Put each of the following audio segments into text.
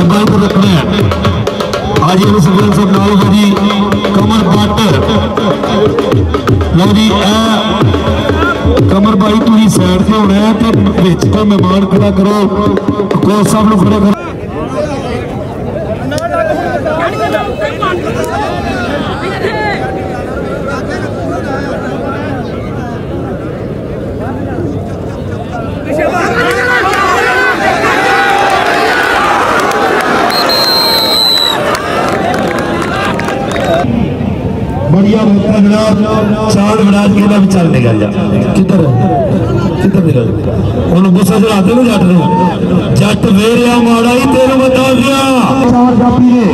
Mobile पर रखना है आज ये सुखविंदर साहब नाल है जी कमर भट्ट लो जी ਇਹ ਕਮਰ ਬਾਈ ਤੁਸੀਂ ਸਾਈਡ ਤੇ ਹੋਣਾ ਹੈ ਤੇ ਵਿੱਚ ਕੋਈ ਮਹਿਮਾਨ ਖੜਾ ਕਰੋ ਕੋਚ ਸਾਹਿਬ ਨੂੰ ਖੜਾ ਕਰੋ बढ़िया मौका मिला चाँद बना के ना भी चल निकल जा। किधर किधर निकल उन्होंने गुस्सा चढ़ाते ना जट न जट मेरे माड़ा ही तेरे बता दिया। चार कापी ने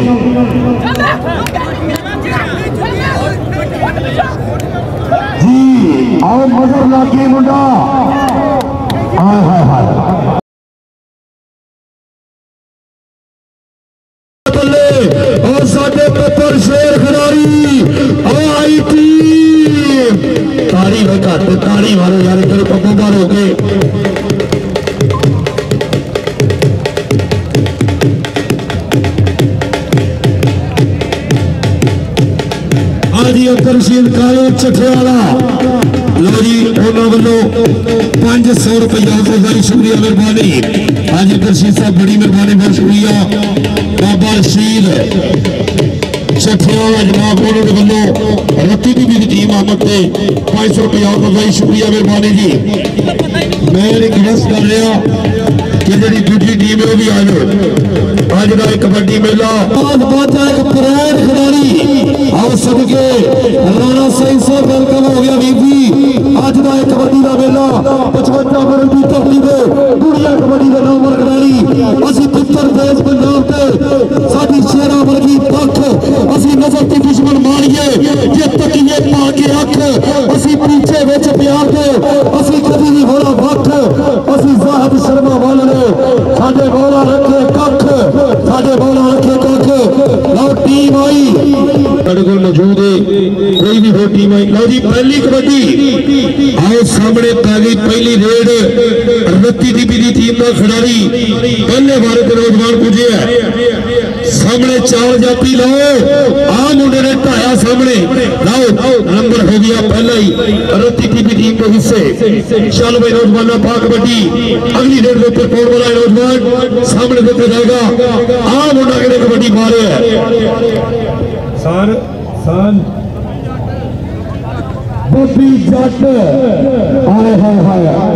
जी आओ मजर लाके मुंडा। हाय हाय हाय मेहरबानी। हाजी तरशीद साहब, बड़ी मेहरबानी, बहुत शुक्रिया। बाबा रशीद सौ रुपया शुक्रिया मेहरबानी जी। मैं रिक्वेस्ट कर रहा ਰਿਕਵੈਸਟ ਕਰ ਰਿਹਾ ਕਿ ਜਿਹੜੀ ਦੂਜੀ ਟੀਮ ਹੈ ਉਹ ਵੀ ਆ ਜਾਓ ਅੱਜ ਦਾ ਇੱਕ ਕਬੱਡੀ ਮੇਲਾ ਬਹੁਤ ਬਹੁਤ ਇੱਕ ਪੁਰਾਣ ਖਿਡਾਰੀ ਆਓ ਸਦਕੇ ਰਾਣਾ ਸਿੰਘ ਸਾਹਿਬ ਵੈਲਕਮ ਹੋ ਗਿਆ ਵੀਰ ਜੀ ਅੱਜ ਦਾ ਇੱਕ ਕਬੱਡੀ ਦਾ ਮੇਲਾ 55 ਵਰਨ ਦੀ ਧਰਤੀ ਦੇ ਦੁਨੀਆ ਕਬੱਡੀ ਦੇ ਨਾਮ ਖਿਡਾਰੀ ਅਸੀਂ ਪੁੱਤਰ ਦੇਸ਼ ਪੰਜਾਬ ਤੇ ਸਾਡੀ ਸ਼ੇਰਾਂ ਵਰਗੀ ਪੱਖ ਅਸੀਂ ਨਜ਼ਰ ਤੇ ਦੁਸ਼ਮਣ ਮਾਰੀਏ ਜੇ ਤੱਕੀਏ ਪਾ ਕੇ ਅੱਖ ਅਸੀਂ ਪਿੱਛੇ ਵਿੱਚ ਪਿਆਰ ਦੇ ਅਸੀਂ ਕਦੀ ਨਹੀਂ ਹੋਣਾ ਵੱਖ ਅਸੀਂ ਜ਼ਾਹਦ ਸ਼ਰਮਾ ਵਾਲ ਨੇ ਸਾਡੇ ਬੋਲਾ ਰੱਖੇ ਕੱਖ ਸਾਡੇ ਬੋਲਾ ਰੱਖੇ ਕੱਖ ਲਓ ਟੀਮ ਆਈ ਸਾਡੇ ਕੋਲ ਮੌਜੂਦ ਹੈ ਕੋਈ ਵੀ ਹੋਰ ਟੀਮ ਆਈ ਲਓ ਜੀ ਪਹਿਲੀ ਕਬੱਡੀ ਆਓ ਸਾਹਮਣੇ ਪੈ ਗਈ ਪਹਿਲੀ ਰੇਡ ਰੱਤੀ ਦੀ ਦੀ ਟੀਮ ਦਾ ਖਿਡਾਰੀ ਪਹਿਲੇ ਵਾਰ ਦੇ ਨੌਜਵਾਨ ਪੁੱਜੇ ਹੈ ਸਾਹਮਣੇ ਚਾਰ ਜਾਤੀ ਲਾਓ ਆ ਮੁੰਡੇ ਨੇ ਢਾਇਆ ਸਾਹਮਣੇ ਲਾਓ ਨੰਬਰ ਹੋ ਗਿਆ ਪਹਿਲਾ ਹੀ ਰੱਤੀ ਦੀ ਟੀਮ ਦੇ ਹਿੱਸੇ ਚੱਲ ਬਈ ਨੌਜਵਾਨਾਂ ਪਾ ਕਬੱਡੀ ਅਗਲੀ ਰੇਡ ਦੇ ਉੱਤੇ ਪਾਉਣ ਵਾਲਾ ਇਹ ਨੌਜਵਾਨ ਸਾਹਮਣੇ ਦਿੱਤੇ ਜਾਏਗਾ ਆ ਮੁੰਡਾ ਕਿਹੜੇ ਕਬੱਡੀ ਮਾਰਿਆ ਹੈ ਸਾਨ ਸਾਨ ਬੱਬੀ ਜੱਟ ਹਾਏ ਹਾਏ ਹਾਏ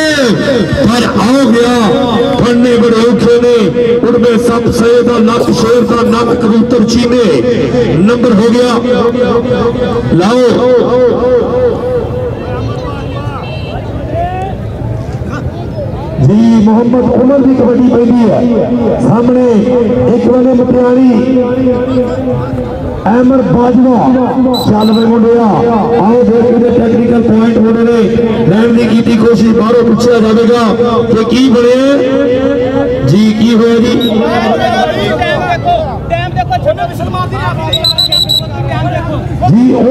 पर आ गया। फड़ने बड़े औखे ने। उनमें सब सहे का नक शेर का नक कबूतर चीने। नंबर हो गया। लाओ। जी, मोहम्मद उमर की कबड्डी पहली है। सामने एक वाले मटियारी। ਕਬੱਡੀ ਪੈਂਦੀ ਹੈ ਸਾਹਮਣੇ ਇੱਕ ਵਾਲੇ ਮਟਿਆਣੀ ਅਹਿਮਦ ਬਾਜਵਾ ਚੱਲ ਵੇ ਮੁੰਡਿਆ ਆਓ ਦੇਖ ਕਿਤੇ ਟੈਕਨੀਕਲ ਪੁਆਇੰਟ ਮੁੰਡੇ ਨੇ ਲੈਣ ਦੀ ਕੀਤੀ ਕੋਸ਼ਿਸ਼ ਬਾਹਰੋਂ ਪੁੱਛਿਆ ਜਾਵੇਗਾ ਕਿ ਕੀ ਬਣਿਆ ਜੀ ਕੀ ਹੋਇਆ ਜੀ ਟਾਈਮ ਦੇਖੋ ਛੋਟੇ ਵੀ ਸਲਮਾਨ ਦੀ ਟਾਈਮ ਦੇਖੋ ਜੀ ਉਹ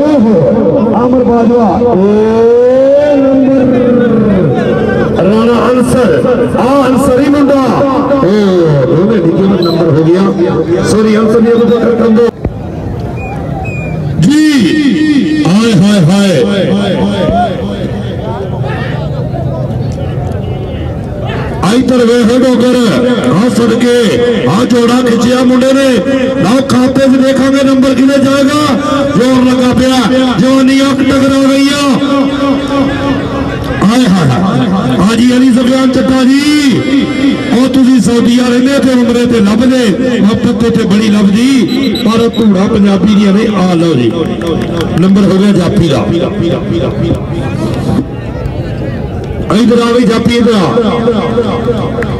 ਅਮਰ ਬਾਜਵਾ ਏ ਨੰਬਰ ਰਾਣਾ ਅੰਸਰ ਆ ਅੰਸਰੀ ਮੁੰਡਾ ਓ ਦੋਨੇ ਨਿੱਕੇ ਵਿੱਚ ਨੰਬਰ ਹੋ ਗਿਆ ਸੋਰੀ ਅੰਸਰ ਨੇ ਉਹਦਾ ਕਰ ਦੋ हाय हाय हाय आई पर वे हेड होकर हाथ सड़के। हाथ जोड़ा खिंचिया मुंडे ने, नाव खाते देखा नंबर किने जाएगा? ज़ोर लगा पाया, जो नियक टकरा गई हाजी अली सफियान चट्टा जी तुम उमरे से तो बड़ी पर धूड़ा पंजाबी दिया आ लो जी। नंबर हो गया जापी का इधर आ गई जापी, इधर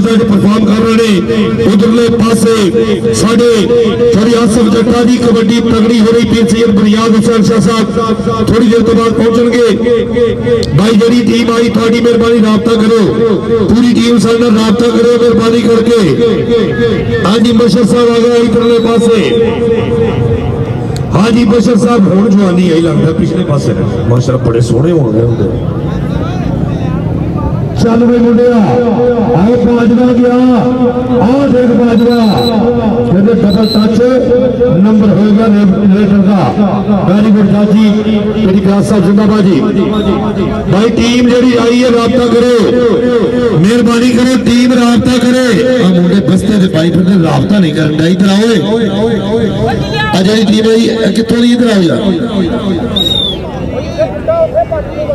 ਸ਼ਾਗਿਰਦਾਂ ਚ ਪਰਫਾਰਮ ਕਰ ਰਹੇ ਨੇ ਉਧਰਲੇ ਪਾਸੇ ਸਾਡੇ ਥੋੜੀ ਆਸਫ ਜੱਟਾ ਦੀ ਕਬੱਡੀ ਤਗੜੀ ਹੋ ਰਹੀ ਪੀਰ ਸੈਦ ਬੁਨਿਆਦ ਹੁਸੈਨ ਸ਼ਾਹ ਸਾਹਿਬ ਥੋੜੀ ਦੇਰ ਤੋਂ ਬਾਅਦ ਪਹੁੰਚਣਗੇ ਬਾਈ ਜਿਹੜੀ ਟੀਮ ਆਈ ਤੁਹਾਡੀ ਮਿਹਰਬਾਨੀ ਰਾਬਤਾ ਕਰੋ ਪੂਰੀ ਟੀਮ ਸਾਡੇ ਨਾਲ ਰਾਬਤਾ ਕਰੋ ਮਿਹਰਬਾਨੀ ਕਰਕੇ ਹਾਂਜੀ ਬਸ਼ਰ ਸਾਹਿਬ ਆ ਗਏ ਇਧਰਲੇ ਪਾਸੇ ਹਾਜੀ ਬਸ਼ਰ ਸਾਹਿਬ ਹੁਣ ਜਵਾਨੀ ਆਈ ਲੱਗਦਾ ਪਿਛਲੇ ਪਾਸੇ ਨੇ ਮਾਸ਼ਾਅੱਲਾ ਬੜੇ ਸੋਹਣੇ ਹੋ ਗਏ ਹੁੰਦੇ ਚੱਲ ਵੇ ਮੁੰਡਿਆ ਆਹ ਬਾਜਵਾ ਗਿਆ ਆਹ ਦੇਖ ਬਾਜਵਾ ਕਹਿੰਦੇ ਡਬਲ ਟੱਚ ਨੰਬਰ ਹੋਏਗਾ ਰੇਡਰ ਦਾ ਵੈਰੀ ਗੁੱਡ ਸਾਜੀ ਤੇਰੀ ਪਿਆਸ ਸਾਹਿਬ ਜਿੰਦਾਬਾਦ ਜੀ ਭਾਈ ਟੀਮ ਜਿਹੜੀ ਆਈ ਹੈ ਰਾਬਤਾ ਕਰੋ ਮਿਹਰਬਾਨੀ ਕਰੋ ਟੀਮ ਰਾਬਤਾ ਕਰੇ ਆ ਮੁੰਡੇ ਬਸਤੇ ਦੇ ਭਾਈ ਫਿਰ ਰਾਬਤਾ ਨਹੀਂ ਕਰਨ ਦਾ ਇਧਰ ਆਓ ਆ ਜਿਹੜੀ ਟੀਮ ਆਈ ਇਹ ਕਿੱਥੋਂ ਦੀ ਇਧਰ ਆਓ ਯਾਰ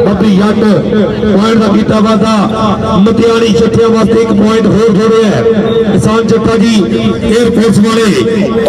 ਬੱਬੀ ਜੱਟ ਪੁਆਇੰਟ ਦਾ ਕੀਤਾ ਵਾਦਾ ਮਤਿਆਣੀ ਜੱਟਿਆਂ ਵਾਸਤੇ ਇੱਕ ਪੁਆਇੰਟ ਹੋਰ ਜੋੜਿਆ ਹੈ ਕਿਸਾਨ ਜੱਟਾ ਜੀ 에ਅਰ ਫੋਰਸ ਵਾਲੇ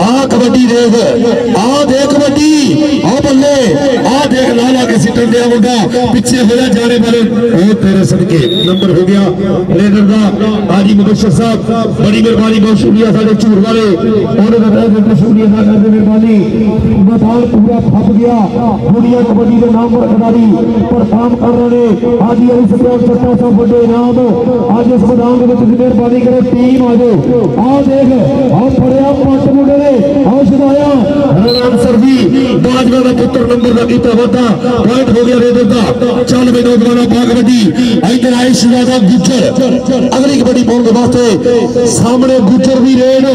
ਆਹ ਕਬੱਡੀ ਦੇਖ ਆਹ ਦੇ ਕਬੱਡੀ ਆਹ ਬੱਲੇ ਆਹ ਦੇਖ ਲਾ ਲਾ ਕੇ ਸਿੱਟਣ ਦਿਆ ਮੁੰਡਾ ਪਿੱਛੇ ਹੋਇਆ ਜਾਣੇ ਵਾਲੇ ਉਹ ਤੇਰੇ ਸਦਕੇ ਨੰਬਰ ਹੋ ਗਿਆ ਰੇਡਰ ਦਾ ਹਾਜੀ ਮੁਬਸ਼ਰ ਸਾਹਿਬ ਬੜੀ ਮਿਹਰਬਾਨੀ ਬਹੁਤ ਸ਼ੁਕਰੀਆ ਸਾਡੇ ਝੂਰ ਵਾਲੇ ਉਹਨੇ ਦਾ ਬਹੁਤ ਬਹੁਤ ਸ਼ੁਕਰੀਆ ਅਦਾ ਕਰਦੇ ਮਿਹਰਬਾਨੀ ਮੈਦਾਨ ਪੂਰਾ ਫੱਪ ਗਿਆ ਦੁਨੀਆ ਕਬੱਡੀ ਦੇ ਨਾਮ ਪਰ ਖਿਡਾਰੀ ਪਰਫਾਰਮ ਕਰ ਰਹੇ ਨੇ ਹਾਜੀ ਅਲੀ ਸਪਿਆਰ ਸੱਤਾ ਸੌ ਵੱਡੇ ਇਨਾਮ ਅੱਜ ਇਸ ਮੈਦਾਨ ਦੇ ਵਿੱਚ ਮਿਹਰਬਾਨੀ ਕਰੇ ਟੀਮ ਆ ਜਾਓ ਆਹ ਦੇਖ ਆਹ ਫੜਿਆ ਪੱਟ ਮੁੰਡੇ ਨੇ ਆਹ ਛਡਾਇਆ ਰਣਾਮ ਸਰਦੀ ਬਾਜਵਾ ਦਾ ਪੁੱਤਰ ਨੰਬਰ ਦਾ ਕੀਤਾ ਵਾਧਾ ਪੁਆਇੰਟ ਹੋ ਗਿਆ ਰੇਡਰ ਦਾ ਚੱਲ ਵੇ ਨੌਜਵਾਨਾਂ ਪਾ ਕਬੱਡੀ ਇੱਧਰ ਆਏ ਸ਼ਹਜ਼ਾਦਾ ਗੁੱਜਰ ਅਗਲੀ ਕਬੱਡੀ ਪਾਉਣ ਦੇ ਵਾਸਤੇ ਸਾਹਮਣੇ ਗੁੱਜਰ ਦੀ ਰੇਡ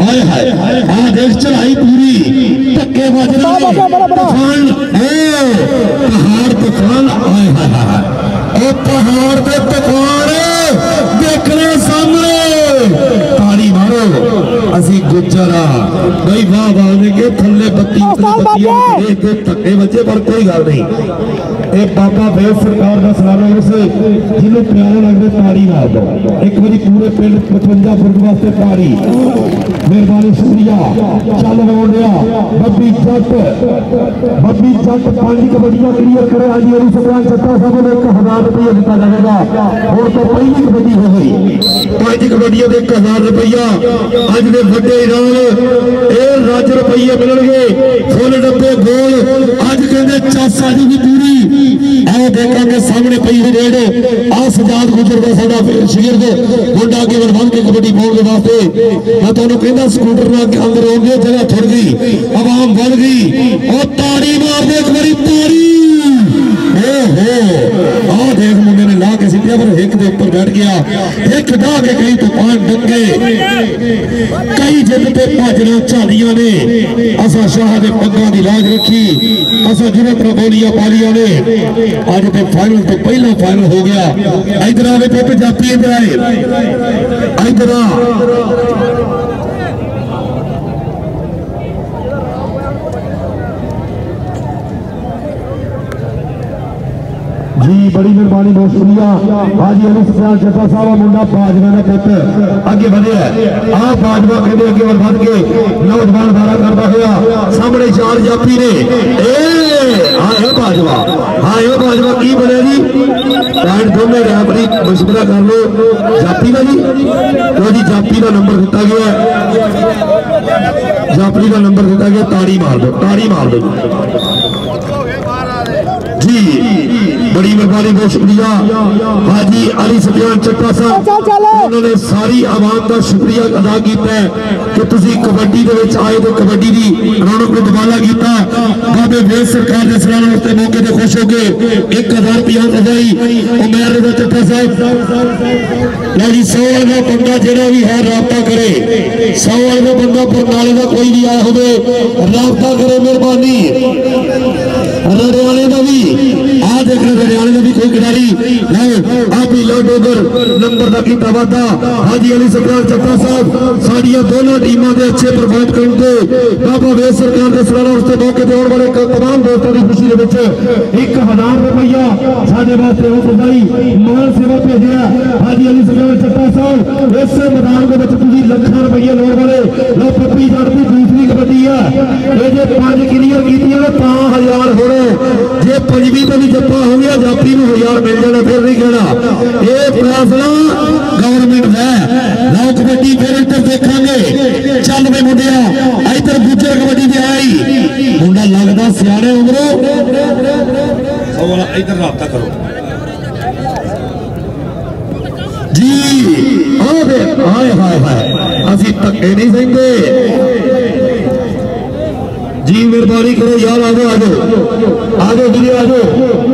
ਹਾਏ ਹਾਏ ਆਹ ਦੇਖ ਚੜਾਈ ਪੂਰੀ ਧੱਕੇ ਵੱਜ ਰਹੇ ਨੇ ਤੂਫਾਨ ਏ ਪਹਾੜ ਤੂਫਾਨ ਹਾਏ ਹਾਏ ਹਾਏ ਉਹ ਪਹਾੜ ਦੇ ਤੂਫਾਨ ਦੇਖਣੇ ਸਾਹਮਣੇ ਤਾੜੀ ਮਾਰੋ ਅਸੀਂ ਗੁੱਜਰਾ ਬਈ ਵਾਹ ਵਾਹ ਨੇ ਕਿ ਥੱਲੇ ਬੱਤੀ ਉੱਤੇ ਬੱਤੀਆਂ ਦੇਖ ਕੇ ਧੱਕੇ ਵੱਜੇ ਪਰ ਕੋਈ ਗੱਲ ਨਹੀਂ ਇਹ ਬਾਬਾ ਬੇਰ ਸਰਕਾਰ ਦਾ ਸਲਾਨਾ ਉਸ ਜਿਹਨੂੰ ਪਿਆਰਾ ਲੱਗਦਾ ਤਾੜੀ ਮਾਰ ਦੋ ਇੱਕ ਵਾਰੀ ਪੂਰੇ ਪਿੰਡ 55 ਫੁੱਟ ਵਾਸਤੇ ਤਾੜੀ ਮਿਹਰਬਾਨੀ ਸ਼ੁਕਰੀਆ ਚੱਲ ਰੋੜਿਆ ਬੱਬੀ ਜੱਟ ਬੱਬੀ ਜੱਟ ਪੰਜ ਕਬੱਡੀਆਂ ਕਲੀਅਰ ਕਰੇ ਅੱਜ ਉਹਦੀ ਸਰਕਾਰ ਚੱਟਾ ਸਾਹਿਬ ਨੂੰ 1000 ਰੁਪਏ ਦਿੱਤਾ ਜਾਵੇਗਾ ਹੁਣ ਤੋਂ ਪਹਿਲੀ ਕਬੱਡੀ ਹੋ ਗਈ ਪੰਜ ਕਬੱਡੀਆਂ ਦੇ 1000 ਰੁਪਇਆ ਅੱਜ ਦੇ ਵੱਡੇ ਇਨਾਮ, ਇਹ ਲੱਖ ਰੁਪਏ ਮਿਲਣਗੇ, ਫੁੱਲ ਡੱਬੇ ਗੋਲ। ਅੱਜ ਕਹਿੰਦੇ ਚਾਸਾ ਜੀ ਦੀ ਪੂਰੀ। ਆਓ ਦੇਖਾਂਗੇ ਸਾਹਮਣੇ ਪਈ ਹੋਈ ਰੇਡ। ਆ ਸਜਾਦ ਗੁਜਰ ਸਾਡਾ ਸ਼ਗਿਰਦ ਮੁੰਡਾ ਅੱਗੇ ਵੱਧ ਕੇ ਕਬੱਡੀ ਪਾਉਣ ਦੇ ਵਾਸਤੇ। ਮੈਂ ਤੁਹਾਨੂੰ ਕਹਿੰਦਾ, ਸਕੂਟਰ ਨਾਲ ਅੱਗੇ ਅੰਦਰ ਆਉਂਗੇ ਜਗ੍ਹਾ ਥੁੜ ਗਈ ਆਵਾਮ ਵੱਧ ਗਈ। ਉਹ ਤਾੜੀ ਮਾਰਦੇ ਇੱਕ ਵਾਰੀ, ਤਾੜੀ। ਓਹੋ ਆਹ ਦੇਖ ਮੁੰਡੇ लाख सिटिया पर एक दे ऊपर बैठ गया एक दा के कई तूफ़ान बन गए कई जिद पे भाजना झालिया ने असा शाह के पगों की लाज रखी असा जिन्हें प्रबोलिया पालिया ने अज तो फाइनल तो पहला फाइनल हो गया इधर आवे पे जापी इधर आए इधर जी, बड़ी मेहरबानी, बहुत शुक्रिया। हाजी अली सरदार जटा साहब मुंडा बाजवा का पुत्र। अगे बढ़े आप बाजवा कहते अगे और बढ़ के नौजवान धारा करता हुआ सामने चार जापी ने। ए बाजवा हाँ ये बाजवा हाँ, की बने जी? पॉइंट दो में अपनी मशवरा कर लो। जापी का जी? तो जी, जापी का नंबर दिता गया जापी का नंबर दिता गया, ताड़ी मार दो, ताड़ी मार दो। जी। बड़ी मेहरबानी बहुत शुक्रिया। हाजी अली सफियान चट्टा साहब उन्होंने सारी आवाम का शुक्रिया अदा किया कि तुम कबड्डी के आए तो कबड्डी की रौनक ने दबाला किया बाबे वेद सरकार ने सलाह वास्ते मौके खुश हो गए एक हज़ार रुपया रजा साहब सौ वाला बंदा जोड़ा भी है रबता करे। सौ वाला बंदा बरनाले का कोई भी आया हो करे मेहरबानी। हरियाणे का भी हरियाणा कोई खिलाड़ी है आप ही ओवर नंबर का वादा हाजी अली सरदार चप्पा साहब, साड़िया दोनों टीमों के अच्छे बाबा सरकार के सलाना उसके मौके पर आने वाले तमाम दोस्तों की खुशी के एक हज़ार रुपया साढ़े वास्ते हो मान सेवा भेजे हाजी अली सरदार चप्पा साहब, इस मैदान के बच्चे लखा रुपये लाने वाले। लो पप्पी जाती ਦੇ ਵਿੱਚ ਤੁਸੀਂ ਲੱਖਾਂ ਰੁਪਏ ਲਾਉਣ ਵਾਲੇ ਲੋ ਪੱਪੀ ਜੱਟ ਦੀ ਦੂਸਰੀ ਕਬੱਡੀ ਆ ਇਹ ਜੇ ਪੰਜ ਕਲੀਅਰ ਕੀਤੀਆਂ ਨੇ ਤਾਂ ਹਜ਼ਾਰ ਹੋਣੇ ਜੇ ਪੰਜਵੀਂ ਤੇ ਵੀ ਜੱਪਾ ਹੋ ਗਿਆ ਜਾਪੀ ਨੂੰ ਹਜ਼ਾਰ ਮਿਲ ਜਾਣਾ ਫਿਰ ਨਹੀਂ ਕਹਿਣਾ ਇਹ ਫੈਸਲਾ ਗਵਰਨਮੈਂਟ ਦਾ ਹੈ। ਲਓ ਕਬੱਡੀ ਫਿਰ ਇੱਧਰ ਦੇਖਾਂਗੇ ਚੱਲ ਵੇ ਮੁੰਡਿਆ ਇੱਧਰ ਗੁੱਜਰ ਕਬੱਡੀ ਦੇ ਆਈ ਮੁੰਡਾ ਲੱਗਦਾ ਸਿਆਣੇ ਉਮਰੋਂ ਸਵਾਲ ਇਧਰ ਰਾਬਤਾ ਕਰੋ ਜੀ ਆ ਦੇ ਹਾਏ ਹਾਏ ਹਾਏ ਅਸੀਂ ਧੱਕੇ ਨਹੀਂ ਸਹਿੰਦੇ जी मेहरबानी करो। यार आगे आगे आगे गिरी आगे।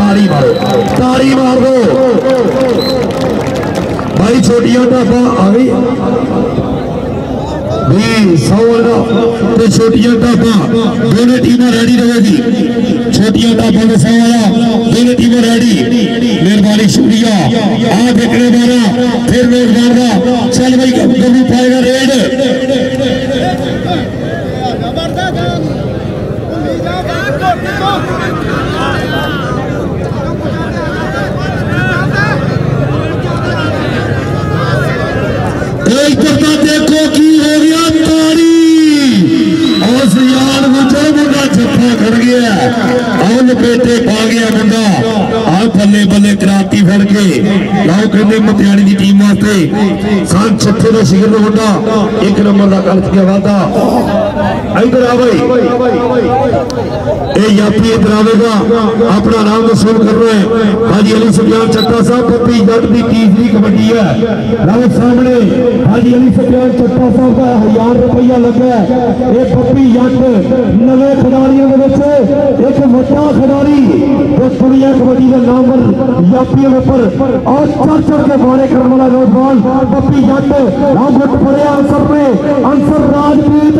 ताली मारो ताली मार दो। भाई छोटिया ढाबा तो आ गई। भी सौर तो छोटिया ढाबा दोनों टीमें रेडी रहेगी। छोटिया ढाबा तो में सौ आया दोनों टीमें रेडी मेहरबानी, शुक्रिया। आज बिकने वाला फिर रेड मारना चल भाई कभी पाएगा raid. importante es Coqui Orión. ਵਿੱਚੋਂ ਮੁੰਡਾ ਜੱਫਾ ਖੜ ਗਿਆ ਆਹ ਲਪੇਟੇ ਪਾ ਗਿਆ ਮੁੰਡਾ ਆਹ ਬੱਲੇ ਬੱਲੇ ਕਰਾਤੀ ਫੜ ਕੇ ਲਾਓ ਕਹਿੰਦੇ ਮਤਿਆਣੀ ਦੀ ਟੀਮ ਵਾਸਤੇ ਸਾਂ ਛੱਥੇ ਦਾ ਸ਼ਿਖਰ ਦਾ ਮੁੰਡਾ ਇੱਕ ਨੰਬਰ ਦਾ ਕੱਲ ਗਿਆ ਵਾਦਾ ਇੱਧਰ ਆ ਬਈ ਇਹ ਯਾਪੀ ਇੱਧਰ ਆਵੇਗਾ ਆਪਣਾ ਨਾਮ ਵਸੂਲ ਕਰ ਰਿਹਾ ਹੈ ਹਾਜੀ ਅਲੀ ਸੁਫਿਆਨ ਚੱਟਾ ਸਾਹਿਬ ਪੱਪੀ ਜੱਟ ਦੀ ਤੀਸਰੀ ਕਬੱਡੀ ਹੈ ਲਓ ਸਾਹਮਣੇ ਹਾਜੀ ਅਲੀ ਸੁਫਿਆਨ ਚੱਟਾ ਸਾਹਿਬ ਦਾ 1000 ਰੁਪਇਆ ਲੱਗਾ ਹੈ। ਇਹ ਪੱਪੀ ਜੱਟ ਨਵੇਂ ਖਿਡਾਰੀਆਂ खिलाड़ियों के एक मोटा खिलाड़ी जो दुनिया कबड्डी के नामवर यापियों पर और चढ़ चढ़ के बारे करने वाला नौजवान। पप्पी जट रामगुट पड़े आंसर में आंसर राजपूत,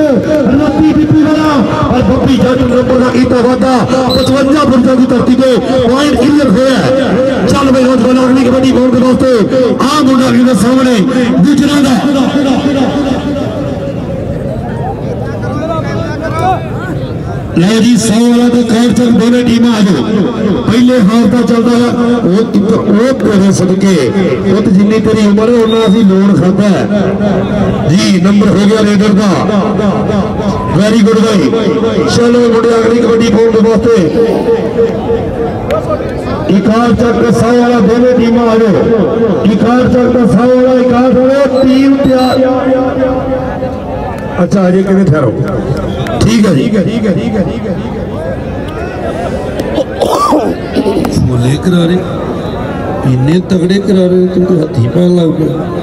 रत्ती डिपी वाला। और पप्पी जट नंबर का कीता तो वादा। पचवंजा पुरजा की धरती पे पॉइंट क्लियर होया चल भाई नौजवान, अगली कबड्डी बोर्ड के दोस्तों आ मुंडा के सामने। गुजरा ਮੁੰਡਾ ਕਿਹਦੇ ਸਾਹਮਣੇ ਗੁਜਰਾਂ ਦਾ ਲਓ ਜੀ 100 ਵਾਲਾ ਤੇ ਕਾਰਡ ਤੱਕ ਦੋਨੇ ਟੀਮਾਂ ਆ ਜਾਓ ਪਹਿਲੇ ਹਾਫ ਦਾ ਚੱਲਦਾ ਹੈ ਉਹ ਇੱਕ ਉਹ ਕੋਰੇ ਸਦਕੇ ਉਹ ਤੇ ਜਿੰਨੀ ਤੇਰੀ ਉਮਰ ਹੈ ਉਹਨਾਂ ਅਸੀਂ ਲੋਨ ਖਾਦਾ ਹੈ ਜੀ ਨੰਬਰ ਹੋ ਗਿਆ ਰੇਡਰ ਦਾ ਵੈਰੀ ਗੁੱਡ ਬਾਈ ਚਲੋ ਮੁੰਡੇ ਅਗਲੀ ਕਬੱਡੀ ਪਾਉਣ ਦੇ ਵਾਸਤੇ ਇਕਾਰ ਚੱਕ 100 ਵਾਲਾ ਦੋਨੇ ਟੀਮਾਂ ਆ ਜਾਓ ਇਕਾਰ ਚੱਕ 100 ਵਾਲਾ ਇਕਾਰ ਹੋਵੇ ਟੀਮ ਤਿਆਰ ਅੱਛਾ ਅਜੇ ਕਿਵੇਂ ਠਹਿਰੋ ठीक है ठीक है ठीक है ठीक है ठीक है ठीक है वो लेकर आ रहे इन्ने तगड़े करा रहे तुम कोई हथी पान लग गए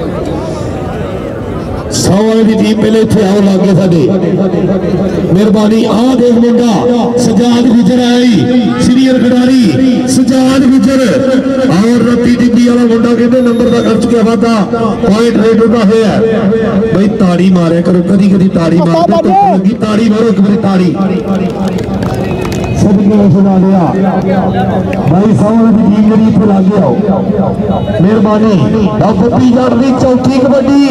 ਵਾਲੇ ਦੀ ਟੀਮ ਪਹਿਲੇ ਇੱਥੇ ਆਉਣ ਲੱਗ ਗਏ ਸਾਡੇ ਮਿਹਰਬਾਨੀ ਆਹ ਦੇਖ ਮੁੰਡਾ ਸਜਾਦ ਗੁਜਰ ਆਈ ਸੀਨੀਅਰ ਖਿਡਾਰੀ ਸਜਾਦ ਗੁਜਰ ਔਰ ਰੱਤੀ ਟਿੱਬੀ ਵਾਲਾ ਮੁੰਡਾ ਕਹਿੰਦੇ ਨੰਬਰ ਦਾ ਖਰਚ ਕੇ ਵਾਦਾ ਪੁਆਇੰਟ ਰੇਟ ਉਹਦਾ ਹੋਇਆ ਬਈ ਤਾੜੀ ਮਾਰਿਆ ਕਰੋ ਕਦੀ ਕਦੀ ਤਾੜੀ ਮਾਰਦੇ ਧੁੱਪ ਲੱਗੀ ਤਾੜੀ ਮਾਰੋ ਇੱਕ ਵਾਰੀ ਤਾੜੀ भाई साहब की टीम जरी मेहरबानी। चौथी कबड्डी।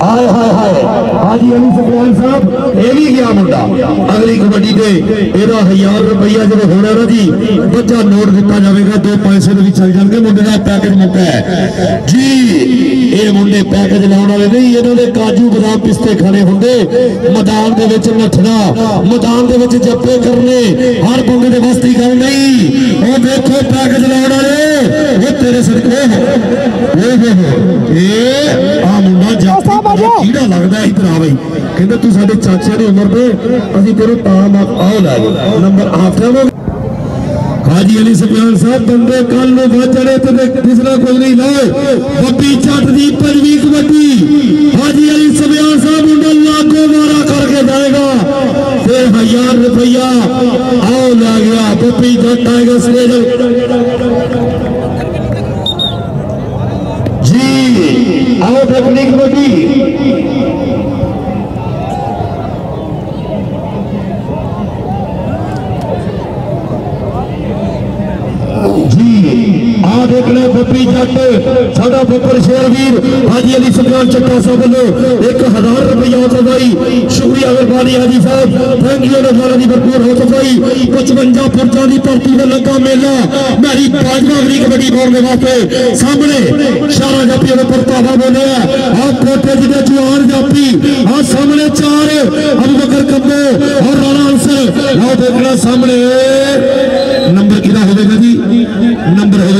हाय हाय हाय। हाजी अली सफवान साहब, ये भी गया मुंडा? अगली कबड्डी से एदा हज़ार रुपया जो होना ना जी, बच्चा नोट दिता जाएगा दो पैसे सौ भी चल जाएँगे, मुंडे का पैकेज मुका है। जी, ये मुंडे पैकेज लाने वाले नहीं, इन्होंने काजू बदाम पिस्ते खाने होंगे। मैदान के नठना, मैदान के जप्पे करने, हर बंगे के मस्ती कर नहीं। और देखो पैकेज लाने वाले, वो तेरे सदके हो। ये आ मुंडा जा ਸਦਕੇ ਓਏ ਹੋ ਹੋ ਇਹ ਆ ਮੁੰਡਾ ਜਾਫੀ ਕਿਹੜਾ ਲੱਗਦਾ ਇਧਰ ਆ ਬਈ ਕਹਿੰਦਾ ਤੂੰ ਸਾਡੇ ਚਾਚੇ ਦੀ ਉਮਰ ਦੇ ਅਸੀਂ ਤੈਨੂੰ ਤਾਂ ਮਾ ਆਹ ਲੈ ਗਏ ਨੰਬਰ ਆਫਟਰ ਹਾਜੀ ਅਲੀ ਸੁਬਿਆਨ ਸਾਹਿਬ ਬੰਦੇ ਕੱਲ ਨੂੰ ਵਾਚੜੇ ਤੇ ਕਿਸਰਾ ਕੋਈ ਨਹੀਂ ਲਾਏ ਬੱਬੀ ਚੱਟ ਦੀ ਪੰਜਵੀਂ ਕਬੱਡੀ ਹਾਜੀ ਅਲੀ ਸੁਬਿਆਨ ਸਾਹਿਬ ਮੁੰਡਾ ਲਾਗੋ ਮਾਰਾ ਕਰਕੇ ਜਾਏਗਾ ਤੇ 1000 ਰੁਪਇਆ ਆਓ ਲੈ ਗਿਆ ਬੱਬੀ ਜੱਟ ਆਏਗਾ ਸਟੇਜ आओ देखने को भी ਆ ਦੇਖ ਲੈ ਬੱਬੀ ਜੱਟ ਸਾਡਾ ਬੱਬਰ ਸ਼ੇਰ ਵੀਰ ਹਾਜੀ ਅਲੀ ਸੁਲਤਾਨ ਚੱਟਾ ਸਾਹਿਬ ਵੱਲੋਂ 1000 ਰੁਪਇਆ ਸਦਾਈ ਸ਼ੁਕਰੀਆ ਮਿਹਰਬਾਨੀ ਹਾਜੀ ਸਾਹਿਬ ਥੈਂਕ ਯੂ ਨਜ਼ਾਰਾ ਦੀ ਭਰਪੂਰ ਹੋ ਸਫਾਈ 55 ਪੁਰਜਾਂ ਦੀ ਧਰਤੀ ਤੇ ਲੱਗਾ ਮੇਲਾ ਮੇਰੀ ਬਾਜਵਾ ਅਗਲੀ ਕਬੱਡੀ ਪਾਉਣ ਦੇ ਵਾਸਤੇ ਸਾਹਮਣੇ ਸ਼ਾਰਾ ਜਾਪੀ ਦੇ ਪਰਤਾਵਾ ਬੋਲਿਆ ਆ ਕੋਟੇ ਜਿਹਦੇ ਜਵਾਨ ਜਾਪੀ ਆ ਸਾਹਮਣੇ ਚਾਰ ਅਬੂ ਬਕਰ ਕੱਬੋ ਔਰ ਰਾਣਾ ਅੰਸਰ ਲਓ ਦੇਖਣਾ ਸਾਹਮਣੇ ਨੰਬਰ ਕਿਹਦਾ ਹੋਵੇਗਾ ਜੀ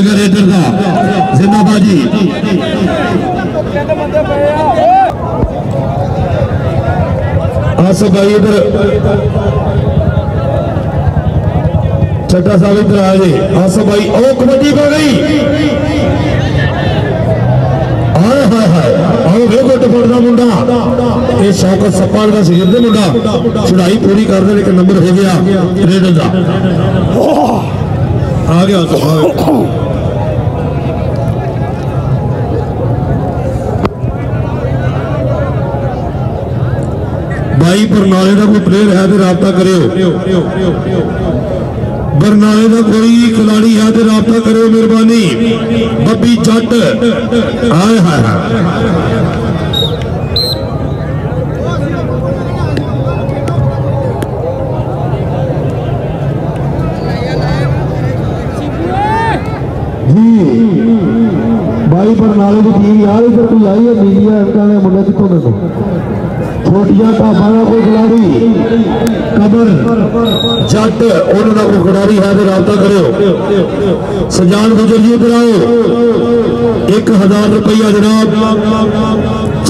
ਨੰਬਰ ਹੋਵੇਗਾ ਰੇਡਰ ਦਾ ਜ਼ਿੰਦਾਬਾਦ ਜੀ ਆਸੋ ਭਾਈ ਇਧਰ ਛੱਟਾ ਸਾਹਿਬ ਇਧਰ ਆ ਜੀ ਆਸੋ ਭਾਈ ਉਹ ਕਬੱਡੀ ਪਾ ਗਈ ਹਾਏ ਹਾਏ ਹਾਏ ਆਓ ਵੇਖੋ ਟਪੜ ਦਾ ਮੁੰਡਾ ਇਹ ਸ਼ੌਕਤ ਸੱਪਾਂ ਦਾ ਸਿਰ ਦੇ ਮੁੰਡਾ ਚੜਾਈ ਪੂਰੀ ਕਰਦੇ ਨੇ ਇੱਕ ਨੰਬਰ ਹੋ ਗਿਆ ਰੇਡਰ ਦਾ ਆ ਗਿਆ ਸੁਭਾਅ ਬਾਈ ਬਰਨਾਲੇ ਦਾ ਕੋਈ ਪਲੇਅਰ ਹੈ ਤੇ ਰਾਬਤਾ ਕਰਿਓ ਬਰਨਾਲੇ ਦਾ ਕੋਈ ਖਿਡਾਰੀ ਹੈ ਤੇ ਰਾਬਤਾ ਕਰਿਓ ਮਿਹਰਬਾਨੀ ਬੱਬੀ ਜੱਟ ਹਾਏ ਹਾਏ ਹਾਏ ਬਾਈ ਬਰਨਾਲੇ ਦੀ ਟੀਮ ਯਾਰ ਇਧਰ ਕੋਈ ਆਈ ਹੈ ਮੀਡੀਆ ਅੰਕਾਂ ਦੇ ਮੁੰਡੇ ਕਿੱਥੋਂ ਦੇਖੋ ਛੋਟੀਆਂ ਢਾਬਾਂ ਦਾ ਕੋਈ ਖਿਡਾਰੀ ਕਬਰ ਜੱਟ ਉਹਨਾਂ ਦਾ ਕੋਈ ਖਿਡਾਰੀ ਹੈ ਤੇ ਰਾਬਤਾ ਕਰਿਓ ਸਜਾਨ ਗੁਜਰ ਜੀ ਇਧਰ ਆਓ 1000 ਰੁਪਇਆ ਜਨਾਬ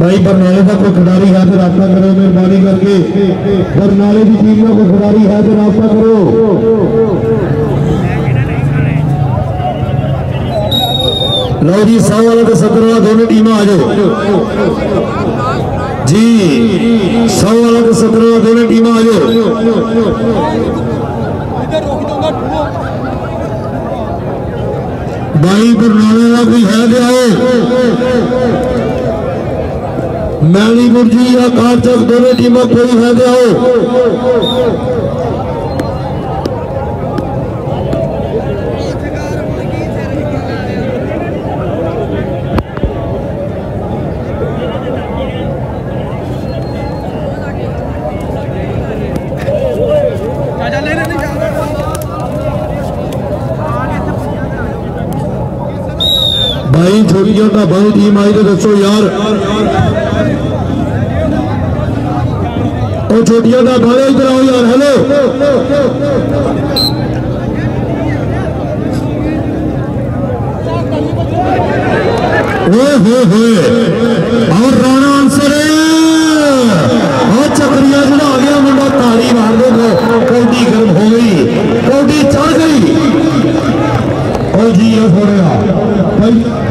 भाई बरनाले का कोई खिलाड़ी हाथ तो रास्ता करो, मेहरबानी करके। बरनाले की टीम का कोई खिलाड़ी हाथ तो रास्ता करो। लो जी सौ वाला तो सत्तर वाला दोनों टीम आ जाओ। जी सौ वाला तो सत्तर वाला दोनों टीम आ जाओ। भाई बरनाले का कोई है तो क्या मैणी गुरजी या कारचक दोनों टीमों को ही फ़ायदे हो भाई, छोटी जो भाई टीम आई तो दसो यार। ਉਹ ਛੋਟੀਆਂ ਦਾ ਬਾਰੇ ਇਧਰ ਆਓ ਯਾਰ ਹੈਲੋ ਓਏ ਹੋਏ ਹੋਏ ਔਰ ਰਾਣਾ ਅੰਸਰ ਉਹ ਚੱਕਰੀਆ ਜਿਹੜਾ ਆ ਗਿਆ ਮੁੰਡਾ ਤਾੜੀ ਮਾਰ ਦੇ ਕੌਡੀ ਗਰਮ ਹੋ ਗਈ ਕੌਡੀ ਚੜ ਗਈ ਉਹ ਜੀ ਇਹ ਫੋੜਿਆ ਭਾਈ ਭੈਣ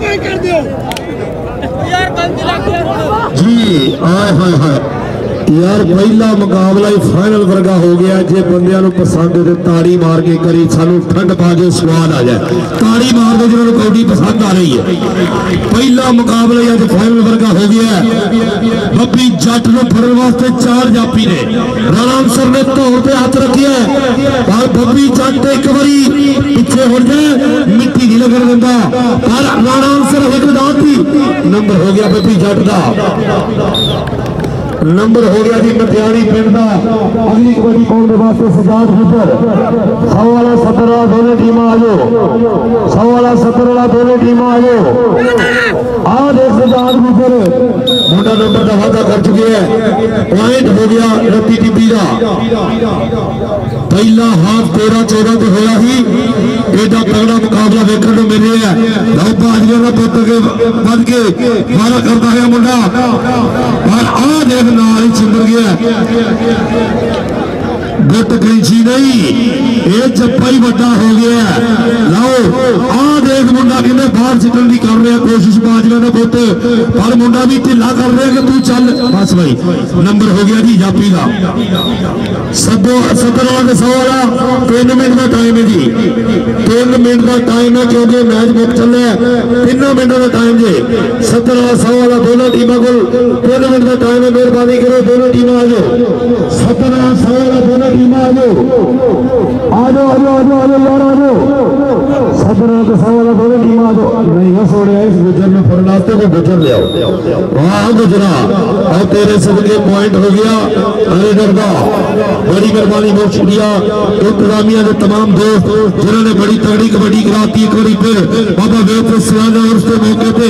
तय कर दो जी हाय हाय हाय यार, पहला मुकाबला ही फाइनल वर्गा हो गया जे बंद पसंद तो ताड़ी मार के करी सू ठंड पा के स्वाद आ जाए। ताड़ी मार दो जिन्होंने कौडी पसंद आ रही है। पहला मुकाबला ही अज फाइनल वर्गा हो गया है। बब्बी जट न फरन वास्ते चार जापी ने। राम सर ने धोर से हाथ रखे है। पर बब्बी जट एक बारी पीछे हो जाए, मिट्टी नहीं लगन दिता पर राणा सर एक दाती नंबर हो गया बब्बी जट का नंबर हो गया जी मटियारी पिंड का। अगली कबड्डी कौन के वास्ते सजाद फुटर सौ वाला सत्तर वाला दोनों टीम आ जाओ सौ वाला सत्तर वाला दोनों टीम आ जाओ आ देख सजाद फुटर मोटा नंबर का वादा कर चुके हैं। पॉइंट हो गया रत्ती टिब्बी का। ਪਹਿਲਾ ਹਾਫ 13 14 ਤੇ ਹੋਇਆ ਸੀ ਇਹਦਾ ਤਗੜਾ ਮੁਕਾਬਲਾ ਵੇਖਣ ਨੂੰ ਮਿਲ ਰਿਹਾ ਹੈ ਲਓ ਬਾਜੀਆਂ ਦਾ ਪੁੱਤ ਕੇ ਵੱਧ ਕੇ ਮਾਰਾ ਕਰਦਾ ਹੈ ਮੁੰਡਾ ਪਰ ਆਹ ਦੇਖ ਨਾਲ ਹੀ ਚਿੰਬੜ ਗਿਆ ਗੁੱਟ ਕੈਂਚੀ ਨਹੀਂ ਇਹ ਜੱਪਾ ਹੀ ਵੱਡਾ ਹੋ ਗਿਆ ਲਓ ਆਹ ਦੇਖ ਮੁੰਡਾ ਕਹਿੰਦੇ ਬਾਹਰ ਸਿੱਟਣ ਦੀ ਕਰ ਰਿਹਾ ਕੋਸ਼ਿਸ਼ ਬਾਜੀਆਂ ਦਾ ਪੁੱਤ ਪਰ ਮੁੰਡਾ ਵੀ ਢਿੱਲਾ ਕਰ ਰਿਹਾ ਕਿ ਤੂੰ ਚੱਲ ਬਸ ਭਾਈ ਨੰਬਰ ਹੋ ਗਿਆ ਜੀ ਜਾਪੀ ਦਾ ਸੱਦੋ ਸੱਤਰ ਵਾਲਾ ਤੇ ਸੌ ਵਾਲਾ 3 ਮਿੰਟ ਦਾ ਟਾਈਮ ਹੈ ਜੀ 3 ਮਿੰਟ ਦਾ ਟਾਈਮ ਹੈ ਕਿਉਂਕਿ ਮੈਚ ਮੁੱਕ ਚੱਲਿਆ ਹੈ। ਤਿੰਨਾਂ ਮਿੰਟਾਂ ਦਾ ਟਾਈਮ ਜੇ 70 ਵਾਲਾ 100 ਵਾਲਾ ਦੋਨੋਂ ਟੀਮਾਂ ਕੋਲ 3 ਮਿੰਟ ਦਾ ਟਾਈਮ ਹੈ ਮਿਹਰਬਾਨੀ ਕਰੋ ਦੋਨੋਂ ਟੀਮਾਂ ਆ ਜਾਓ 70 ਵਾਲਾ 100 ਵਾਲਾ ਦੋਨੋਂ बड़ी तमाम दोस्त जिन्होंने बड़ी तगड़ी कबड्डी कराती एक बारी फिर बाबा वेद सियाना और उसके मौके पे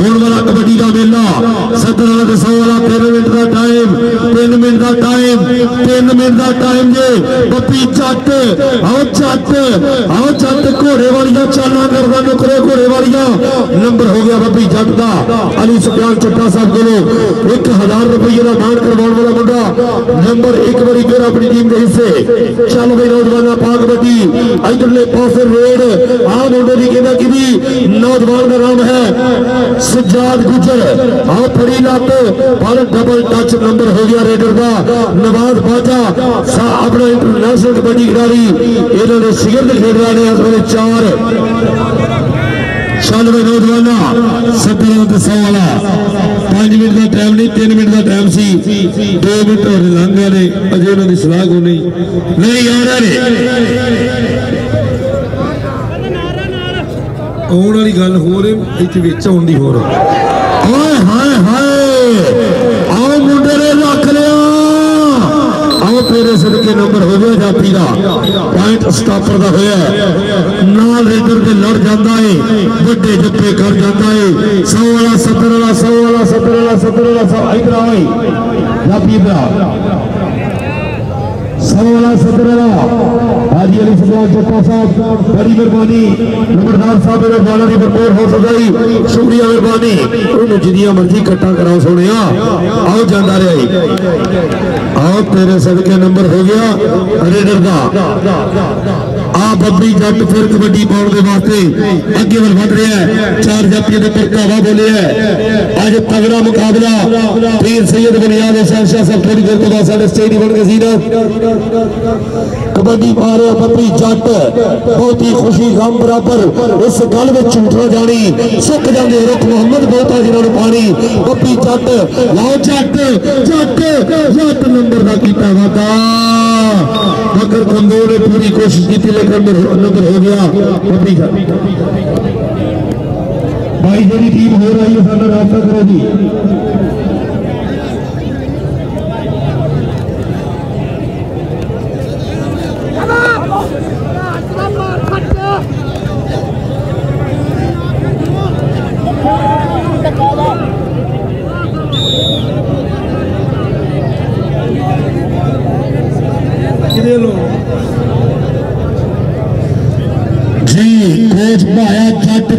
होने वाला कबड्डी का मेला सत्रह का सौ वाला तेरह मिनट का टाइम तीन मिनट का टाइम तीन मिनट का बताएँगे बपी चट आओ चट आओ चट घोड़े वाली चाला करना नुकरे घोड़े वाली नंबर हो गया बपी जट का अली सुपाल चट्टा साहब को एक हज़ार रुपये का दान करवाने वाला मुंडा। नंबर एक बार फिर अपनी टीम के हिस्से। चल गए नौजवाना भागवती इधरले पास रोड, आ मुंडे की कहना कि भी नौजवान का नाम है सज्जाद गुजर। आओ फड़ी लत पर डबल टच नंबर हो गया रेडर का नवाज़ बाजा ਆਪਣਾ ਇੰਟਰਨੈਸ਼ਨਲ ਕਬੱਡੀ ਖਿਡਾਰੀ, ਇਹਨਾਂ ਦੇ ਸਿਗਰ ਖੇਡ ਰਹੇ ਨੇ ਇਸ ਵੇਲੇ ਚਾਰ ਚੱਲ ਵੇ ਨੌਜਵਾਨਾ 70 ਤੇ 100 5 ਮਿੰਟ ਦਾ ਟਾਈਮ ਨਹੀਂ 3 ਮਿੰਟ ਦਾ ਟਾਈਮ ਸੀ। 2 ਮਿੰਟ ਹੋਰ ਲੰਘ ਗਏ ਨੇ, ਅਜੇ ਉਹਨਾਂ ਦੀ ਸਲਾਹ ਕੋ ਨਹੀਂ। ਨਹੀਂ ਯਾਰ ਨੇ। ਆਉਣ ਵਾਲੀ ਗੱਲ ਹੋਰ ਇੱਥੇ ਵਿੱਚ ਆਉਣ ਦੀ ਹੋਰ। ਹੈ। ਹਾਏ ਹਾਏ। ਆਓ ਤੇਰੇ ਸਦਕੇ ਨੰਬਰ ਹੋ ਗਿਆ ਜਾਪੀ ਦਾ ਪੁਆਇੰਟ ਸਟਾਪਰ ਦਾ ਹੋਇਆ ਹੈ। ਨਾਲ ਰੇਡਰ ਤੇ ਲੜ ਜਾਂਦਾ ਏ ਵੱਡੇ ਜੱਪੇ ਕਰ ਜਾਂਦਾ ਏ 100 ਵਾਲਾ 70 ਵਾਲਾ 100 ਵਾਲਾ 70 ਵਾਲਾ 70 ਵਾਲਾ 100 ਇਧਰ ਆਓ ਜਾਪੀ ਦਾ सोलह सत्रह हाजी अली सुबह जप्पा साहब, बड़ी मेहरबानी। नंबरदार साहब, मेरे बाला की भरपूर हो सकता सदाई शुक्रिया मेहरबानी। उन्होंने जिन्या मर्ज़ी कट्ठा कराओ सोने आओ जाता रहा। आओ, तेरे सदके नंबर हो गया। अरे डरदा। ਆ ਬੱਬੀ ਜੱਟ ਫਿਰ ਕਬੱਡੀ ਪਾਉਣ ਦੇ ਵਾਸਤੇ ਅੱਗੇ ਵੱਲ ਵਧ ਰਿਹਾ ਹੈ ਚਾਰ ਜਾਪੀਆਂ ਦੇ ਪ੍ਰਕਾਵਾ ਬੋਲਿਆ ਹੈ। ਅੱਜ ਤਗੜਾ ਮੁਕਾਬਲਾ ਪੀਰ ਸੈਦ ਬਨਿਆਦ ਹੁਸੈਨ ਸ਼ਾਹ ਸਾਹਿਬ ਥੋੜੀ ਦੇਰ ਤੋਂ ਬਾਅਦ ਸਾਡੇ ਸਟੇਜ ਦੀ ਬਣ ਗਈ ਸੀ कबड्डी मारे बपरी जट बहुत ही खुशी गम बराबर इस गल में झूठा जानी सुख जाते रुख मुहम्मद बोता जिन्होंने पानी बपरी जट लाओ जट जट जट नंबर का किया वादा मगर खंदो ने पूरी कोशिश की लेकिन नंबर हो गया बपरी जट भाई जी टीम हो रही है सारा रास्ता करो जी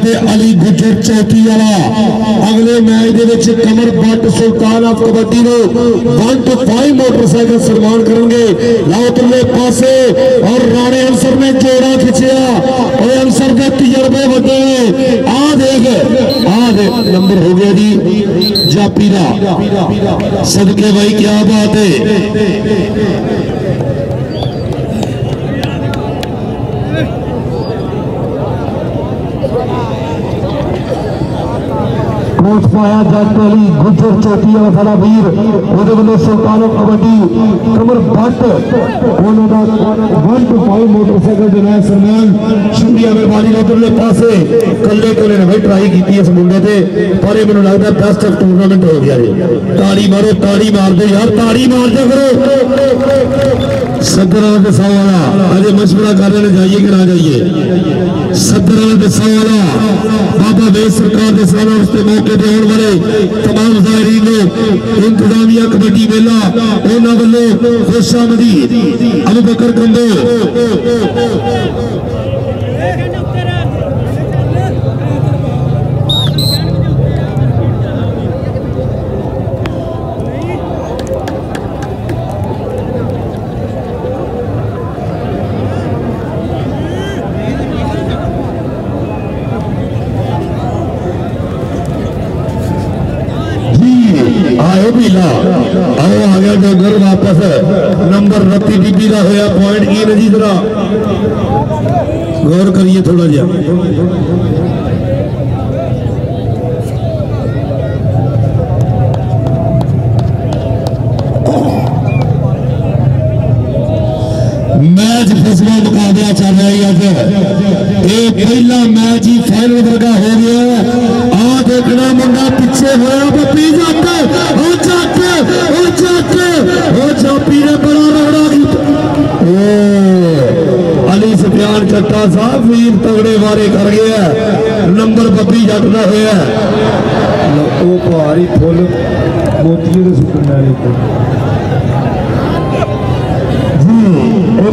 ਤੇ ਅਲੀ ਗੁੱਜਰ ਚੌਥੀ ਵਾਲਾ ਅਗਲੇ ਮੈਚ ਦੇ ਵਿੱਚ ਕਮਰ ਬੱਟ ਸੁਲਤਾਨ ਆਫ ਕਬੱਡੀ ਨੂੰ 1 ਤੋਂ 5 ਮੋਟਰਸਾਈਕਲ ਸਨਮਾਨ ਕਰਨਗੇ ਲਾਓ ਤੁਰਲੇ ਪਾਸੇ ਔਰ ਰਾਣੇ ਅਨਸਰ ਨੇ ਜੋੜਾ ਖਿੱਚਿਆ ਓਏ ਅਨਸਰ ਦੇ ਤਜਰਬੇ ਵੱਡੇ ਨੇ ਆ ਦੇਖ ਆ ਦੇ ਨੰਬਰ ਹੋ ਗਿਆ ਜੀ ਜਾਪੀ ਦਾ ਸਦਕੇ ਭਾਈ ਕੀ ਬਾਤ ਹੈ कोच पाया जाट वाली गुजर चौटिया सारा वीर ओदे सुल्तानो कबड्डी कमर भट्ट ओने मोटरसाइकिल जनाब शुक्रिया मेहरबानी ने कल्ले ने भाई ट्राई की इस मुंडे पर ये मेनू है बेस्ट ऑफ़ टूर्नामेंट हो गया ताड़ी मारो ताड़ी मार दे यार ताड़ी मार दे करो सत्तर रुपए सौ वाला, अरे मशवरा कर रहे जाइए कि ना जाइए। सत्तर रुपए सौ वाला, बाबा बेस सरकार के सारा उसके मौके पे आने वाले तमाम जायरीन ने इंतजामिया कबड्डी मेला उन्होंने वालों खुशामदी अबू बकर कंदो। गौर करिए थोड़ा जा। मैच फैसला मुकाबला चल रहा है अगर ये पहला मैच ही फाइनल वर्गा हो गया। है। आ देखना पीछे जाते जाते जाते बड़ा रोड़ा ओ सुफियान चट्टा साहब वीर तगड़े वारे कर गया नंबर बत्ती जटना हो। फुल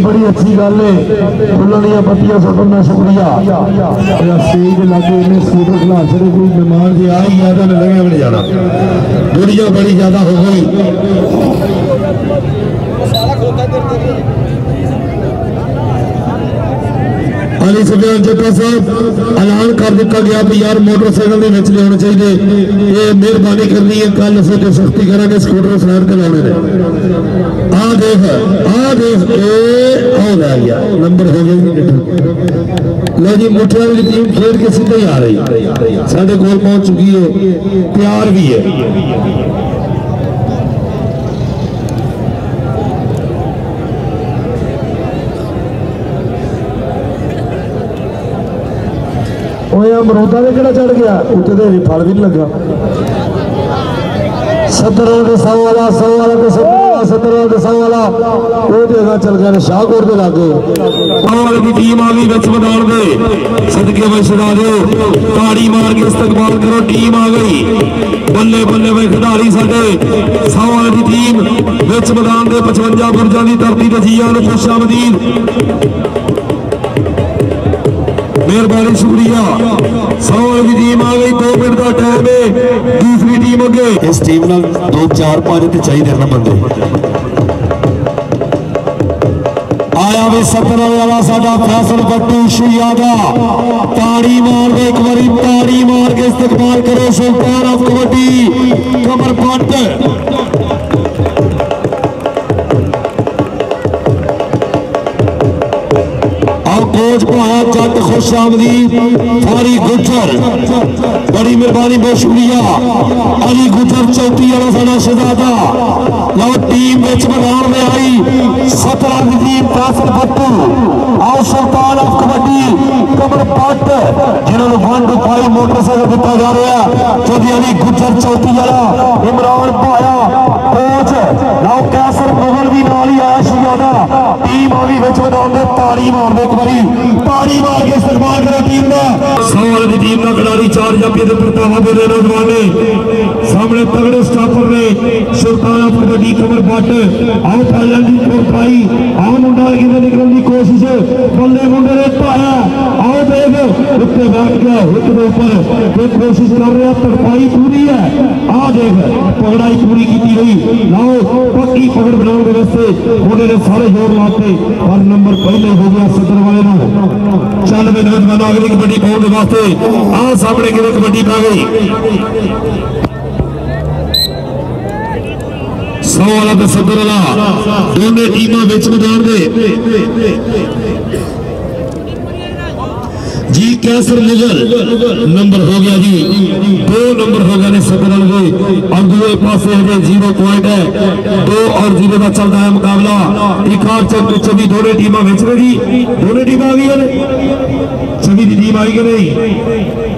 बड़ी अच्छी गल है। फुलों पत्तियाँ शुक्रिया। लागे इन्हें स्कूटर खिला चले कोई मेहमान जी आ ही गया तो लगे बड़ी ज़्यादा हो गई। ਦੁਨੀਆ ਬੜੀ ਜ਼ਿਆਦਾ ਹੋ ਗਈ ਅਲੀ ਸਫਿਆਨ ਜੱਟਾ ਸਾਹਿਬ ਐਲਾਨ ਕਰ ਦਿੱਤਾ ਗਿਆ ਵੀ ਯਾਰ ਮੋਟਰਸਾਈਕਲ ਦੇ ਵਿੱਚ ਲਿਆਉਣੇ ਚਾਹੀਦੇ ਇਹ ਮਿਹਰਬਾਨੀ ਕਰਨੀ ਹੈ ਕੱਲ ਅਸੀਂ ਤੇ ਸਖਤੀ ਕਰਾਂਗੇ ਸਕੂਟਰ ਸਾਈਡ ਤੇ ਲਾਉਣੇ ਨੇ ਆਹ ਦੇਖ ਆਹ ਦੇਖ ਇਹ ਆਉ ਲੈ ਗਿਆ ਨੰਬਰ ਹੋ ਗਿਆ ਜੀ ਡਿੱਠਾ। ਲਓ ਜੀ ਮੁੱਠਿਆਂ ਦੀ ਟੀਮ ਖੇਡ ਕੇ ਸਿੱਧਾ ਹੀ ਆ ਰਹੀ ਸਾਡੇ ਕੋਲ ਪਹੁੰਚ ਚੁੱਕੀ ਹੈ ਤਿਆਰ ਵੀ ਹੈ ओए अमरूदा ने केड़ा चढ़ गया उत्ते तो फल भी नहीं लगा सत्रह के सौ वाला सौ वाला के सत्रह सत्रह के सौ वाला वो देगा चल गया शाहपुर के लागे टीम आ गई बच बदौर सदके में दो ताड़ी मार के इस्तकबाल करो टीम आ गई बल्ले बल्ले वे खिडारी साडे सौ वाले की टीम बिच मैदान के पचवंजा बुरजा की धरती रजिया खुशामदीद मेहरबानी, शुक्रिया। सवाल की टीम आ गई, दो मिनट का टाइम है। दूसरी टीम अगे इस टीम न दो, चार, पाँच तो चाहिए ना बंदे। आया भी सत्रह वाला साडा फैसल ताड़ी मार दे, एक बारी ताड़ी मार के इस्तेमाल करो, सुल्तान ऑफ़ कबड्डी। कमर पट सूरज पढ़ाया चट खुश आमदीद फारी गुजर, बड़ी मेहरबानी, बहुत शुक्रिया। अली गुजर चौथी वाला साढ़ा शहजादा। लो टीम बिच मैदान में आई। सतर अजीब कासिर भट्टू आओ सुल्तान ऑफ़ कबड्डी कमर भट्ट जिन्होंने वन, टू, फाइव मोटरसाइकिल दिता जा रहा चौधरी अली गुजर चौथी वाला इमरान पाया। ਭਾਇਆ ਕੋਚ ਲਓ ਕਾਸਰ ਮੁਗਲ ਵੀ ਨਾਲ ਹੀ ਆਇਆ ਸ਼ਹਜ਼ਾਦਾ ਟੀਮ ਆ ਵੀ ਵਿੱਚ ਮੈਦਾਨ ਦੇ ਤਾੜੀ ਮਾਰਦੇ ਇੱਕ ਵਾਰੀ ਤਾੜੀ ਮਾਰ ਕੇ ਇਸਤਕਬਾਲ ਕਰੋ ਟੀਮ ਦਾ ਸੌਲ ਦੀ ਟੀਮ ਦਾ ਖਿਡਾਰੀ ਚਾਰ ਜਾਪੀ ਦੇ ਪ੍ਰਤਾਵਾ ਦੇ ਨੌਜਵਾਨ ਨੇ ਸਾਹਮਣੇ ਤਗੜੇ ਸਟਾਪਰ ਨੇ ਸੁਲਤਾਨ ਆਫ ਕਬੱਡੀ ਕਮਰ ਬੱਟ ਆਉ ਪਾਲਣ ਦੀ ਕੋਰਪਾਈ ਆ ਮੁੰਡਾ ਕਿਤੇ ਨਿਕਲਣ ਦੀ ਕੋਸ਼ਿਸ਼ ਬੱਲੇ ਮੁੰਡੇ ਨੇ ਪਾਇਆ ਆਓ ਦੇਖ ਉੱਤੇ ਬੈਠ ਗਿਆ ਹਿੱਟ ਦੇ ਉੱਪਰ ਇਹ ਕੋਸ਼ਿਸ਼ ਕਰ ਰਿਹਾ ਤੜਪਾਈ ਪੂਰੀ ਹੈ ਆ ਦੇਖ ਪਕੜਾਈ ਪੂਰੀ ਕੀਤੀ ਗਈ ਲਓ ਪੱਕੀ ਪਕੜ ਬਣਾਉਣ ਦੇ ਵਾਸਤੇ ਮੁੰਡੇ ਨੇ ਸਾਰੇ ਜ਼ੋਰ ਲਾਤੇ ਪਰ ਨੰਬਰ ਪਹਿਲੇ ਹੋ ਗਿਆ ਸੱਤਰ ਵਾਲੇ ਨੂੰ ਚੱਲ ਵੇ ਨੌਜਵਾਨ ਅਗਲੀ ਕਬੱਡੀ ਪਾਉਣ ਦੇ ਵਾਸਤੇ ਆਹ ਸਾਹਮਣੇ ਕਿਵੇਂ ਕਬੱਡੀ ਪਾ ਗਈ ਸੌ ਵਾਲਾ ਤੇ ਸੱਤਰ ਵਾਲਾ ਦੋਨੇ ਟੀਮਾਂ ਵਿੱਚ ਮੈਦਾਨ ਦੇ जी कैसर निगल नंबर हो गया जी। दो नंबर हो गया सत्रह रनवे और दूसरे पास हमें ज़ीरो पॉइंट है। दो और ज़ीरो का चल रहा है मुकाबला। एक और चौबी दोनों टीम बेच रही। दोनों टीम आ गई है छवि टीम आई कि नहीं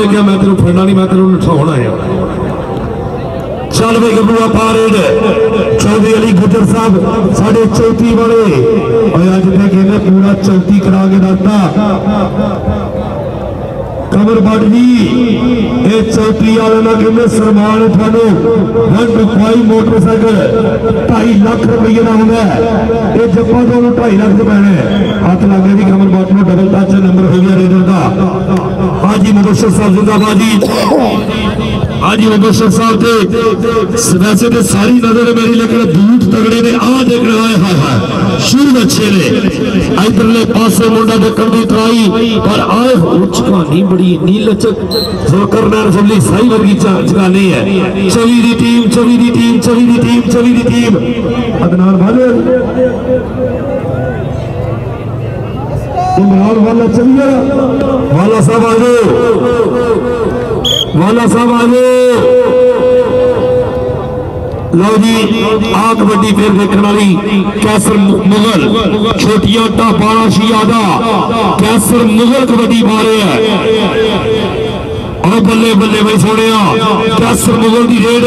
ਨੇ ਕਿਹਾ ਮੈਂ ਤੈਨੂੰ ਫੜਨਾ ਨਹੀਂ ਮੈਂ ਤੈਨੂੰ ਨਠਾਉਣ ਆਇਆ ਚੱਲ ਬਈ ਗੱਭਰੂਆ ਪਾਰੇਡ ਚੌਧਰੀ ਅਲੀ ਗੁੱਜਰ ਸਾਹਿਬ ਸਾਡੇ ਚੌਥੀ ਵਾਲੇ ਓਏ ਅੱਜ ਤੇ ਕਹਿੰਦੇ ਪੂਰਾ ਚੌਥੀ ਕਰਾ ਕੇ ਦੱਸਤਾ ਕਮਰ ਬੱਟ ਜੀ ਇਹ ਚੌਥੀ ਵਾਲੇ ਨਾਲ ਕਹਿੰਦੇ ਸਨਮਾਨ ਤੁਹਾਨੂੰ ਵਨ ਰੁਪਏ ਮੋਟਰਸਾਈਕਲ 2.5 ਲੱਖ ਰੁਪਏ ਦਾ ਹੁੰਦਾ ਹੈ। ਇਹ ਜੱਪਾ ਤੋਂ 2.5 ਲੱਖ ਦੇ ਪੈਣੇ ਹੱਥ ਲੱਗੇ ਦੀ ਕਮਰ ਬੱਟ ਨੂੰ ਡਬਲ ਟੱਚ ਨੰਬਰ ਹੋ ਗਿਆ ਰੇਡਰ ਦਾ हाजी मुबशर साहब जिंदाबाद जी। हाजी मुबशर साहब थे। वैसे तो सारी नज़र मेरी लेकिन बूट तगड़े ने, आ देख रहा है, हाय हाय। शुरू अच्छे ने। इधरले पासे मुंडा दे कंडी ट्राई पर आए, उच्च का नहीं बड़ी नील लचक जोकर नार फुल्ली सही वर्गी चुकानी है। चली दी टीम, चली दी टीम, चली दी टीम, चली दी टीम। अदनान भाले इमरान वाला चलिए। वाला साहब आ जाओ। वाला साहब आ जाओ। लो जी, आग बड़ी फिर देखने वाली कैसर मुगल। छोटिया टा बारा शियादा। कैसर मुगल कबड्डी मारे है। ਆ ਬੱਲੇ ਬੱਲੇ ਬਈ ਸੋਹਣਿਆ ਕੈਸਰ ਮੁਗਲ ਦੀ ਰੇਡ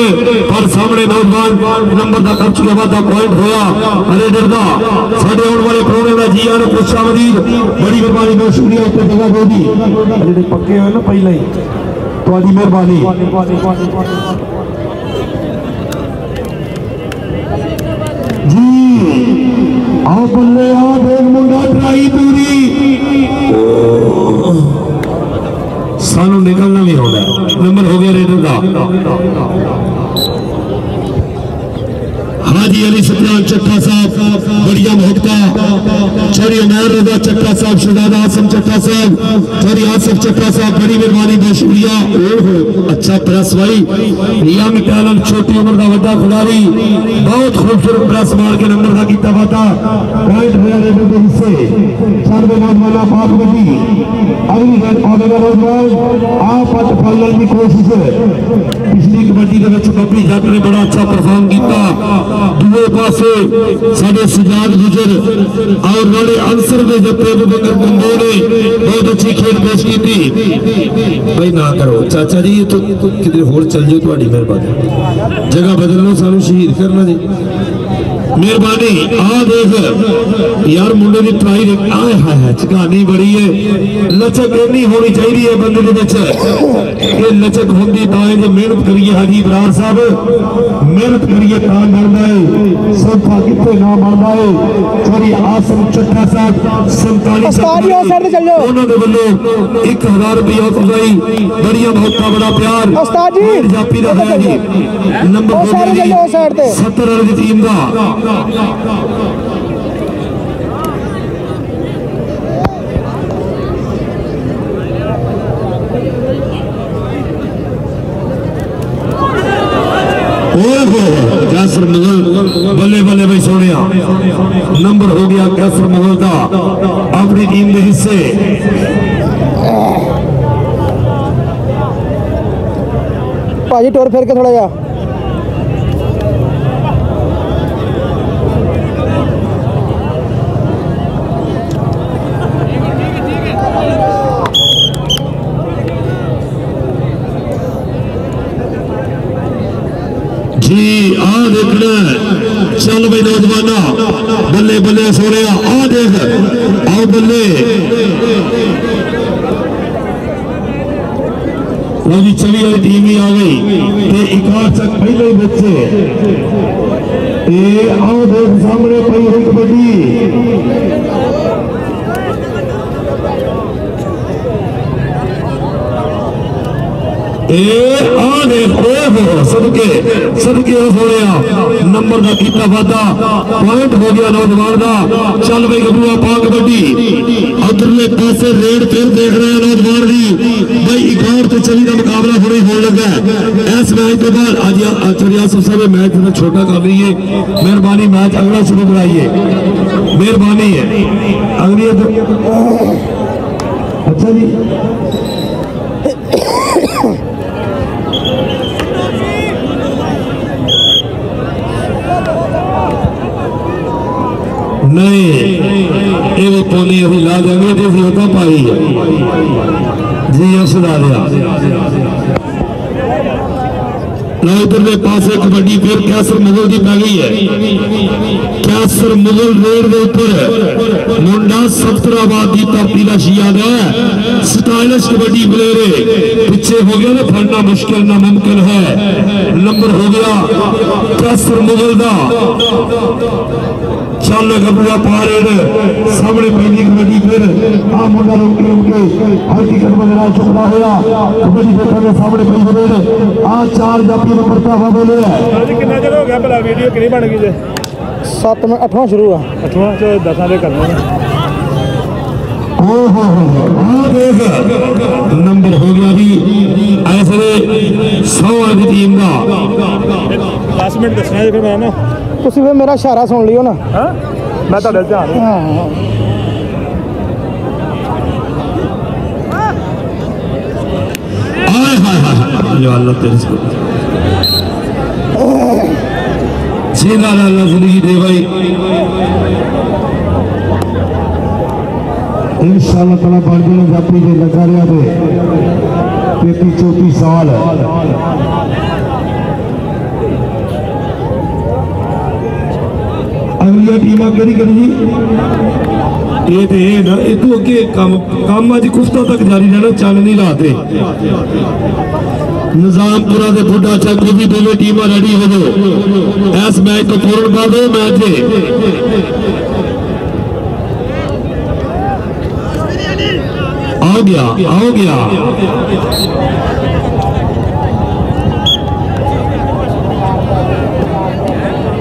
ਪਰ ਸਾਹਮਣੇ ਨੌਜਵਾਨ ਨੰਬਰ ਦਾ ਕਰ ਚੁੱਕਿਆ ਵਾਦਾ ਪੁਆਇੰਟ ਹੋਇਆ ਅਰੇ ਡਰਦਾ ਸਾਡੇ ਆਉਣ ਵਾਲੇ ਪ੍ਰੋਗਰਾਮ ਦਾ ਜੀ ਆਨ ਖੁਸ਼ਾਮਦੀਦ ਬੜੀ ਮਿਹਰਬਾਨੀ ਬਹੁਤ ਸ਼ੁਕਰੀਆ ਉੱਤੇ ਜਗ੍ਹਾ ਦੋ ਜੀ ਜਿਹੜੇ ਪੱਕੇ ਹੋਏ ਨਾ ਪਹਿਲਾਂ ਹੀ ਤੁਹਾਡੀ ਮਿਹਰਬਾਨੀ ਜੀ ਆਓ ਬੱਲੇ ਆ ਦੇਖ ਮੁੰਡਾ ਟਰਾਈ ਪੂਰੀ ਸਾਨੂੰ ਨਿਕਲਣਾ ਵੀ ਆਉਂਦਾ ਨੰਬਰ ਹੋ ਗਿਆ ਰੇਡਰ ਦਾ हाजी अली सुफियान चट्टा साहब, बढ़िया मोहब्ता चौरी अमैर रजा चट्टा साहब शहजादा आसम चट्टा साहब चौरी आसफ चट्टा साहब, बड़ी मेहरबानी, बहुत शुक्रिया। अच्छा प्रेस भाई यंग टैलेंट छोटी उम्र का वाला खिलाड़ी, बहुत खूबसूरत प्रेस मार के नंबर का किया वादा। पॉइंट हो जाने के हिस्से सर्वे वाला बाप गति अगली बार आने का रोज बाद आप आज फाइनल की कोशिश है। पिछली कबड्डी के बच्चों बबली भी जाकर बड़ा अच्छा परफॉर्म किया ਦੂਏ ਪਾਸੇ ਸਾਡੇ ਸਜਾਦ ਗੁਜਰ ਔਰ ਨਾਲੇ ਅੰਸਰ ਦੇ ਜੱਪੇ ਬਕਰ ਬੰਦੇ ਨੇ ਬਹੁਤ ਅੱਛੀ ਖੇਡ ਪੇਸ਼ ਕੀਤੀ ਬਈ ਨਾ ਕਰੋ ਚਾਚਾ ਜੀ ਇਹ ਤੋਂ ਕਿਤੇ ਹੋਰ ਚੱਲ ਜਾਓ ਤੁਹਾਡੀ ਮਿਹਰਬਾਨੀ ਜਗ੍ਹਾ ਬਦਲ ਲਓ ਸਾਨੂੰ ਸ਼ਹੀਦ ਕਰਨਾ ਜੀ ਮਿਹਰਬਾਨੀ ਆ ਦੇਖ ਯਾਰ ਮੁੰਡੇ ਦੀ ਟਰਾਈ ਦੇਖ ਆਏ ਹਾਏ ਹਾਏ ਚਕਾਨੀ ਬੜੀ ਏ ਲਚਕ ਇੰਨੀ ਹੋਣੀ ਚਾਹੀਦੀ ਹੈ ਬੰਦੇ ਦੇ ਵਿੱਚ ਇਹ ਲਚਕ ਹੁੰਦੀ ਤਾਂ ਇਹ ਜੇ ਮਿਹਨਤ ਕਰੀਏ ਹਾਜੀ ਇਬਰਾਰ ਸਾਹਿਬ ਮਿਹਨਤ ਕਰੀਏ ਤਾਂ ਬਣਦਾ ਏ ਸੌਖਾ ਕਿੱਥੇ ਨਾ ਬਣਦਾ ਏ ਸੋਰੀ ਆਸਮ ਚੱਠਾ ਸਾਹਿਬ 47 ਉਸਤਾਦ ਜੀ, ਉਸ side ਤੇ ਚੱਲ ਜਾਓ। ਉਹਨਾਂ ਦੇ ਵੱਲੋਂ 1000 ਰੁਪਏ ਉਪਜਾਈ ਬੜੀਆਂ ਬਹੁਤਾ ਬੜਾ ਪਿਆਰ ਉਸਤਾਦ ਜੀ, ਮੇਰ ਜਾਪੀ ਦਾ ਹੈ ਜੀ ਨੰਬਰ ਉਸ side ਤੇ ਚੱਲ ਜਾਓ, ਉਸ side ਤੇ। 70 ਵਾਲੀ ਦੀ ਟੀਮ ਦਾ कैसर मुगल बल्ले बल्ले भाई सोने नंबर हो गया कैसर मुगल का अपनी टीम के हिस्से भाजी टोर फिर के थोड़ा जहा ਜਿਹਾ ਜੀ ਆ ਦੇਖਣਾ ਚੱਲ ਬਈ ਨੌਜਵਾਨਾ ਬੱਲੇ ਬੱਲੇ ਸੋਹਣਿਆ ਆ ਦੇਖ ਆਓ ਬੱਲੇ ਲਓ ਜੀ ਚਲੀ ਵਾਲੀ ਟੀਮ ਵੀ ਆ ਗਈ ਤੇ ਇਕਾਰ ਚੱਕ ਪਹਿਲੇ ਹੀ ਬੱਚੇ ਇਹ ਆਓ ਦੇਖ ਸਾਹਮਣੇ ਪਈ ਹੋਈ ਕਬੱਡੀ ਇਹ ਆ ਦੇਖ सदके सदके सोने नंबर का किया वादा पॉइंट हो गया नौजवान का चल भाई गबरूआ पा कबड्डी अदरले पासे रेड फिर देख रहे हैं नौजवान की भाई इकौर तो चली का मुकाबला थोड़ी होने लगा है इस मैच के बाद आज आचार्य साहब मैच में छोटा कर रही है मेहरबानी मैच अगला शुरू कराइए मेहरबानी है अगली अच्छा जी नहीं। ये पौनी अभी ला देंगे तो फिर पाई जी अस ला दिया ना इधरले पास कबड्डी फिर कैसर मुगल की पै गई है? कैसर मुगल रोड के उपर मुंडा सफ्तराबाद की धरती का शी आ गया स्टाइलिश कबड्डी प्लेयर पिछे हो गया ना, फड़ना मुश्किल ना मुमकिन है। नंबर हो गया। कैसर मुगल का ਹੋ ਦਾ ਚੱਲ ਗੱਬੂਆ ਪਾਰੇਡ ਸਾਹਮਣੇ ਪੈਂਦੀ ਕਬੱਡੀ ਫਿਰ। ਆ ਮੁੰਡਾ ਰੁਕ ਕੇ ਰੁਕ ਕੇ ਹਕੀਕਤ ਬਦਲਾ ਚੁੱਕਦਾ ਹੋਇਆ ਕਬੱਡੀ ਦੇਖਣ ਦੇ ਸਾਹਮਣੇ ਪਈ ਹੋਵੇ ਆ ਚਾਰ ਜਾਪੀ ਨੰਬਰ ਤੇ ਹਵਾ ਬੋਲੇ ਹੈ ਕਿੰਨਾ ਚਿਰ ਹੋ ਗਿਆ ਭਲਾ ਵੀਡੀਓ ਕਿਹੜੀ ਬਣ ਗਈ ਜੇ? 7 ਮਿੰਟ 8ਵਾਂ ਸ਼ੁਰੂ ਆ। ਅਠਵਾਂ ਚ ਦਸਾਂ ਦੇ ਕਰਨੇ ਓ ਹੋ ਹੋ ਆ ਦੇਖ ਨੰਬਰ ਹੋ ਗਿਆ ਵੀ ਐਸਲੇ 100 ਵਾਲੀ ਟੀਮ ਦਾ। 10 ਮਿੰਟ ਦੱਸਣਾ ਜੇ ਫਿਰ ਮੈਂ ਨਾ। ਤੁਸੀਂ ਫਿਰ ਮੇਰਾ ਇਸ਼ਾਰਾ ਸੁਣ ਲਿਓ ਨਾ ਹਾਂ ਮੈਂ ਤੁਹਾਡੇ ਧਿਆਨ ਨਾਲ- ਹਾਂ ਹਾਏ ਹਾਏ ਹਾਏ ਹਾਏ ਯਾ ਅੱਲਾਹ ਤੇਰੇ ਸੋ ਜੀਨਾ ਅੱਲਾਹ ਜ਼ਿੰਦਗੀ ਦੇ ਭਾਈ ਇਨਸ਼ਾਅੱਲਾ ਤਾਲਾ ਬਣ ਜਣੇ ਜਾਪੀ ਦੇ ਲੱਗਾ ਰਿਆ ਤੇ 33 34 ਸਾਲ ਅਗਲੀ ਟੀਮਾਂ ਕਿਹੜੀ ਕਿਹੜੀ ਜੀ ਇਹ ਤੇ ਇਹ ਨਾ ਇਹ ਤੋਂ ਅੱਗੇ ਕੰਮ ਕੰਮ ਅੱਜ ਕੁਫਤਾ ਤੱਕ ਜਾਰੀ ਰਹਿਣਾ ਚਾਨਣੀ ਰਾਤ ਦੇ ਨਿਜ਼ਾਮਪੁਰਾ ਦੇ ਬੁੱਢਾ ਚੱਕ ਉਹ ਵੀ ਦੋਵੇਂ ਟੀਮਾਂ ਰੈਡੀ ਹੋ ਜਾਓ ਇਸ ਮੈਚ ਤੋਂ ਫੌਰਨ ਬਾਅਦ ਉਹ ਮੈਚ ਹੈ ਆ ਗਿਆ ਆ ਗਿਆ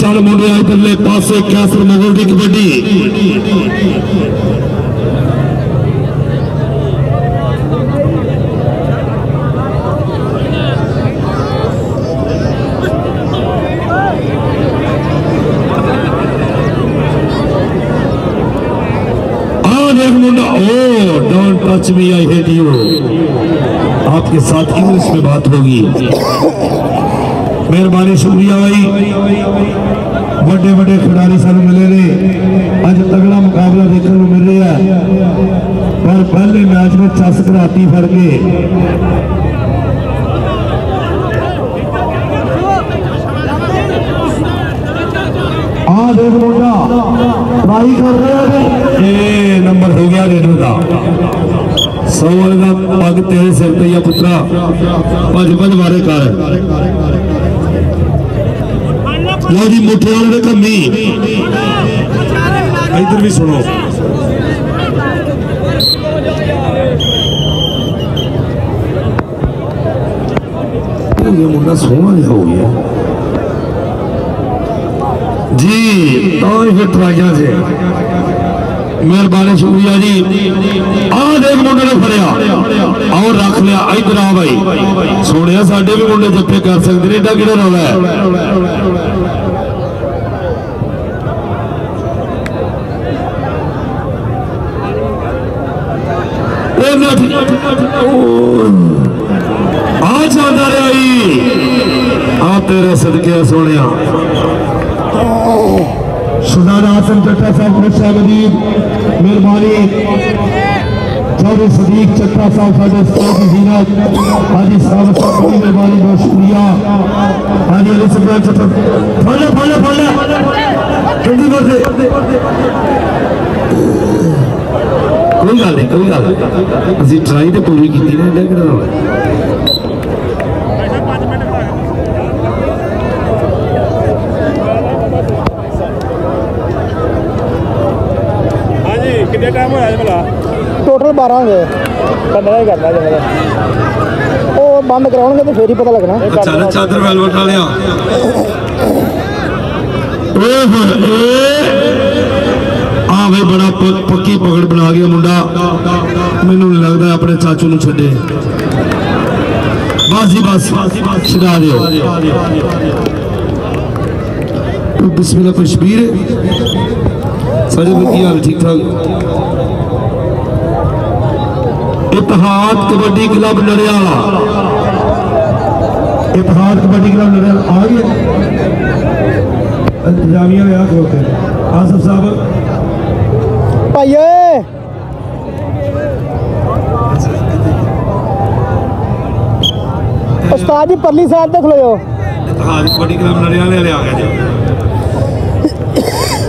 चल ಮುಡಿಯಾಯ್ತಲ್ಲೇ ಪಾಸೆ ಕ್ಯಾಸರ್ ಮಗುಡಿ kabaddi oh don't touch me I hate you आपके साथ इंग्लिश में बात होगी। मेहरबानी शुक्रिया भाई। बड़े बड़े खिलाड़ी सब मिले ने। अज तगड़ा मुकाबला देखने को मिल रहा है। पर पहले मैच में चस कराती फर के देख नंबर हो गया रेडू का सौर पग तेरे सिर पे या पुत्रा। भजपन मारे कारण। ਲਓ ਜੀ ਮੁੱਠੇ ਵਾਲੇ ਦੇ ਕੰਮੀ ਇੱਧਰ ਵੀ ਸੁਣੋ ਇਹ ਮੁੰਡਾ ਸੋਹਣਾ ਜਿਹਾ ਹੋ ਗਿਆ ਜੀ ਤਾਂ ਹੀ ਫਿਰ ਟਰਾਈਆਂ ਸੇ ਮਿਹਰਬਾਨੀ ਸ਼ੁਕਰੀਆ ਜੀ मेहरबानी सूर्या जी। आज मुंडे ने फरिया और रख लिया। इधर आ भाई। सुने साडे भी मुंडे जत्थे कर सकते एडा कि रौला है? आ जाता रहा तेरे सदके सोने शहजादा हसन चट्टा साहब मुशा मजीद मेहरबानी। चौधरी सदीक चट्टा साहब, साढ़े की जीनत। हाजी साहब की मेहरबानी, बहुत शुक्रिया। हाजी अली सब्जा चट्टा फले फले फले जल्दी कर दे कोई गल नहीं, कोई गल असी ट्राई तो पूरी की लेकिन ਕਿੰਨੇ ਟਾਈਮ ਹੋਇਆ ਜੀ ਭਲਾ ਟੋਟਲ 12 ਹੋ ਗਏ ਪੰਦਰਾਂ ਹੀ ਕਰਨਾ ਜੀ ਉਹ ਬੰਦ ਕਰਾਉਣਗੇ ਤੇ ਫੇਰ ਹੀ ਪਤਾ ਲੱਗਣਾ ਚੱਲ ਚਾਦਰ ਵੈਲਵਟ ਵਾਲਿਆ ਓਏ ਹੋਏ ਆ ਵੇ ਬੜਾ ਪ- ਪੱਕੀ ਪਕੜ ਬਣਾ ਗਿਆ ਮੁੰਡਾ ਮੈਨੂੰ ਨਹੀਂ ਲੱਗਦਾ ਆਪਣੇ ਚਾਚੂ ਨੂੰ ਛੱਡੇ ਬਸ ਜੀ ਬਸ ਛਡਾ ਦਿਓ बिस्मिल्लाह कश्मीर सारे की हाल ठीक ठाक? इतिहाद कबड्डी क्लब नड़ियाला। इतिहाद कबड्डी क्लब नड़ियाला आ गए इंतजामिया ने आके होते आसफ साहब। भाइयों उस्ताद जी परली साहब देख लो इतिहाद कबड्डी क्लब नड़ियाला आ गए जी।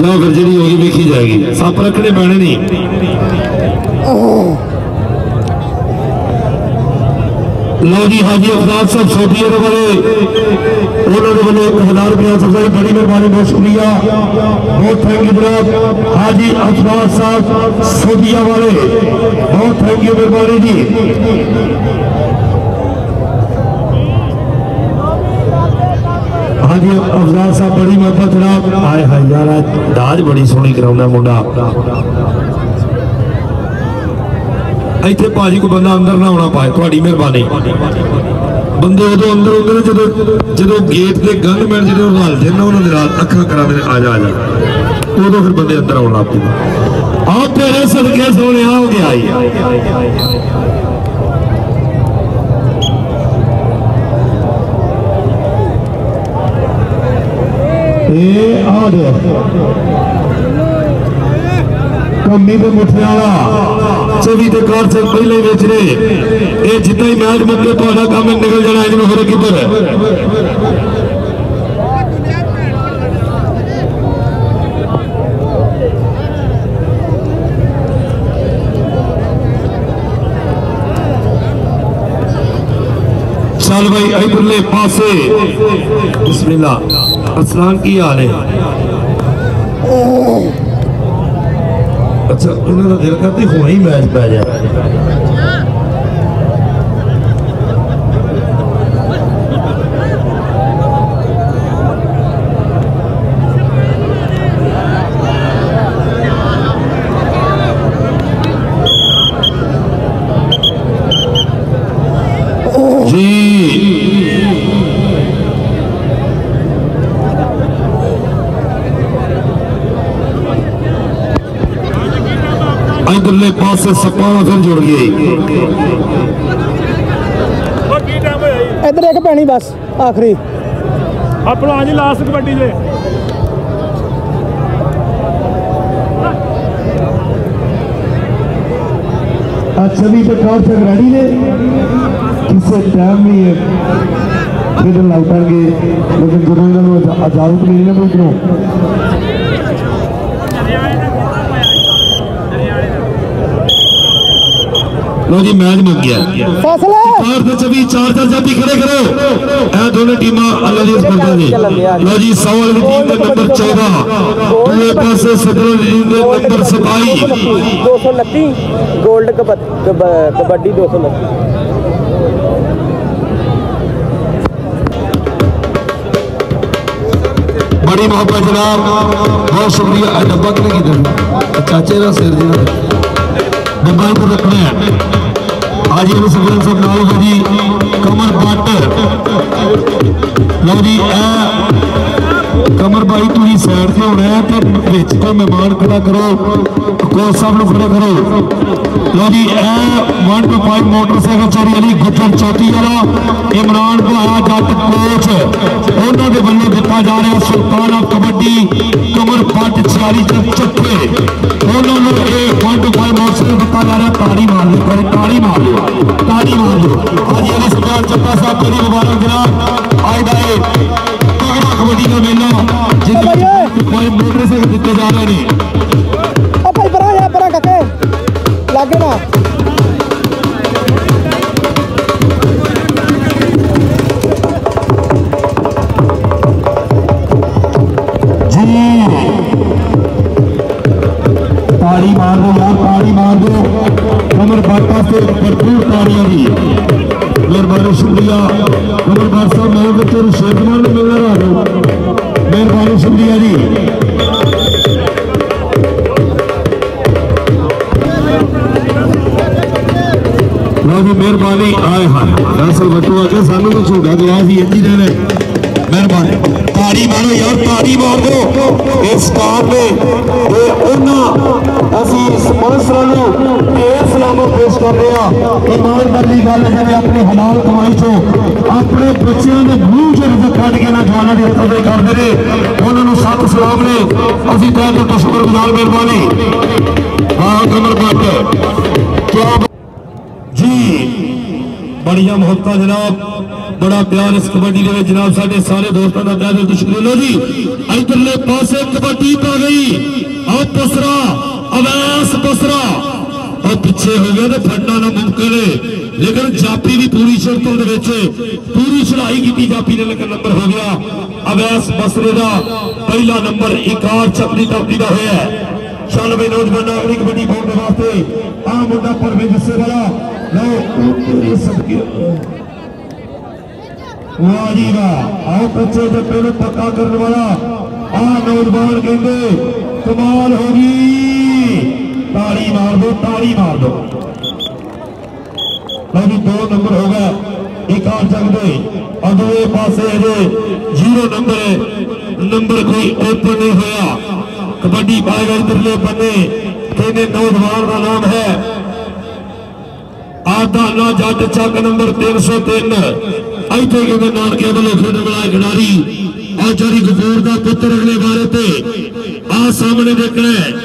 ਲਓ ਫਿਰ ਜਿਹੜੀ ਹੋਗੀ ਵੇਖੀ ਜਾਏਗੀ ਸੱਪ ਰੱਖਣੇ ਪੈਣੇ ਨਹੀਂ ਲਓ ਜੀ ਹਾਜੀ ਅਫਦਾਦ ਸਾਹਿਬ ਸੋਢੀਏ ਦੇ ਵੱਲੋਂ ਉਹਨਾਂ ਦੇ ਵੱਲੋਂ 1000 ਰੁਪਏ ਸਬਜ਼ੀ ਬੜੀ ਮਿਹਰਬਾਨੀ ਬਹੁਤ ਸ਼ੁਕਰੀਆ ਬਹੁਤ ਥੈਂਕ ਯੂ ਜਨਾਬ ਹਾਜੀ ਅਫਦਾਦ ਸਾਹਿਬ ਸੋਢੀਆ ਵਾਲੇ ਬਹੁਤ ਥੈਂਕ ਯੂ ਮਿਹਰਬਾਨੀ ਜੀ ਹਾਂਜੀ ਅਫਜ਼ਾਲ ਸਾਹਿਬ ਬੜੀ ਮਿਹਰਬਾਨੀ ਜਨਾਬ ਹਾਏ ਹਾਏ ਯਾਰ ਇਹ ਦਾਜ ਬੜੀ ਸੋਹਣੀ ਕਰਾਉਂਦਾ ਮੁੰਡਾ ਇੱਥੇ ਭਾਜੀ ਕੋ ਬੰਦਾ ਅੰਦਰ ਨਾ ਆਉਣਾ ਪਾਏ ਤੁਹਾਡੀ ਮਿਹਰਬਾਨੀ ਬੰਦੇ ਉਦੋਂ ਅੰਦਰ ਹੁੰਦੇ ਨੇ ਜਦੋਂ ਜਦੋਂ ਗੇਟ ਤੇ ਗਨਮੈਨ ਜਿਹੜੇ ਉਹ ਹਲਦੇ ਨੇ ਉਹਨਾਂ ਦੇ ਨਾਲ ਅੱਖਾਂ ਕਰਾਉਂਦੇ ਨੇ ਆ ਜਾ ਆ ਜਾ ਉਦੋਂ ਫਿਰ ਬੰਦੇ ਅੰਦਰ ਆਉਣ ਲੱਗ ਪੈਂਦੇ ਆ ਤੇਰੇ ਸਦਕੇ ਸੋਹਣਿਆ ਹੋ ਗਿਆ ਈ ਇਹ ਆ ਗਿਆ ਕੰਮੀ ਦੇ ਮੁੱਠੇ ਵਾਲਾ ਚੌਵੀ ਤੇ ਕਾਰ ਸੇ ਪਹਿਲੇ ਵਿੱਚ ਨੇ ਇਹ ਜਿੱਦਾਂ ਹੀ ਮੈਚ ਮੁੱਕੇ ਤੁਹਾਡਾ ਕੰਮ ਨਿਕਲ ਜਾਣਾ ਇਹਨੂੰ ਹੋਰ ਕਿੱਧਰ ਹੈ ਚੱਲ ਭਾਈ ਇਧਰਲੇ ਪਾਸੇ ਬਿਸਮਿਲ੍ਲਾ असलान की हाल है? अच्छा उन्होंने दिल करते हुआ ही मैच पै जाए। ਇਧਰਲੇ ਪਾਸੇ ਸੱਪਾਂ ਨਾਲ ਫਿਰ ਜੁੜ ਗਏ ਉਹ ਕੀ ਟਾਈਮ ਹੋਇਆ ਜੀ ਇੱਧਰ ਇੱਕ ਪੈਣੀ ਬਸ ਆਖਰੀ ਆਪਣਾ ਜੀ ਲਾਸਟ ਕਬੱਡੀ ਦੇ अच्छा भी प्रकार से रेडी ने किसी टाइम भी है खेल लग पाएंगे लेकिन जो इन्होंने इजाजत मिली ना उधरों लो मैच मुक गया चार चार चार चार खड़े करो ऐ दोनों टीम लो जी 100 वाली टीम नंबर 14 दूसरे पासे 17 वाली टीम दा नंबर 27 बड़ी मोहब्बत जनाब बहुत शुक्रिया अच्छा चेहरा सिर जी डब्बा को रखना है आज ये संगठन सब नाल है जी कमर पाटर लो जी ਕਮਰ ਬਾਈ ਤੁਸੀਂ ਸਾਈਡ ਤੇ ਹੋਣਾ ਹੈ ਤੇ ਵਿੱਚ ਕੋਈ ਮਹਿਮਾਨ ਖੜਾ ਕਰੋ ਕੋਚ ਸਾਹਿਬ ਨੂੰ ਖੜਾ ਕਰੋ ਲਓ ਜੀ ਇਹ 1 to 5 ਮੋਟਰਸਾਈਕਲ ਚੋਰੀ ਵਾਲੀ ਗੁੱਜਰ ਚੌਥੀ ਵਾਲਾ ਇਮਰਾਨ ਭਾਇਆ ਜੱਟ ਕੋਚ ਉਹਨਾਂ ਦੇ ਵੱਲੋਂ ਦਿੱਤਾ ਜਾ ਰਿਹਾ ਸੁਲਤਾਨ ਆਫ ਕਬੱਡੀ ਕਮਰ ਪੱਟ 46 ਚ ਚੱਕੇ ਉਹਨਾਂ ਨੂੰ ਇਹ 1 to 5 ਮੋਟਰਸਾਈਕਲ ਦਿੱਤਾ ਜਾ ਰਿਹਾ ਤਾੜੀ ਮਾਰ ਲਓ ਕਰੇ ਤਾੜੀ ਮਾਰ ਲਓ ਤਾੜੀ ਮਾਰ ਲਓ ਅੱਜ ਇਹ ਸਰਦਾਰ ਚੱਪਾ ਸਾਹਿਬ ਬੜੀ ਮੁਬਾਰਕ ਜਨਾਬ ਅੱਜ ਦਾ कबड्डी का मेला जितने मोटर से जितने जा रहे हैं अब भाई बड़ा है बड़ा काके। लागे ना। मार दो यार मार दो। कमर से भरपूर शुक्रिया। कमर बच्चे ਜੀ ਮਿਹਰਬਾਨੀ ਆਏ ਹਨ ਦਰਅਸਲ ਬੱਟੂ ਆ ਕੇ ਸਾਨੂੰ ਤਾਂ ਝੂਠਾ ਗਿਆ ਸੀ ਇੰਜੀ ਦੇ ਨੇ ਮਿਹਰਬਾਨੀ ਤਾੜੀ ਮਾਰੋ ਯਾਰ ਤਾੜੀ ਮਾਰ ਦਿਓ ਇਸ ਸਟਾਫ ਨੇ ਤੇ ਉਹਨਾਂ ਅਸੀਂ ਸਪਾਂਸਰਾਂ ਨੂੰ पेश कर रहे हैं। ईमानदार गल है अपने हलाल कमाई चो अपने बच्चों के मूह चो रजत कट के नौजवानों की तबे करते रहे उन्होंने सत सलाम ने। अभी तय तो शुक्र गुजार मेहरबानी। क्या जी बड़िया मोहब्बत जनाब। बड़ा प्यार इस कबड्डी के जनाब, साढ़े सारे दोस्तों का तय दिल तो जी इधरले पासे कबड्डी पा गई। अब पुसरा, अवैस पसरा। ਉਹ ਪਿੱਛੇ ਹੋ ਗਿਆ ਤੇ ਫੜਨਾ ਨਾ ਮੁਮਕਿਨ ਹੈ ਲੇਕਿਨ ਜਾਪੀ ਦੀ ਪੂਰੀ ਸ਼ਰਤਾਂ ਦੇ ਵਿੱਚ ਪੂਰੀ ਚੜਾਈ ਕੀਤੀ ਜਾਪੀ ਨੇ ਲੇਕਿਨ ਨੰਬਰ ਹੋ ਗਿਆ ਅਵੈਸ ਬਸਰੇ ਦਾ ਪਹਿਲਾ ਨੰਬਰ ਇਕਾਰ ਚੱਕਰੀ ਤਬਦੀ ਦਾ ਹੋਇਆ ਹੈ ਚੱਲ ਬਈ ਨੌਜਵਾਨਾਂ ਅਗਲੀ ਕਬੱਡੀ ਪਾਉਣ ਦੇ ਵਾਸਤੇ ਆ ਮੁੰਡਾ ਪਰਵੇਜ ਸੇ ਵਾਲਾ ਲਓ ਤੇਰੇ ਸਦਕੇ ਵਾਹ ਜੀ ਵਾਹ ਆਓ ਬੱਚੇ ਦੇ ਪਹਿਲੇ ਪੱਕਾ ਕਰਨ ਵਾਲਾ ਆ ਨੌਜਵਾਨ ਕਹਿੰਦੇ ਕਮਾਲ ਹੋ ਗਈ ताली मार दो, ताली मार दो। लगी दो नंबर हो गया। एक आठ जंग दे। अगले पास ज़ीरो नंबर है। नंबर कोई ओपन नहीं होया। कबड्डी पाएगा इधरले बने। तेने नौजवान का नाम है। आधा ना जट चक नंबर तीन सौ तीन। इतने कहते नानके वालों खेड वाला खिलाड़ी। आचारी जारी कपूर का पुत्र अगले बारे ते। आ सामने देखना है।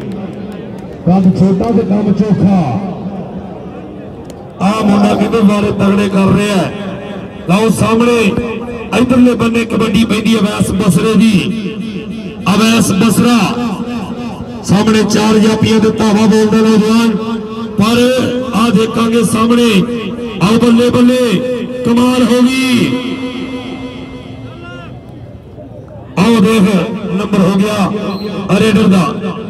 कम छोटा तो कम चौखा आ मुंडा कहते सारे तगड़े कर रहे हैं लाओ सामने इधरले बने कबड्डी पी अवैस बसरे की अवैस बसरा सामने चार जापिया धावा बोलते नौजवान पर आ देखा सामने आओ बल्ले बल्ले कमाल होगी आओ देख नंबर हो गया अरेडर का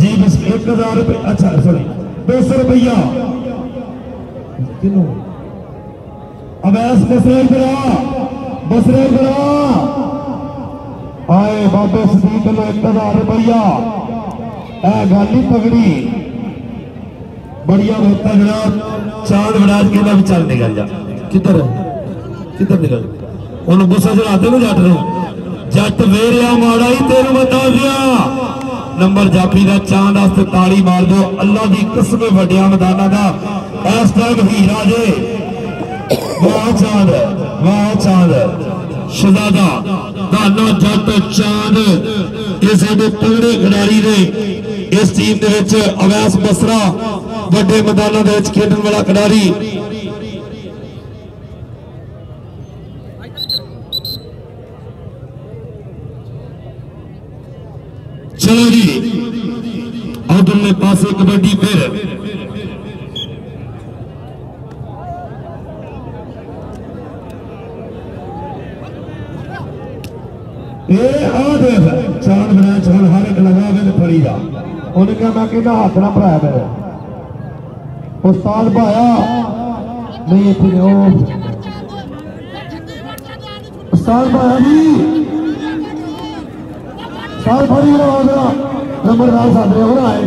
जी बस एक हज़ार रुपये अच्छा सॉरी दो सौ रुपया। अवैस बसरे करा बसरे करा आए बाबे सदीक नो एक हज़ार रुपया। ए गाली पगड़ी। बढ़िया बहुत तगड़ा चाँद बनाज के ना चल निकल जा। किधर किधर निकल? उन्होंने गुस्सा चढ़ाते ना जाट नो जट वेरिया माड़ा ही तेरू बता दिया। ਨੰਬਰ ਜਾਫੀ ਦਾ ਚਾਂਦ ਵਾਸਤੇ ਤਾੜੀ ਮਾਰ ਦਿਓ। ਅੱਲਾ ਦੀ ਕਸਮ ਵੱਡਿਆ ਮੈਦਾਨਾਂ ਦਾ। ਇਸ ਟਾਈਮ ਹੀਰਾ ਜੇ ਵਾਹ ਚਾਂਦ ਵਾਹ ਚਾਂਦ। ਸ਼ਹਜ਼ਾਦਾ ਦਾਨਾ ਜੱਟ ਚਾਂਦ ਇਹ ਸਾਡੇ ਤਗੜੇ ਖਿਡਾਰੀ ਨੇ ਇਸ ਟੀਮ ਦੇ ਵਿੱਚ ਅਵੈਸ ਬਸਰਾ ਵੱਡੇ ਮੈਦਾਨਾਂ ਦੇ ਵਿੱਚ ਖੇਡਣ ਵਾਲਾ ਖਿਡਾਰੀ चलो जी। अदुल्ले पासे कबड्डी फिर। चाण बनाया चाण हर एक लगा के फड़ी उन्हें क्या मैं कहना हाथ ना भराया मेरे? उस्ताद भाया। नहीं इतने उस्ताद भाया जी। साल फारी नंबर साल साधने हो रहा है।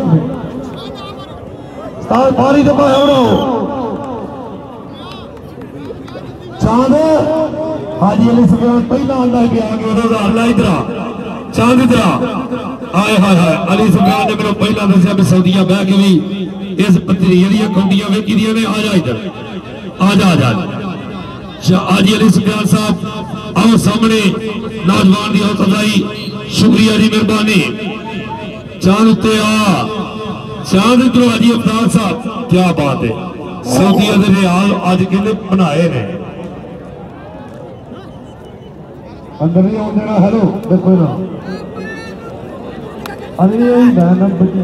साल फारी तो पाए हो रहा हो चाँद, हाजी अली सुफियान पहला आंदा के आगे उधर अल्लाह इधरा चाँद इधरा आए हाय हाय अली सुफियान ने मेरे पहला दर्शन भी सऊदीया बैग भी इस पत्थरी दी खुंडियाँ वेखी दी में आ जाए इधर। आ जा आ जा, हाजी अली सुफियान साहब, आओ सामने। नौजवान की हौसलाई शुक्रिया जी मेहरबानी। चाँद उत्ते आ। चाँद इधरों आज अवतार साहब, क्या बात है। सऊदिया के रियाल हाल अज कहते बनाए ने। अंदर नहीं आने देना, हेलो, देखो ना। अरे बैन बच्चे।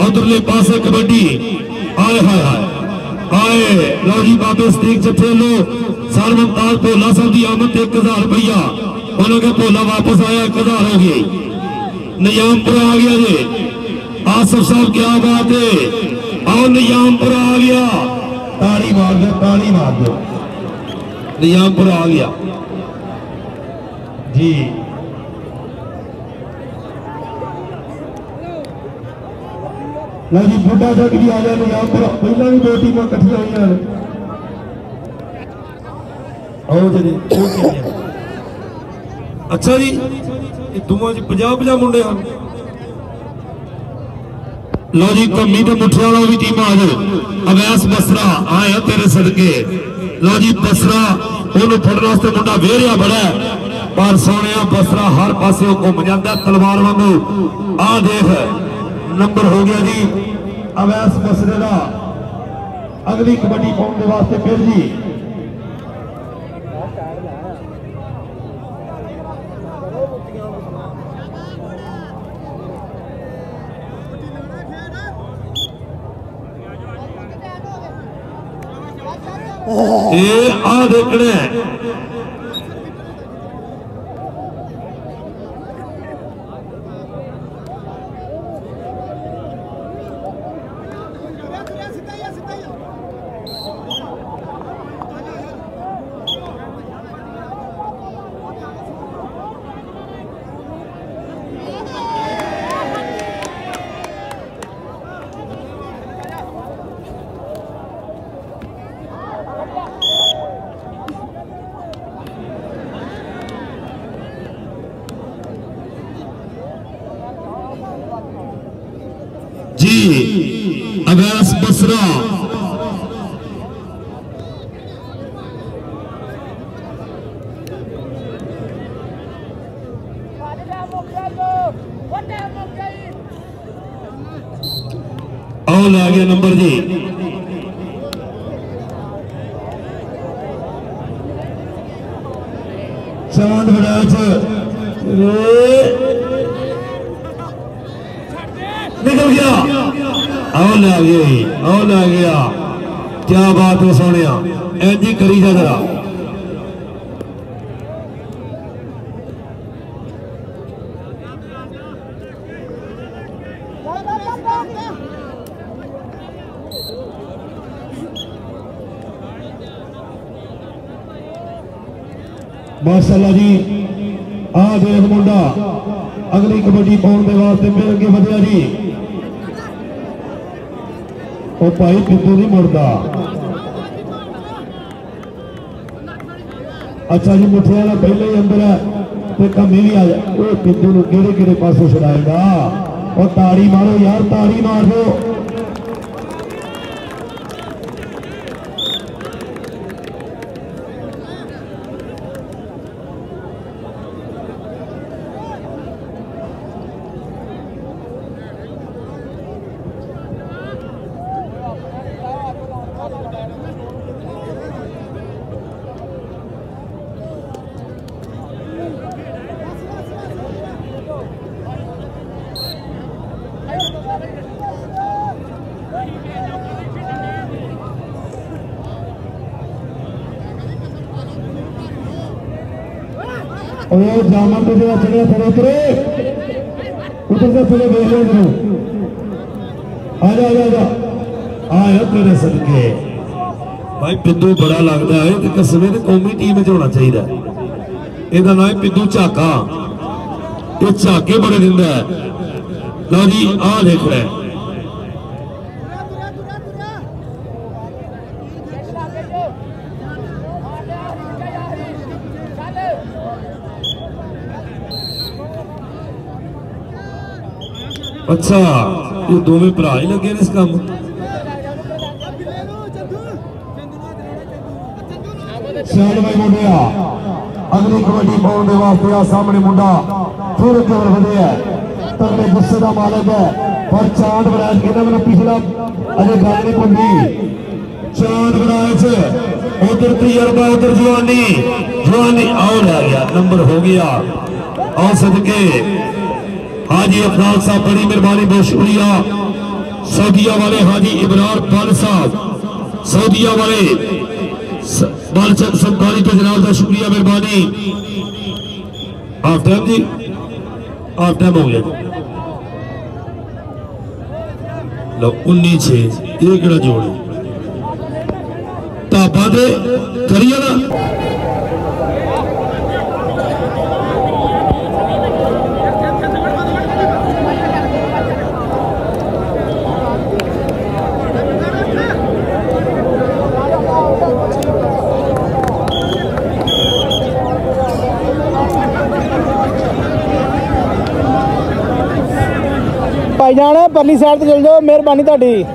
ਉਧਰਲੇ ਪਾਸੇ ਕਬੱਡੀ ਆਏ ਹਾਏ ਹਾਏ ਆਏ ਲਓ ਜੀ ਬਾਬੇ ਸਦੀਕ ਜੱਥੇ ਲੋ ਸਰਵੰਤਾਲ ਭੋਲਾ ਸਾਹਿਬ ਦੀ ਆਮਦ ਤੇ 1000 ਰੁਪਇਆ ਉਹਨਾਂ ਕੇ ਭੋਲਾ ਵਾਪਸ ਆਇਆ 1000 ਹੋ ਗਈ ਨਿਜ਼ਾਮਪੁਰ ਆ ਗਿਆ ਜੀ ਆਸਫ ਸਾਹਿਬ ਕੀ ਬਾਤ ਹੈ ਆਓ ਨਿਜ਼ਾਮਪੁਰ ਆ ਗਿਆ ਤਾੜੀ ਮਾਰ ਦਿਓ ਤਾੜੀ ਮਾਰ ਦਿਓ ਨਿਜ਼ਾਮਪੁਰ ਆ ਗਿਆ ਜੀ ਲਓ ਜੀ ਬੁੱਢਾ ਜੱਟ ਵੀ ਆ ਗਿਆ ਨਿਜ਼ਾਮਪੁਰ ਪਹਿਲਾਂ ਵੀ ਦੋ ਟੀਮਾਂ ਇਕੱਠੀਆਂ ਹੋਈਆਂ ਨੇ ਆਓ ਜੀ ਉਹ ਕਿਹਨੇ ਅੱਛਾ ਜੀ ਇਹ ਦੋਵਾਂ ਚ 50 50 ਮੁੰਡੇ ਹਨ ਲਓ ਜੀ ਕੰਮੀ ਤੇ ਮੁੱਠੇ ਵਾਲਾ ਵੀ ਟੀਮ ਆ ਜਾਓ ਅਵੈਸ ਬਸਰਾ ਆਇਆ ਤੇਰੇ ਸਦਕੇ ਲਓ ਜੀ ਬਸਰਾ ਉਹਨੂੰ ਫੜਨ ਵਾਸਤੇ ਮੁੰਡਾ ਵੇਰਿਆ ਬੜਾ ਹੈ। ਪਰ ਸੋਹਣਿਆ ਬਸਰਾ ਹਰ ਪਾਸੇ ਉਹ ਘੁੰਮ ਜਾਂਦਾ ਤਲਵਾਰ ਵਾਂਗੂ ਆਹ ਦੇਖ ਨੰਬਰ ਹੋ ਗਿਆ ਜੀ ਅਵੈਸ ਬਸਰੇ ਦਾ ਅਗਲੀ ਕਬੱਡੀ ਪਾਉਣ ਦੇ ਵਾਸਤੇ ਫਿਰ ਜੀ ਇਹ ਆ ਦੇਖਣਾ नज़र आओ माशाला जी, आ देख मुंडा। अगली कबड्डी पाने वास्ते फिर अगे वधिया जी। और भाई कितों नहीं मुड़ता अच्छा जी मुठियाला पहले ही अंदर है तो कमी भी आ जाए वो पिंडू किड़े पासों छड़ाएगा और ताड़ी मारो यार ताड़ी मार दो ਮਾਰੋ ਯਾਰ ਤਾੜੀ ਮਾਰ ਦਿਓ ਉਹ ਜਾਮਨ ਤੇ ਜਿਹੜਾ ਚੜਿਆ ਥੜੇ ਉਤਰੇ ਉਤਰ ਕੇ ਥੜੇ ਵੇਖ ਲਿਓ ਜਰੂਰ ਆ ਜਾ ਆ ਜਾ, ਆ ਜਾ ਆਇਆ ਤੇਰੇ ਸਦਕੇ ਭਾਈ ਪਿੰਦੂ ਬੜਾ ਲੱਗਦਾ ਹੈ ਤੇ ਕਸਬੇ ਤੇ ਕੌਮੀ ਟੀਮ ਵਿੱਚ ਹੋਣਾ ਚਾਹੀਦਾ ਹੈ। ਇਹਦਾ ਨਾਮ ਹੈ ਪਿੰਦੂ ਝਾਕਾ ਇਹ ਝਾਕੇ ਬੜੇ ਦਿੰਦਾ ਹੈ ਲਓ ਜੀ ਆਹ ਦੇਖ ਲੈ ਅੱਛਾ ਇਹ ਦੋਵੇਂ ਭਰਾ ਹੀ ਲੱਗੇ ਨੇ ਇਸ ਕੰਮ ਸਿਆਣ ਬਾਈ ਮੁੰਡਿਆ ਅਗਲੀ ਕਬੱਡੀ ਪਾਉਣ ਦੇ ਵਾਸਤੇ ਆ ਸਾਹਮਣੇ ਮੁੰਡਾ ਫਿਰ ਅੱਗੇ ਵਧਿਆ ਤਗੜੇ ਗੁੱਸੇ ਦਾ ਮਾਲਕ ਹੈ ਪਰ ਚਾਂਦ ਬਰਾਜ ਕਹਿੰਦਾ ਮੈਨੂੰ ਪਿਛਲਾ ਅਜੇ ਗੱਲ ਨਹੀਂ ਪੁੰਦੀ ਚਾਂਦ ਬਰਾਜ ਉਧਰ ਤਜਰਬਾ ਉਧਰ ਜਵਾਨੀ ਜਵਾਨੀ ਆਉ ਲੈ ਗਿਆ ਨੰਬਰ ਹੋ ਗਿਆ ਆਓ ਸਦਕੇ हाजी अफराज साहब, बड़ी मेहरबानी, बहुत शुक्रिया। सऊदिया वाले हाजी इमरान खान साहब, सऊदिया वाले बालचंद पे जनाब का शुक्रिया, मेहरबानी। हाफ़ टाइम जी? हाफ़ टाइम हो गया लो उन्नीस छे ये जोड़। ढाबा दे करिए ना। ਭਾਈ ਪਰਲੀ ਸਾਈਡ ਤੇ ਚਲ ਜਾਓ, ਮਿਹਰਬਾਨੀ ਤੁਹਾਡੀ।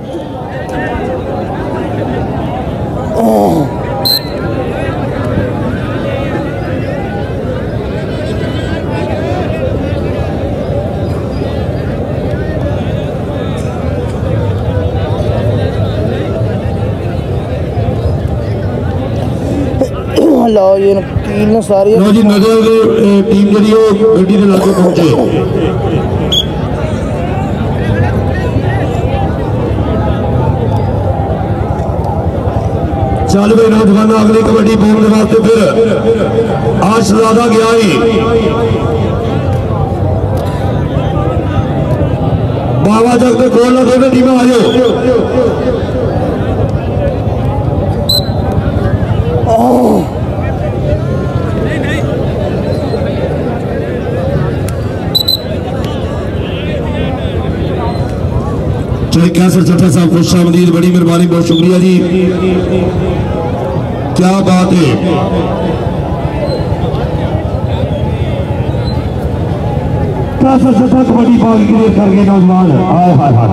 ਲਓ ਜੀ ਕੀਲ ਨੂੰ ਸਾਰੀ ਲੋ ਜੀ ਨਗਰ ਟੀਮ ਜਿਹੜੀ ਉਹ ਗੱਡੀ ਦੇ ਲਾਗੇ ਪਹੁੰਚੇ। चल भाई नौजवाना अगली कबड्डी पाने के वास्ते फिर आज शहजादा गया ही बाबा जगत के कोल टीम आ जाओ। कैसर चट्टा साहब खुश आमदीद, बड़ी मेहरबानी, बहुत शुक्रिया जी। क्या बात है? सा चट्टा कबड्डी पाक क्लियर कर गए नौजवान हाय हाय हाय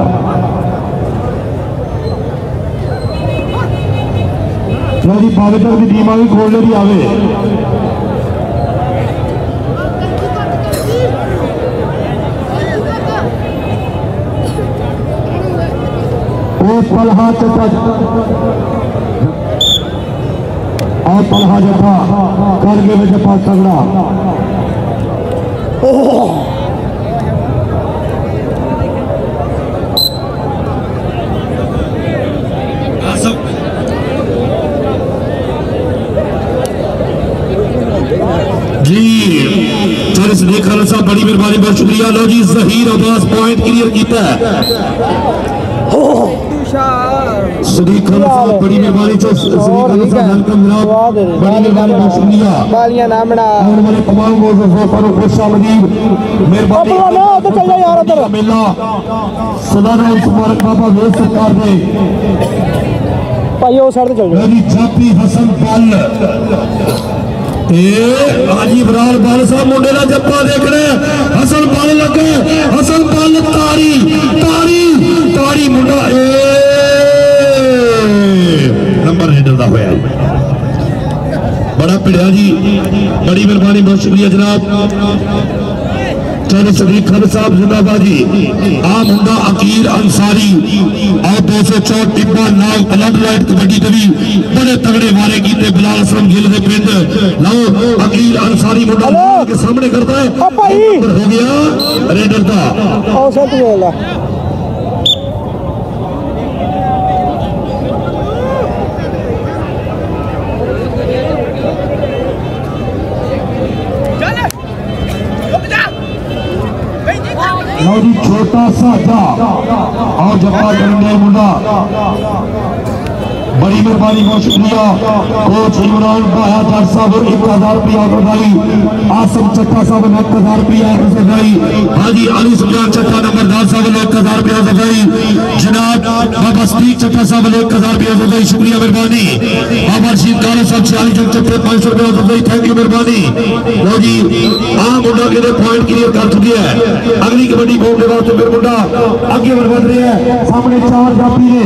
लो जी पावित्र की टीम आ गई खोलने भी आवे। और जी साहब बड़ी मेहरबानी बहुत शुक्रिया। लो जी जहीर अब्बास पॉइंट क्लियर किया है। सदीक खान बड़ी मेहरबानी बड़ी मेहरबानी बहुत शुक्रिया। ना और तमाम मेहरबानी चल यार मेला। सदा बाबा सरकार ने साइड चल। जाओ मेरी हसन पाल। ए हाजी बाल साहब मुंडे का जप्पा देखना हसन पाल लगे हसन पाल तारी तारी तारी मुंडा। ए हेडर का होया। बड़ा भिड़िया जी। बड़ी मेहरबानी बहुत शुक्रिया जनाब। सदीक खान साहब जिंदाबाद जी। आ मुंडा अकीर अंसारी। और दो सौ चौथ टिब्बा नाग अलग लाइट कबड्डी बड़े तगड़े मारे कीते बिलाल असलम गिल दे पिंड। लो अकीर अंसारी मुंडा के सामने करता है। हो गया। रेडर दा और करने मुंडा। बड़ी मेहरबानी, बहुत शुक्रिया। कोच इमरान भाया जट साहब एक हज़ार रुपया बधाई। आसम चट्टा साहब ने एक हज़ार रुपया बधाई। हाजी अली सुल्तान चट्टा, नंबरदार साहब ने एक हज़ार रुपया सफ़ाई जनाब बाबा सदीक चट्टा साहब ने एक हज़ार रुपया सफ़ाई शुक्रिया, मेहरबानी। बाबा रशीद काला साहब छियाली जन चट्टे, पाँच सौ रुपया सफ़ाई थैंक यू मेहरबानी। लो जी आ मुंडा के पॉइंट क्लियर कर चुकी है। अगली कबड्डी बोल के वास्ते फिर मुंडा आगे बढ़ रहे हैं। सामने चार जापी ने।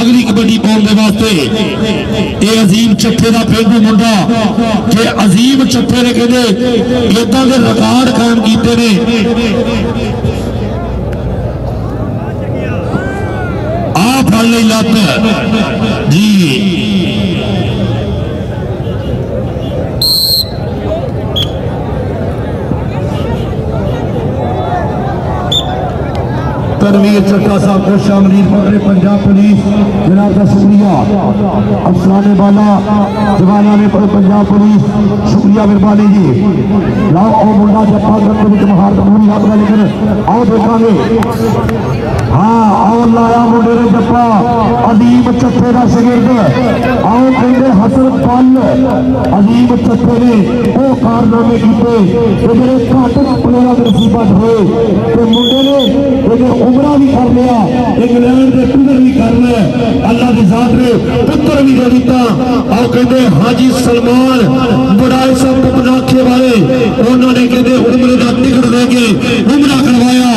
ਅਗਲੀ ਕਬੱਡੀ ਪਾਉਣ ਦੇ ਵਾਸਤੇ ਇਹ ਅਜ਼ੀਮ ਚੱਠੇ ਦਾ ਪੇਂਡੂ ਮੁੰਡਾ ਕਿ ਅਜ਼ੀਮ ਚੱਠੇ ਨੇ ਕਹਿੰਦੇ ਇਦਾਂ ਦੇ ਰਿਕਾਰਡ ਕਾਇਮ ਕੀਤੇ ਨੇ ਆ ਫੜ ਲਈ ਲੱਤ ਜੀ तनवीर चट्टा साहब को शामलीर पकड़े पंजाब पुलिस। जनाब का शुक्रिया। अफसाने वाला जवाना पकड़े पंजाब पुलिस। शुक्रिया मेहरबानी जी। लाओ आओ मुंडा जप्पा करते विच महारत पूरी हाथ में लेकिन आओ देखांगे। हाँ आओ लाया मुंडे ने जप्पा अजीम चट्टे का शगिर्द आओ कहते हसन पल अजीम चट्टे ने वो कारनामे ते जेड़े घट प्लेयरां नसीबत होए ते मुंडे ने उमरा भी कर लिया इंग्लैंड के पुत्र भी कर लिया अल्लाह की जात ने पुत्र भी दे दिता। आओ कहते हाजी सलमान बड़ाई साहब पपनाखे वाले, उन्होंने कहते उमरे का टिकट दे के उमरा करवाया।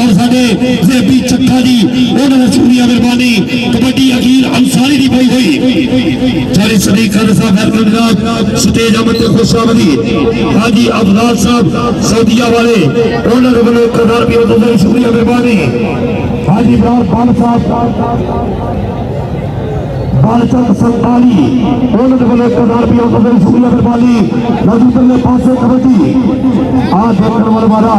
और साडे जेबी चट्ठा जी उन्होंने शुक्रिया मेहरबानी, कबड्डी अकीर अंसारी की पाई हुई। चाली सदीक खान साहब स्टेज अमन ते हाजी अफजाल साहब, सऊदिया वाले, उन्होंने हज़ार तो शुक्रिया मेहरबानी। हाजी इमरान साहब, बालचंद संताली तो शुक्रिया मेहरबानी नजूतल ने पासे कबड्डी आ देखने वाला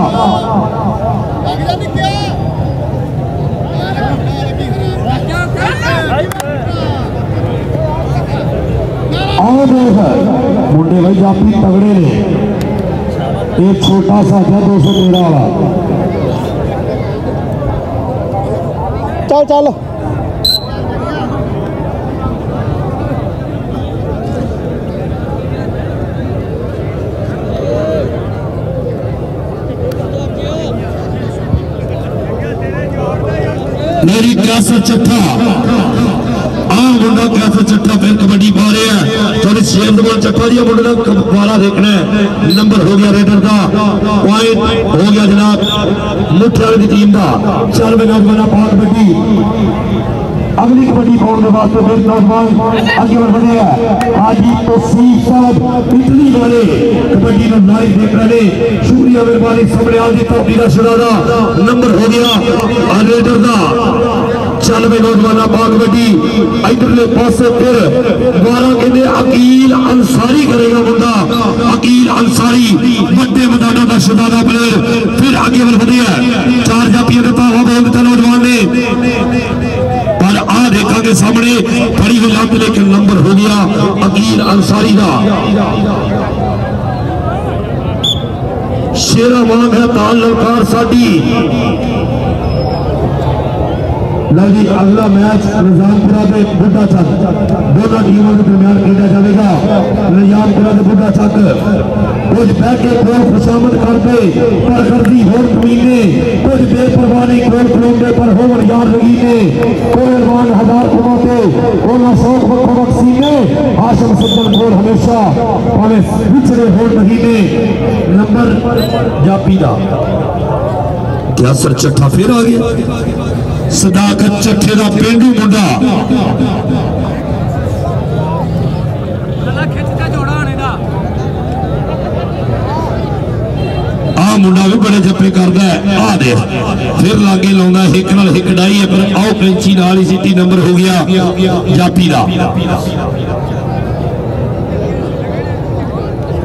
देख मुंडे भाई जापी तगड़े ने। एक छोटा सा दो सौ वाला। चल चल। मेरी क्लास चौथा बंदा कैसा चट्टा फिर कबड्डी पा रहे हैं थोड़ी सेम दुकान चट्टा जी मुंडा वाला देखना है नंबर हो गया रेडर का पॉइंट हो गया जनाब मुठियाल की टीम का चार में नौजवान पाँच बैठी अगली कबड्डी पाने वास्ते फिर नौजवान अगे बढ़ रहे हैं आज ही तो सीख साहब इतनी वाले कबड्डी में लाइव देख रहे शुक्रिया मेहरबानी सामने आज धरती का मेरा नंबर हो गया रेडर का शाल में नौजवाना बाग बटी इधरले पासे फिर द्वारा के ने अकील अंसारी करेगा बंदा। अकील अंसारी बड़े मैदाना का शदादा प्लेयर। फिर आगे वल बदे चार जापिया का धावा बोल दिता नौजवान ने। पर आ देखा के सामने, बड़ी विलाप लेकिन नंबर हो गया अकील अंसारी का शेरा वांग है ताल ललकार साडी। लो अगला मैच निजामपुरा के बुढ़ा छक। दोनों टीमों के दरमियान खेला जाएगा। निजामपुरा के बुढ़ा छक। कुछ बह के खोल खुशामद करते पर करती होर कमीने कुछ बेपरवाही खोल खलोंदे पर होवर यार लगीने कोहरवान हज़ार कमाते कोला शौक बखो बख्सीने आशम सज्जन खोल हमेशा भावे पिछड़े होर लगीने नंबर जापीदा क्या सर चट्ठा फिर आ गया? सदाकत चखे का पेंडू मुंडा। मुंडा भी बड़े जपे करता है। आ दे फिर लागे लाऊँगा हिक न हिक डाई है, पर आओ पेंची नाल ही सीटी नंबर हो गया, जापी का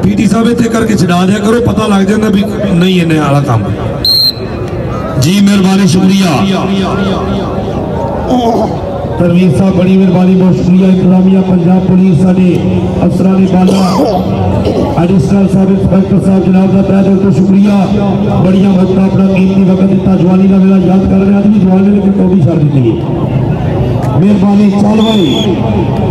पीटी साहब इतने करके छड़ा दिया करो, पता लग जाता भी नहीं इन्हें आला काम जी, मेहरबानी, शुक्रिया। तरवीर साहब, बड़ी मेहरबानी, बहुत शुक्रिया। इंतजामिया पंजाब पुलिस साढ़े अफसर ने बाला एडिशनल सब इंस्पैक्टर साहब जनाब का तय दिल तो शुक्रिया। बड़िया वक्त अपना कीमती वक्त दिता जवानी का मेरा याद कर रहा जी जवानी ने कटोरी छड़ दी मेहरबानी चल भाई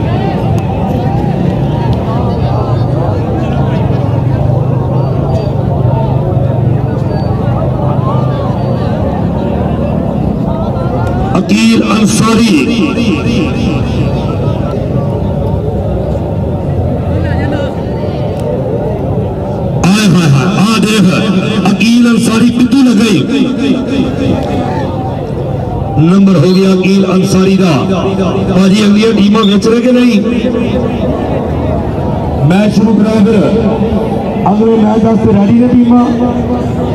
अकील अंसारी अकील अंसारी पिद्दू लग गई नंबर हो गया अकील अंसारी का। भाजी, अगली टीम बेच रहे कि नहीं? मैच शुरू कराओ फिर। अगले मैच वास्ते रेडी ने टीम?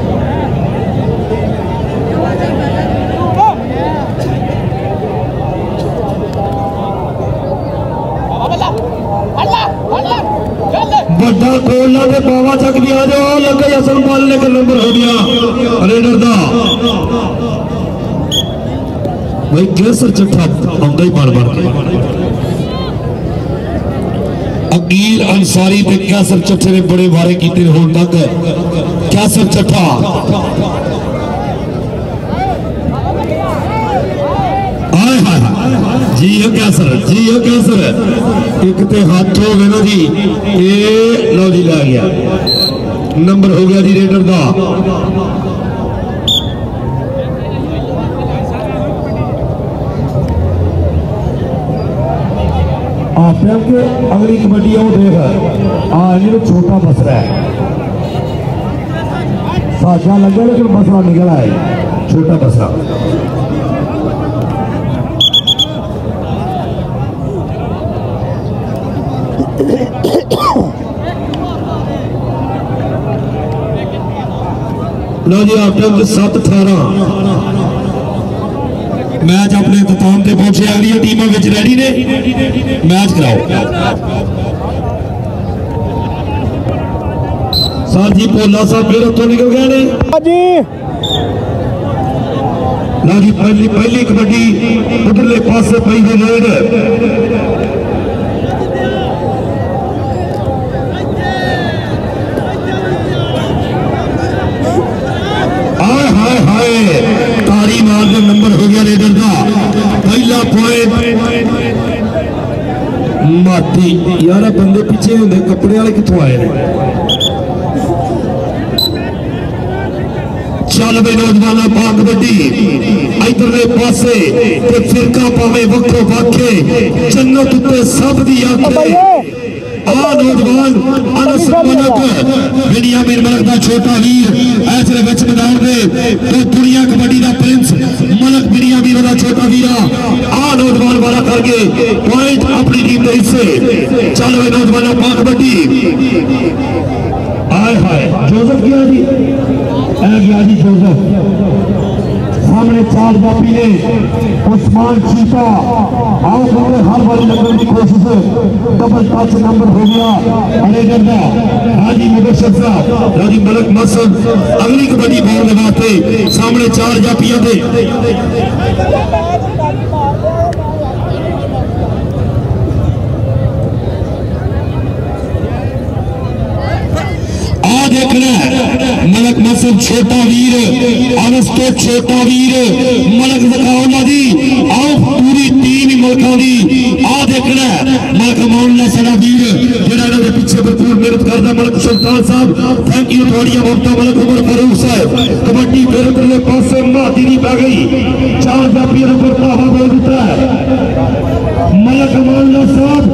ਵੱਡਾ ਕੋਲਾ ਤੇ ਬਾਵਾ ਚੱਕ ਵੀ ਆ ਜਾਓ ਲੱਗੇ ਅਸਲ ਪਾਲ ਨੇ ਨੰਬਰ ਹੋ ਗਿਆ ਰੇਡਰ ਦਾ ਬਈ ਕੇਸਰ ਚੱਠਾ ਆਉਂਦਾ ਹੀ ਬਣ ਬਣ ਕੇ ਅਕੀਲ ਅੰਸਾਰੀ ਤੇ ਕੇਸਰ ਚੱਠੇ ਨੇ ਬੜੇ ਵਾਰੇ ਕੀਤੇ ਨੇ ਹੁਣ ਤੱਕ ਕੇਸਰ ਚੱਠਾ ਜੀ ਇਹ ਕੇਸਰ ਜੀ ਇਹ ਕੇਸਰ ਇੱਕ ਤੇ ਹੱਥ ਹੋ ਗਏ ਨਾ ਜੀ ਇਹ ਲਓ ਜੀ ਲੈ ਗਿਆ ਨੰਬਰ ਹੋ ਗਿਆ ਜੀ ਰੇਡਰ ਦਾ आप के अगली कबड्डी आओ देख आ ये छोटा बसरा है साजा लगे लेकिन बसरा निकल आए छोटा बसरा ਲਓ ਜੀ ਆਪ ਟਾਈਮ 7 18 ਮੈਚ ਆਪਣੇ ਇਖਤਾਮ ਤੇ ਪਹੁੰਚੇ ਅਗਲੀਆਂ ਟੀਮਾਂ ਵਿੱਚ ਰੈਡੀ ਨੇ ਮੈਚ ਕਰਾਓ ਸਰ ਜੀ ਭੋਲਾ ਸਾਹਿਬ ਫਿਰ ਉੱਥੋਂ ਨਿਕਲ ਗਏ ਨੇ ਜੀ ਲਓ ਜੀ ਪਹਿਲੀ ਪਹਿਲੀ ਕਬੱਡੀ ਉਧਰਲੇ ਪਾਸੇ ਪਈ हाय हाय, तारी मार के नंबर हो गया रेडर का। पहला पॉइंट माटी यार बंदे पीछे होंगे, कपड़े वाले कितों आए चल बे नौजवाना पा कबड्डी इधरले पासे फिरका पावे वक्ो वाखे जन्नत उत्ते सब दी आखते ਆ ਨੌਜਵਾਨ ਅਨਸ ਮਲਕ ਬੇਨੀਆਮਿਨ ਮਲਕ ਦਾ ਛੋਟਾ ਵੀਰ ਐਸ ਦੇ ਵਿੱਚ ਮੈਦਾਨ ਦੇ ਤੇ ਦੁਨੀਆ ਕਬੱਡੀ ਦਾ ਪ੍ਰਿੰਸ ਮਲਕ ਬੇਨੀਆਮਿਨ ਦਾ ਛੋਟਾ ਵੀਰਾ ਆ ਨੌਜਵਾਨ ਵਾਲਾ ਕਰਕੇ ਪੁਆਇੰਟ ਆਪਣੀ ਟੀਮ ਦੇ ਹਿੱਸੇ ਚੱਲ ਵੇ ਨੌਜਵਾਨਾਂ ਪਾ ਕਬੱਡੀ ਆਏ ਹਾਏ ਜੋਜ਼ਫ ਗਿਆ ਜੀ ਇਹ ਗਿਆ ਜੀ ਜੋਜ਼ਫ सामने चार जापी ने उस्मान चीता आओ हमने हर बारी लगने की कोशिश डबल पाँच नंबर हो गया। अरे का राज़ी मुबशर साहब राज़ी मलक मसल अगली कबड्डी बॉल लगाते। सामने चार जापियाँ थे। देखना मलक मसब छोटा वीर अवस्थो तो छोटा वीर। मलक जखाउला दी, आओ पूरी टीम मुल्कों दी। आ देखना, मलक मौलना सारा वीर। जेड़ा इन्हां दे पीछे भरपूर मेहनत करदा, मलक सुल्तान साहब। थैंक यू थोड़ियाँ मुफ्ता मलक उमर फारूक साहब। कबड्डी फिर परले पासे मादी दी पा गई। चार जापियाँ ऊपर तावा बोल दिता है। मलक मौलना साहब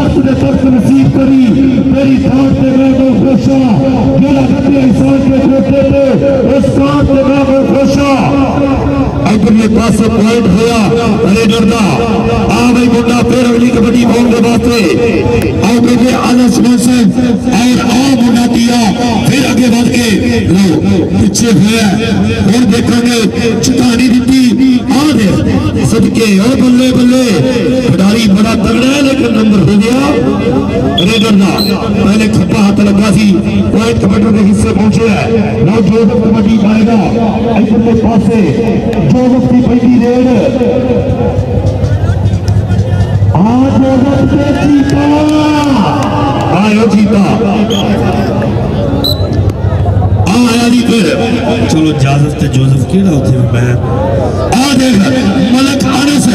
अल्लाह ने दे नसीब करी, तेरी साथ ते मैं को खुशा मेरा गद्दे इंसान के छोटे थे उस साथ ते मैं को खुशा अपने पास पॉइंट होया। रेडर दा आ भाई मुंडा फिर अगली कबड्डी बोल के वास्ते। आओ बेटे आनंद सिंह और आओ मुंडा किया, फिर आगे बढ़ के। लो, पीछे होया और देखोगे चितानी दिती आ दे सदके, ओ बल्ले बल्ले। खिलाड़ी बड़ा तगड़ा है, लेकिन नंबर हो गया। रेडर दा पहले खप्पा हाथ लगा सी पॉइंट कबड्डी के हिस्से पहुँचे है। नौ जो कबड्डी जाएगा पास से। जोजफ की रेड आज जोजफ जीता आयो जीता चलो जाजफ से जोजफ केड़ा उथे मैं आ देख मलक अनस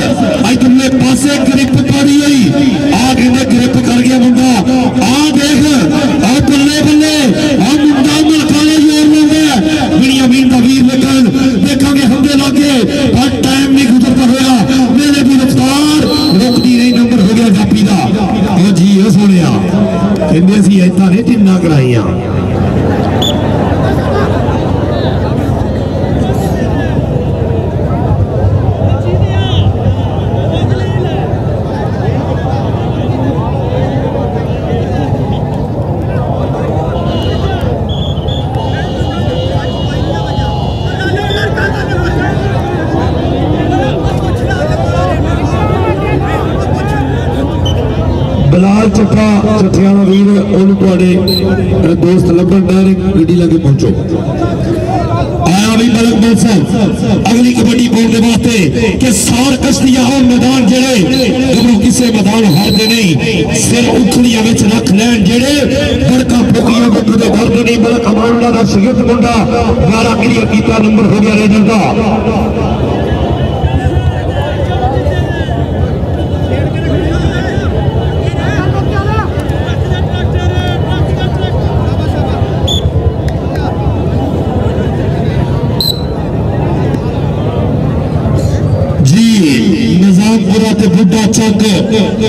भाई तुमने पासे ग्रिप करी आई आगे ने ग्रिप कर ਚੱਠਾ ਚੱਠਿਆਂ ਦਾ ਵੀਰ ਉਹਨੂੰ ਤੁਹਾਡੇ ਅਹ, ਦੋਸਤ ਲੱਭਣ ਡਾਇਰੈਕਟ ਗੱਡੀ ਲਾ ਕੇ ਪਹੁੰਚੋ ਆਇਆ ਵੀ ਮਲਕ ਮਲ ਸਾਹਿਬ ਅਗਲੀ ਕਬੱਡੀ ਪਾਉਣ ਦੇ ਵਾਸਤੇ ਕਿ ਸਾਰ ਕਸ਼ਤੀਆਂ ਹੋਣ ਮੈਦਾਨ ਜਿਹੜੇ ਗੱਭਰੂ ਕਿਸੇ ਮੈਦਾਨ ਹਾਰਦੇ ਨਹੀਂ ਸਿਰ ਉਖਲੀਆਂ ਵਿੱਚ ਰੱਖ ਲੈਣ ਜਿਹੜੇ ਬੜਕਾ ਫੋਕੀਆਂ ਬੱਤ ਦੇ ਡਰਦੇ ਨਹੀਂ ਮਲਕ ਅਮਾਨੁੱਲਾ ਦਾ ਸ਼ਗਿਰਦ ਮੁੰਡਾ 12 ਕਲੀਅਰ ਕੀਤਾ ਨੰਬਰ ਹੋ ਗਿਆ ਰੇਡਰ ਦਾ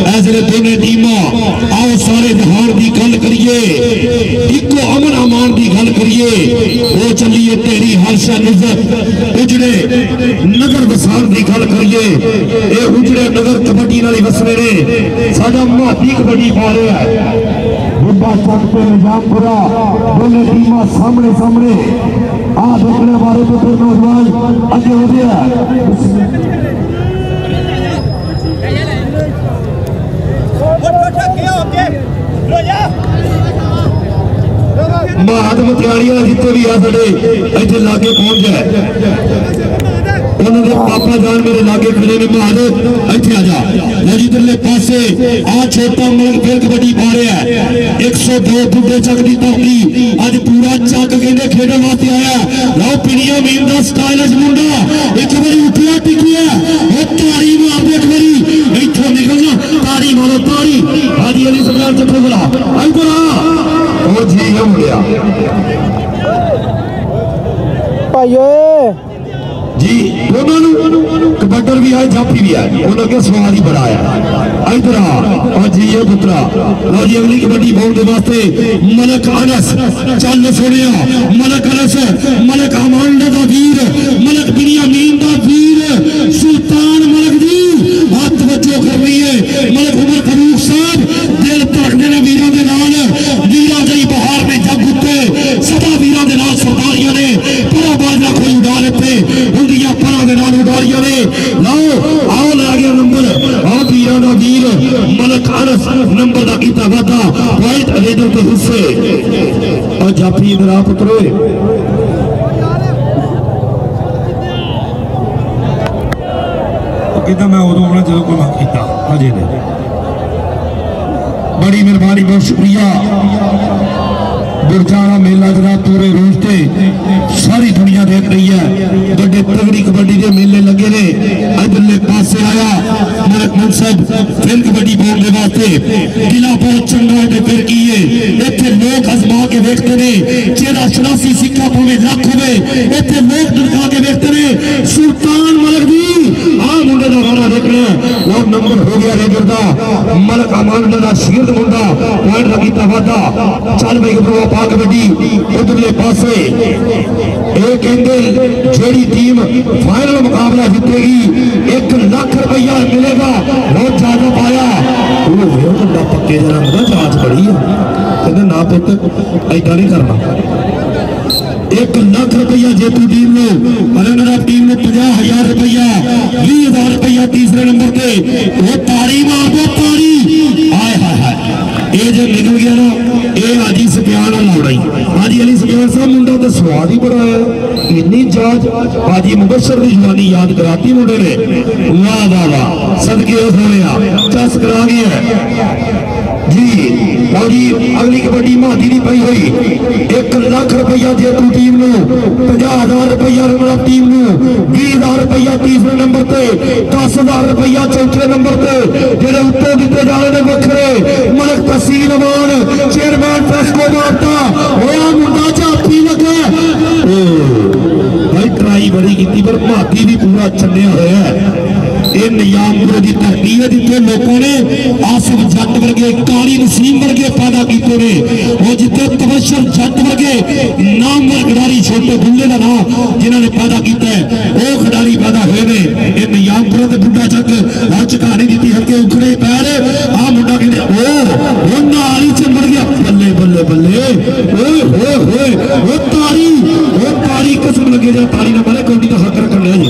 ऐसले दिन टीमा आओ सारे जहान की गल करिए। इको अमन अमान की गल करिए। वो चलिए तेरी हर्षा निजत। उजड़े नगर बसार की गल करिए। उजड़े नगर कबड्डी नाल वसने ने। साडा माती कबड्डी पा रहा है। सामने सामने। आ देखने वाले तो फिर नौजवान अगे हो। गया ਅੱਗੇ ਵਧਿਆ ਮਹਾਦ ਮਤਿਆੜੀਆਂ ਜਿੱਥੇ ਵੀ ਆ ਸਾਡੇ ਇੱਥੇ ਲਾਗੇ ਪਹੁੰਚ ਜਾਏ ਉਹਨਾਂ ਦੇ ਪਾਪਾ ਜਾਨ ਮੇਰੇ ਲਾਗੇ ਖੜੇ ਨੇ ਮਹਾਦ ਇੱਥੇ ਆ ਜਾ ਲੈ ਜੀ ਇਧਰਲੇ ਪਾਸੇ ਆ ਛੋਟਾ ਮਲਕ ਫਿਰ ਕਬੱਡੀ ਪਾ ਰਿਹਾ ਹੈ 102 ਬੁੱਢੇ ਚੱਕ ਦੀ ਧਰਤੀ ਅੱਜ ਪੂਰਾ ਚੱਕ ਕਹਿੰਦੇ ਖੇਡਣ ਵਾਸਤੇ ਆਇਆ ਲਓ ਪਿੰਡੀਆਂ ਮੀਮ ਦਾ ਸਟਾਈਲਿਸ਼ ਮੁੰਡਾ ਇੱਕ ਵਾਰੀ ਉੱਠਿਆ ਟਿਕਿਆ ਉਹ ਤਾੜੀ ਮਾਰ ਦੇ ਇੱਕ ਵਾਰੀ ਇੱਥੋਂ ਨਿਕਲਣਾ ਤਾੜੀ ਮਾਰ ਵਾਲਾ ਤਾਰੀ ਹਾਜੀ ਅਲੀ ਸਰਦਾਰ ਜੱਫੇ ਵਾਲਾ ਇੱਧਰ ਆ ਉਹ ਜੀ ਹੋ ਗਿਆ ਭਾਈ ਓਏ ਜੀ ਉਹਨਾਂ ਨੂੰ ਕਬੱਡਰ ਵੀ ਆਏ ਜਾਫੀ ਵੀ ਆਏ ਉਹਨਾਂ ਕੇ ਸਵਾਦ ਹੀ ਬੜਾ ਆਇਆ ਇਧਰ ਆ ਆ ਜੀ ਇਹ ਪੁੱਤਰਾ ਲਓ ਜੀ ਅਗਲੀ ਕਬੱਡੀ ਪਾਉਣ ਦੇ ਵਾਸਤੇ ਮਲਕ ਅਨਸ ਚੱਲ ਸੁਣਿਆ ਮਲਕ ਅਨਸ ਮਲਕ ਅਮਾਨ ਦਾ ਵੀਰ ਮਲਕ ਬਿਨਿਆਮੀਨ ਦਾ ਵੀਰ ਸੁਲਤਾਨ ਮਲਕ ਜੀ ਹੱਥ ਵੱਜੋ ਕਰ ਰਹੀ ਹੈ ਮਲਕ रात पुत्र कहता मैं आना जो किया अजय ने बड़ी मेहरबानी, बहुत शुक्रिया। मेला जरा पूरे रोज से सारी दुनिया देख रही है। बड़े तगड़ी कबड्डी के मेले लगे ने। पास आया, मेरे फिर ਵਾਸਤੇ ਕਿਲਾ ਬਹੁਤ ਚੰਗਾ ਹੈ ਤੇ ਫਿਰ ਕੀ ਹੈ ਇੱਥੇ ਲੋਕ ਅਜ਼ਮਾ ਕੇ ਵੇਖਦੇ ਨੇ ਜਿਹੜਾ 84 ਸਿੱਕਾ ਭਾਵੇਂ ਲੱਖ ਹੋਵੇ ਇੱਥੇ ਲੋਕ ਦਿਖਾ ਕੇ ਵੇਖਦੇ ਨੇ ਸੁਲਤਾਨ ਮਲਕ ਦੀ ਆ ਮੁੰਡੇ ਦਾ ਵਾਰਾ ਦੇਖਣਾ ਉਹ ਨੰਬਰ ਹੋ ਗਿਆ ਰੇਡਰ ਦਾ ਮਲਕ ਅਮਾਨ ਦਾ ਸ਼ੀਰਦ ਮੁੰਡਾ ਪੁਆਇੰਟ ਦਾ ਕੀਤਾ ਵਾਦਾ ਚੱਲ ਬਈ ਗੱਭਰੂ ਪਾ ਕਬੱਡੀ ਉਧਰਲੇ ਪਾਸੇ ਇਹ ਕਹਿੰਦੇ ਜਿਹੜੀ ਟੀਮ ਫਾਈਨਲ ਮੁਕਾਬਲਾ ਜਿੱਤੇਗੀ 1 ਲੱਖ ਰੁਪਈਆ ਮਿਲੇਗਾ ਬਹੁਤ ਜ਼ਿਆਦਾ ਪਾਇਆ ਉਹ ਹੋਇਆ ਮੁੰਡਾ ਪੱਕੇ ਦੇ ਰੰਗ ਦਾ ਜਾਂਚ ਬੜੀ ਆ ਕਹਿੰਦੇ ਨਾ ਪੁੱਤ ਐਦਾਂ ਨਹੀਂ ਕਰਨਾ एक लाख रुपया जेतू टीम ने। मलंगरा टीम ने पंजाह हज़ार रुपया। बीस हज़ार रुपया तीसरे नंबर से वो तारी मार दो हाय हाय हाय। जो निकल गया ना, ये हाजी सप्यान मुड़ा ही हाजी अली सप्यान साहब, मुंडा तो स्वाद ही बड़ा है। इतनी जाज हाजी मुबशर की जुबानी याद कराती मुंडे ने। वाह वाह वाह। सदके हो सोने चस करा गया जी मांगी। अगली कबड्डी माधी की पई हुई। एक लख रुपया दे तू टीम पाँह हज़ार रुपया रनर टीम भी हज़ार रुपया तीसरे नंबर से दस हज़ार रुपया चौथे नंबर से जेडे उत्तों दिते जा रहे वखरे मलक तसीन अमान, चेयरमैन ट्रस्टो मारता। होया मुंडा झापी लगे भाई ट्राई बड़ी की पर भाती भी पूरा छनिया ਇਹ ਨਿਜ਼ਾਮਪੁਰ ਦੀ ਧਰਤੀ ਹੈ ਜਿੱਥੇ ਲੋਕਾਂ ਨੇ ਆਸਫ ਜੱਟ ਵਰਗੇ ਕਾਲੀ ਨਸੀਮ ਵਰਗੇ ਪੈਦਾ ਕੀਤੇ ਨੇ ਉਹ ਜਿੱਥੇ ਤਬਸ਼ਰ ਜੱਟ ਵਰਗੇ ਨਾਮਵਰ ਖਿਡਾਰੀ ਛੋਟੇ ਬੁੱਲੇ ਦਾ ਨਾਮ ਜਿਨ੍ਹਾਂ ਨੇ ਪੈਦਾ ਕੀਤਾ ਹੈ ਉਹ ਖਿਡਾਰੀ ਪੈਦਾ ਹੋਏ ਨੇ ਇਹ ਨਿਜ਼ਾਮਪੁਰ ਦੇ ਬੁੱਢਾ ਚੱਕ ਅੱਜ ਕਹਾਣੀ ਦਿੱਤੀ ਹਲਕੇ ਉਖੜੇ ਪੈਰ ਆ ਮੁੰਡਾ ਕਹਿੰਦੇ ਉਹ ਉਹ ਨਾਲ ਹੀ ਚੰਬੜ ਗਿਆ ਬੱਲੇ ਬੱਲੇ ਬੱਲੇ ਓਏ ਹੋਏ ਹੋਏ ਉਹ ਤਾਰੀ ਉਹ ਤਾਰੀ ਕਸਮ ਲੱਗੇ ਜਾਂ ਤਾਰੀ ਨਾ ਮਾਰੇ ਕੌਡੀ ਦਾ ਹੱਕ ਰੱਖਣ ਲਿਆ ਜੀ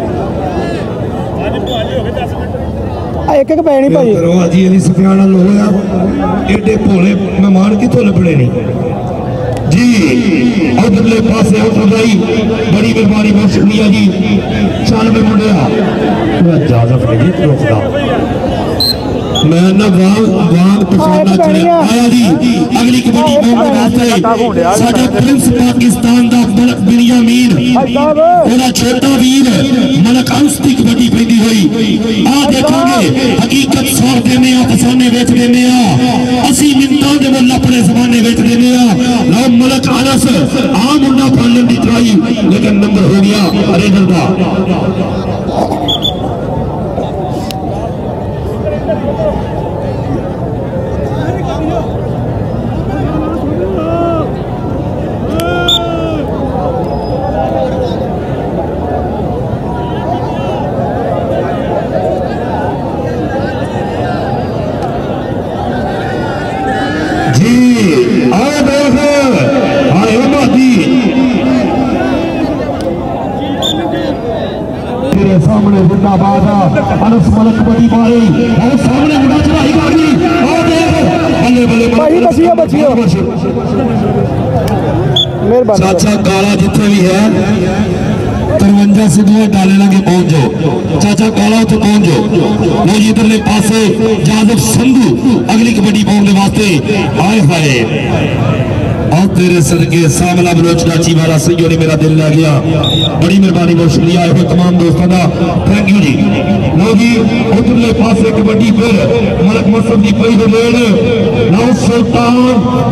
ਇੱਕ ਇੱਕ ਪੈਣੀ ਭਾਈ ਕਰੋ ਅਜੀ ਅਲੀ ਸੁਫਿਆਨ ਨਾਲ ਹੋਇਆ ਏਡੇ ਭੋਲੇ ਮਹਿਮਾਨ ਕਿੱਥੋਂ ਲੱਭਣੇ ਨੇ ਜੀ ਉਧਰਲੇ ਪਾਸੇ ਉਠਾਈ ਬੜੀ ਮਿਹਰਬਾਨੀ ਬਹੁਤ ਸ਼ੁਕਰੀਆ ਜੀ ਚੱਲ ਮੇ ਮੁੰਡਿਆ ਮੈਂ ਇਜਾਜ਼ਤ ਨਹੀਂ ਰੁਕਦਾ मैं ना वाहन वाहन पछाड़ना चढ़िया आया जी अगली कबड्डी मैच वास्ते साडा प्रिंस पाकिस्तान दा मलक बिनियामीन। ओदा छोटा वीर मलक अंस दी कबड्डी पेंदी होई। आ देखोगे हकीकत सौर देने आ फसाने बेच देने आ। असी मिंता दे मुल्ला अपने जमाने बेच देने आ। लो मलक अनस आ मुन्ना पालन दी ट्राई लेकिन नंबर हो गया अरे दा चाचा काला जिथे भी है तरवंजा सिद्धू है डाले लगे पहुँच जाओ। चाचा काला तो पहुँच जाओ। वो इधर पास है जादव संधू, अगली कबड्डी पहुँचने वास्ते हाय हाय। और तेरे सर के सामना बलोचना चीवारा सही मेरा दिल लग गया। बड़ी मेहरबानी बहुत शुक्रिया हुए तमाम दोस्तों का। थैंक यू जी। लो जी उधरले पासे कबड्डी फिर मलक मसद की पई लो सुल्तान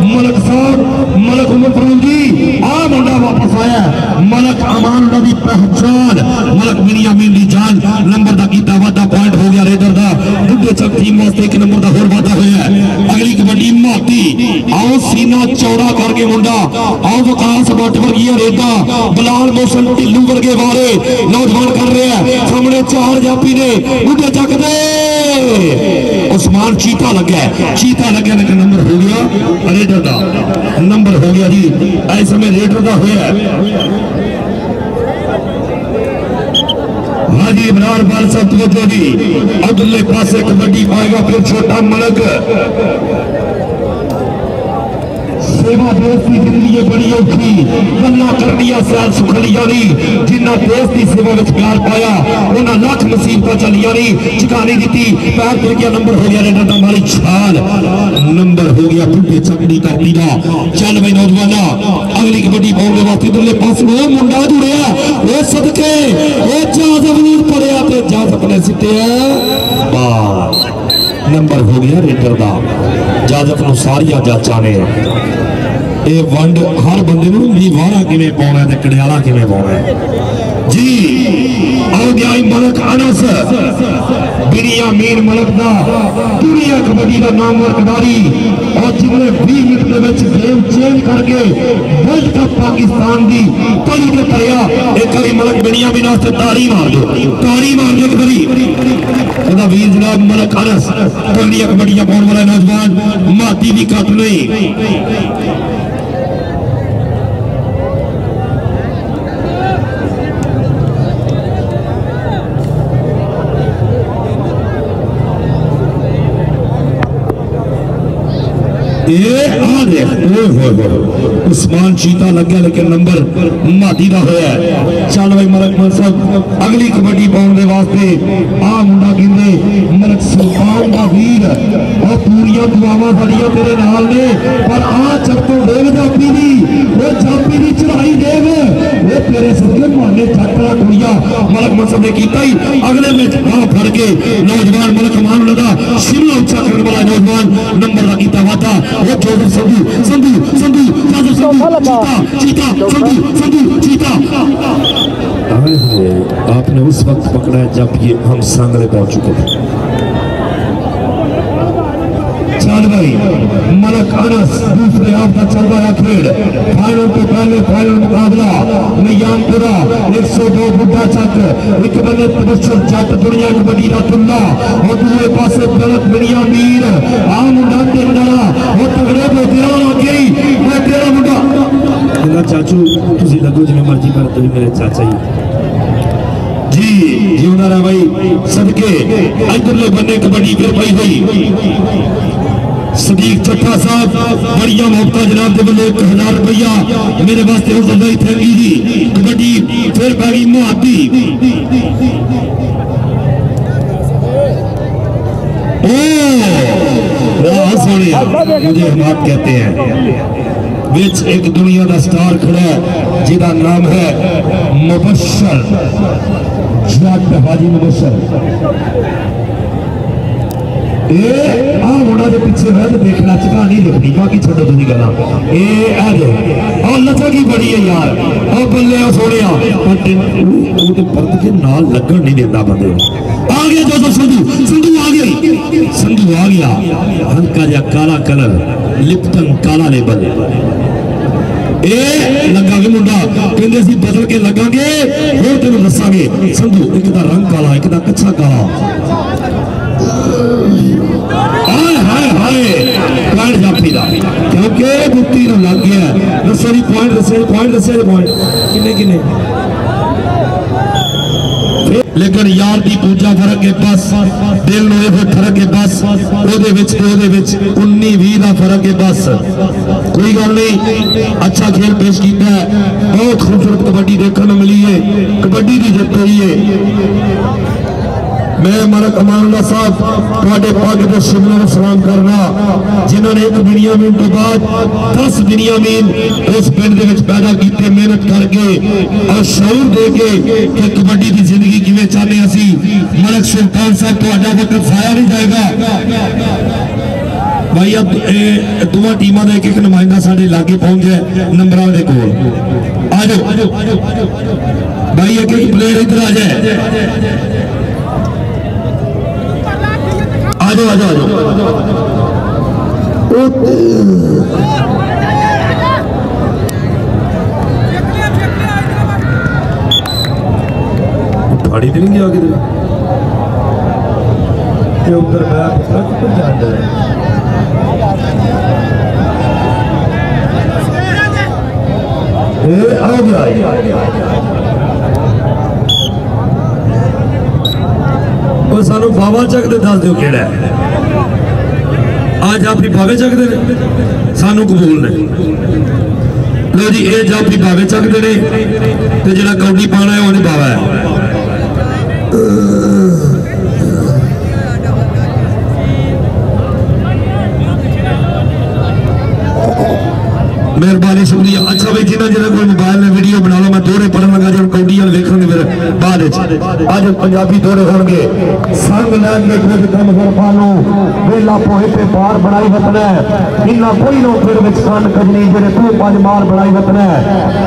मलक साहब, मलक उमर जी, आ मुंडा वापस आया मलक अमान दी पहचान, मलक मिनिया मीन दी जान। नंबर दा कीता वादा पॉइंट हो गया रेडर दा। दुद्धे चक टीम वास्ते एक नंबर दा होर वादा होया आओ सीना चौड़ा करके मुंडा। आओ विकास भट्ट वर्गीय रेदा बलाल मोहसन ढिल्लू वर्गे वाले। नौजवान कर रहे हैं। सामने चार जापी ने बुढ़े चक दे। उस्मान चीता लगा चीता लगा लेकिन नंबर हो गया रेडर का। नंबर हो गया जी। ऐसे समय रेडर का होया हाजी इमरान बाल साहब तवज्जो दी अगले पासे कबड्डी पाएगा, फिर छोटा मलक। सेवा देश की ज़िंदगी बड़ी औखी गल्ला करनिया सैल सुखलिया नी जिन्ना देश की सेवा में प्यार पाया उन्हें लाख मुसीबत चलिया नी ठिकाने दी पैर तुर गया, नंबर हो गया डंडा मारी छाल। नंबर हो गया पुटे चकड़ी कर दिया चल भाई नौजवाना, अगली कबड्डी पाने वास्ते दुल्ले पास में मुंडा जुड़िया ओ सदके ओ जाज अपने सिटिया नंबर हो गया रेडर दा जाजत सारिया जाचा ने ਇਹ ਵੰਡ ਹਰ ਬੰਦੇ ਨੂੰ ਵੀ ਵਾਰਾ ਕਿਵੇਂ ਪਾਉਣਾ ਤੇ ਕੜਿਆਲਾ ਕਿਵੇਂ ਪਾਉਣਾ ਹੈ। ਜੀ ਆ ਗਿਆ ਇਹ ਮਲਕ ਅਨਸ ਬਿਨੀਆ ਮੀਨ ਮਲਕ ਦਾ ਦੁਨੀਆ ਕਬੱਡੀ ਦਾ ਨਾਮਵਰ ਖਿਡਾਰੀ ਔਰ ਜਿਹਨੇ 20 ਮਿੰਟ ਦੇ ਵਿੱਚ ਗੇਮ ਚੇਂਜ ਕਰਕੇ ਵਰਲਡ ਕੱਪ ਪਾਕਿਸਤਾਨ ਦੀ ਤਲੀ ਤੇ ਭਰਿਆ ਇੱਕ ਵਾਰੀ ਮਲਕ ਬਿਨੀਆ ਮੀਨ ਵਾਸਤੇ ਤਾੜੀ ਮਾਰ ਦਿਓ ਤਾੜੀ ਮਾਰ ਦਿਓ ਇੱਕ ਵਾਰੀ ਉਹਦਾ ਵੀਰ ਜਨਾਬ ਮਲਕ ਅਨਸ ਦੁਨੀਆ ਕਬੱਡੀਆਂ ਪਾਉਣ ਵਾਲਾ ਨੌਜਵਾਨ ਮਾਤੀ ਵੀ ਘੱਟ ਨਹੀਂ ये उस्मान चीता लगे लेकिन नंबर मादी का होया चल भाई मलक मनसब अगली कबड्डी पाने वास्ते आ मुंडा कहते मलक सुल्तान का वीर और पूरी दुआवा साड़िया तेरे नाल ने पर आ चक्तो देव जापी दी वो जापी दी चढ़ाई देव वो तेरे सदके माने चक्रा कुड़िया मलक मनसब ने किया ही अगले मैच आ फड़ के नौजवान मलक मान लगा शिमला उच्चा करने वाला नौजवान नंबर लगी किया वादा वो चौधरी संधू संधू संधू संधू चीता चीता संधू संधू चीता हाय हाय आपने उस वक्त पकड़ा जब ये हम सांगले पहुँच चुके थे। बानवाई मलक अनस दूसरे हाफ़ का चल रहा खेल फाइनल के पहले फाइनल मुकाबला नियामपुरा एक सौ दो बुढ़ा चक एक बल्ले प्रदर्शन जट दुनिया कबड्डी रतुल्ला और दूसरे पास गलत मिलिया मीर आ मुंडा तेरा और तगड़े को तेरा गई मैं तेरा मुंडा मेरा चाचू तुझे लगो जिन्हें मर्ज़ी पर तुम मेरे चाचा ही जी जीवना भाई सदके इधरले बने कबड्डी फिर पई हुई सदीक चट्टा साहब बड़िया मोहब्बत जनाब बल्ले एक हज़ार रुपया। मेरे वास्ते हो कबड्डी, फिर पै गई मुहाती मुझे कहते हैं। एक दुनिया का स्टार खड़ा जिसका नाम है मुबशर। ਇਹ ਆ ਮੁੰਡਾ ਦੇ ਪਿੱਛੇ ਰਹਿ ਤੇ ਦੇਖਣਾ ਚਕਾ ਨਹੀਂ ਲਿਖਣੀ ਬਾਕੀ ਛੱਡੋ ਤੁਸੀਂ ਗੱਲਾਂ ਇਹ ਆ ਜੋ ਆ ਲੱਗਾ ਕੀ ਬੜੀ ਹੈ ਯਾਰ ਉਹ ਬੱਲੇ ਆ ਸੋਹਣਿਆ ਉਹ ਤੇ ਪਰਦ ਕੇ ਨਾਲ ਲੱਗਣ ਨਹੀਂ ਦਿੰਦਾ ਬੰਦੇ ਨੂੰ ਆ ਗਿਆ ਜਦੋਂ ਸੰਧੂ ਸੰਧੂ ਆ ਗਿਆ ਸੰਧੂ ਆ ਗਿਆ ਹਲਕਾ ਜਿਹਾ ਕਾਲਾ ਕਲਰ ਲਿਪਟਨ ਕਾਲਾ ਲੇਬਲ ਇਹ ਲੱਗਾਂਗੇ ਮੁੰਡਾ ਕਹਿੰਦੇ ਸੀ ਬਦਲ ਕੇ ਲੱਗਾਂਗੇ ਹੋਰ ਤੈਨੂੰ ਦੱਸਾਂਗੇ ਸੰਧੂ ਇੱਕ ਦਾ ਰੰਗ ਕਾਲਾ ਇੱਕ ਦਾ ਕੱਚਾ ਕਾਲਾ ਹਾਏ ਹਾਏ ਹਾਏ ਪੁਆਇੰਟ ਜਾਪੀ ਦਾ ਕਿਉਂਕਿ ਬੁੱਤੀ ਨੂੰ ਲੱਗ ਗਿਆ ਦੱਸੋ ਜੀ ਪੁਆਇੰਟ ਦੱਸੋ ਪੁਆਇੰਟ ਦੱਸੋ ਪੁਆਇੰਟ ਕਿੰਨੇ ਕਿੰਨੇ ਲੇਕਿਨ ਯਾਰ ਦੀ ਪੂਜਾ ਫਰਕ ਹੈ ਬਸ ਦਿਲ ਨੂੰ ਇਹ ਫਰਕ ਹੈ ਬਸ ਉਹਦੇ ਵਿੱਚ ਤੇ ਉਹਦੇ ਵਿੱਚ 19 20 ਦਾ ਫਰਕ ਹੈ ਬਸ कोई गल नहीं अच्छा खेल पेश किया है बहुत खूबसूरत कबड्डी देखने को मिली है कबड्डी की जित हुई है मैं मलक अमानुल्ला साहब ਤੁਹਾਡੇ ਪੱਗ ਦੇ ਸ਼ਿਮਲੇ ਨੂੰ ਸਲਾਮ ਕਰਨਾ ਜਿਨ੍ਹਾਂ ਨੇ ਇੱਕ ਬਿਨੀਆਮੀਨ ਤੋਂ ਬਾਅਦ 10 ਬਿਨੀਆਮੀਨ ਇਸ ਪਿੰਡ ਦੇ ਵਿੱਚ ਪੈਦਾ ਕੀਤੇ ਮਿਹਨਤ ਕਰਕੇ ਔਰ ਸ਼ੌਰ ਦੇ ਕੇ ਕਿ ਕਬੱਡੀ ਦੀ ਜ਼ਿੰਦਗੀ ਕਿਵੇਂ ਚਾਹਦੇ ਅਸੀਂ ਮਲਕ ਸੁਲਤਾਨ ਸਾਹਿਬ ਤੁਹਾਡਾ ਵਕਤ ਫਾਇਆ ਨਹੀਂ ਜਾਏਗਾ ਭਾਈ ਅਬ ਇਹ ਦੋਵਾਂ ਟੀਮਾਂ ਦਾ ਇੱਕ ਇੱਕ ਨੁਮਾਇੰਦਾ ਸਾਡੇ ਲਾਗੇ ਪਹੁੰਚ ਗਿਆ ਨੰਬਰਾਂ ਦੇ ਕੋਲ ਆ ਜਾਓ ਭਾਈ ਇੱਕ ਇੱਕ ਪਲੇਅਰ ਇੱਧਰ ਆ ਜਾਏ आ जाओ आ जाओ आ जाओ गाड़ी देंगे आगे मैं सब तो कुछ जानता है ए आ गया ਉਹ ਸਾਨੂੰ ਬਾਵਾ ਚੱਕ ਦੇ ਦੱਸ ਦਿਓ ਕਿਹੜਾ ਹੈ ਆ ਜਾਫੀ ਬਾਵੇ ਚੱਕਦੇ ਨੇ ਸਾਨੂੰ ਕਬੂਲ ਨੇ ਲੋ ਜੀ ਇਹ ਜਾਫੀ ਬਾਵੇ ਚੱਕਦੇ ਨੇ ਤੇ ਜਿਹੜਾ ਕੌਡੀ ਪਾਣਾ ਹੈ ਉਹਨੇ ਬਾਵਾ ਹੈ ਮਿਹਰਬਾਨੀ ਸ਼ੁਕਰੀਆ ਅੱਛਾ ਵੀ ਜਿਨ੍ਹਾਂ ਜਿਨ੍ਹਾਂ ਕੋਲ ਮੋਬਾਈਲ ਨੇ ਵੀਡੀਓ ਬਣਾ ਲਓ ਮੈਂ ਦੋਹਰੇ ਪੜਨ ਲੱਗਾ ਜਦੋਂ ਕੌਡੀ ਵਾਲ ਵੇਖਣਗੇ ਫਿਰ ਬਾਅਦ ਵਿੱਚ ਅੱਜ ਪੰਜਾਬੀ ਦੋੜੇ ਹੋਣਗੇ ਸੰਗ ਲੈਣ ਦੇ ਕੁਝ ਕੰਮ ਫਰਫਾ ਨੂੰ ਵੇਲਾ ਪੋਹੇ ਤੇ ਪਾਰ ਬਣਾਈ ਵਤਨਾ ਇੰਨਾ ਕੋਈ ਨੋ ਫਿਰ ਵਿੱਚ ਕੰਨ ਕਜਨੀ ਜਿਹੜੇ ਤੂੰ ਪੰਜ ਮਾਰ ਬਣਾਈ ਵਤਨਾ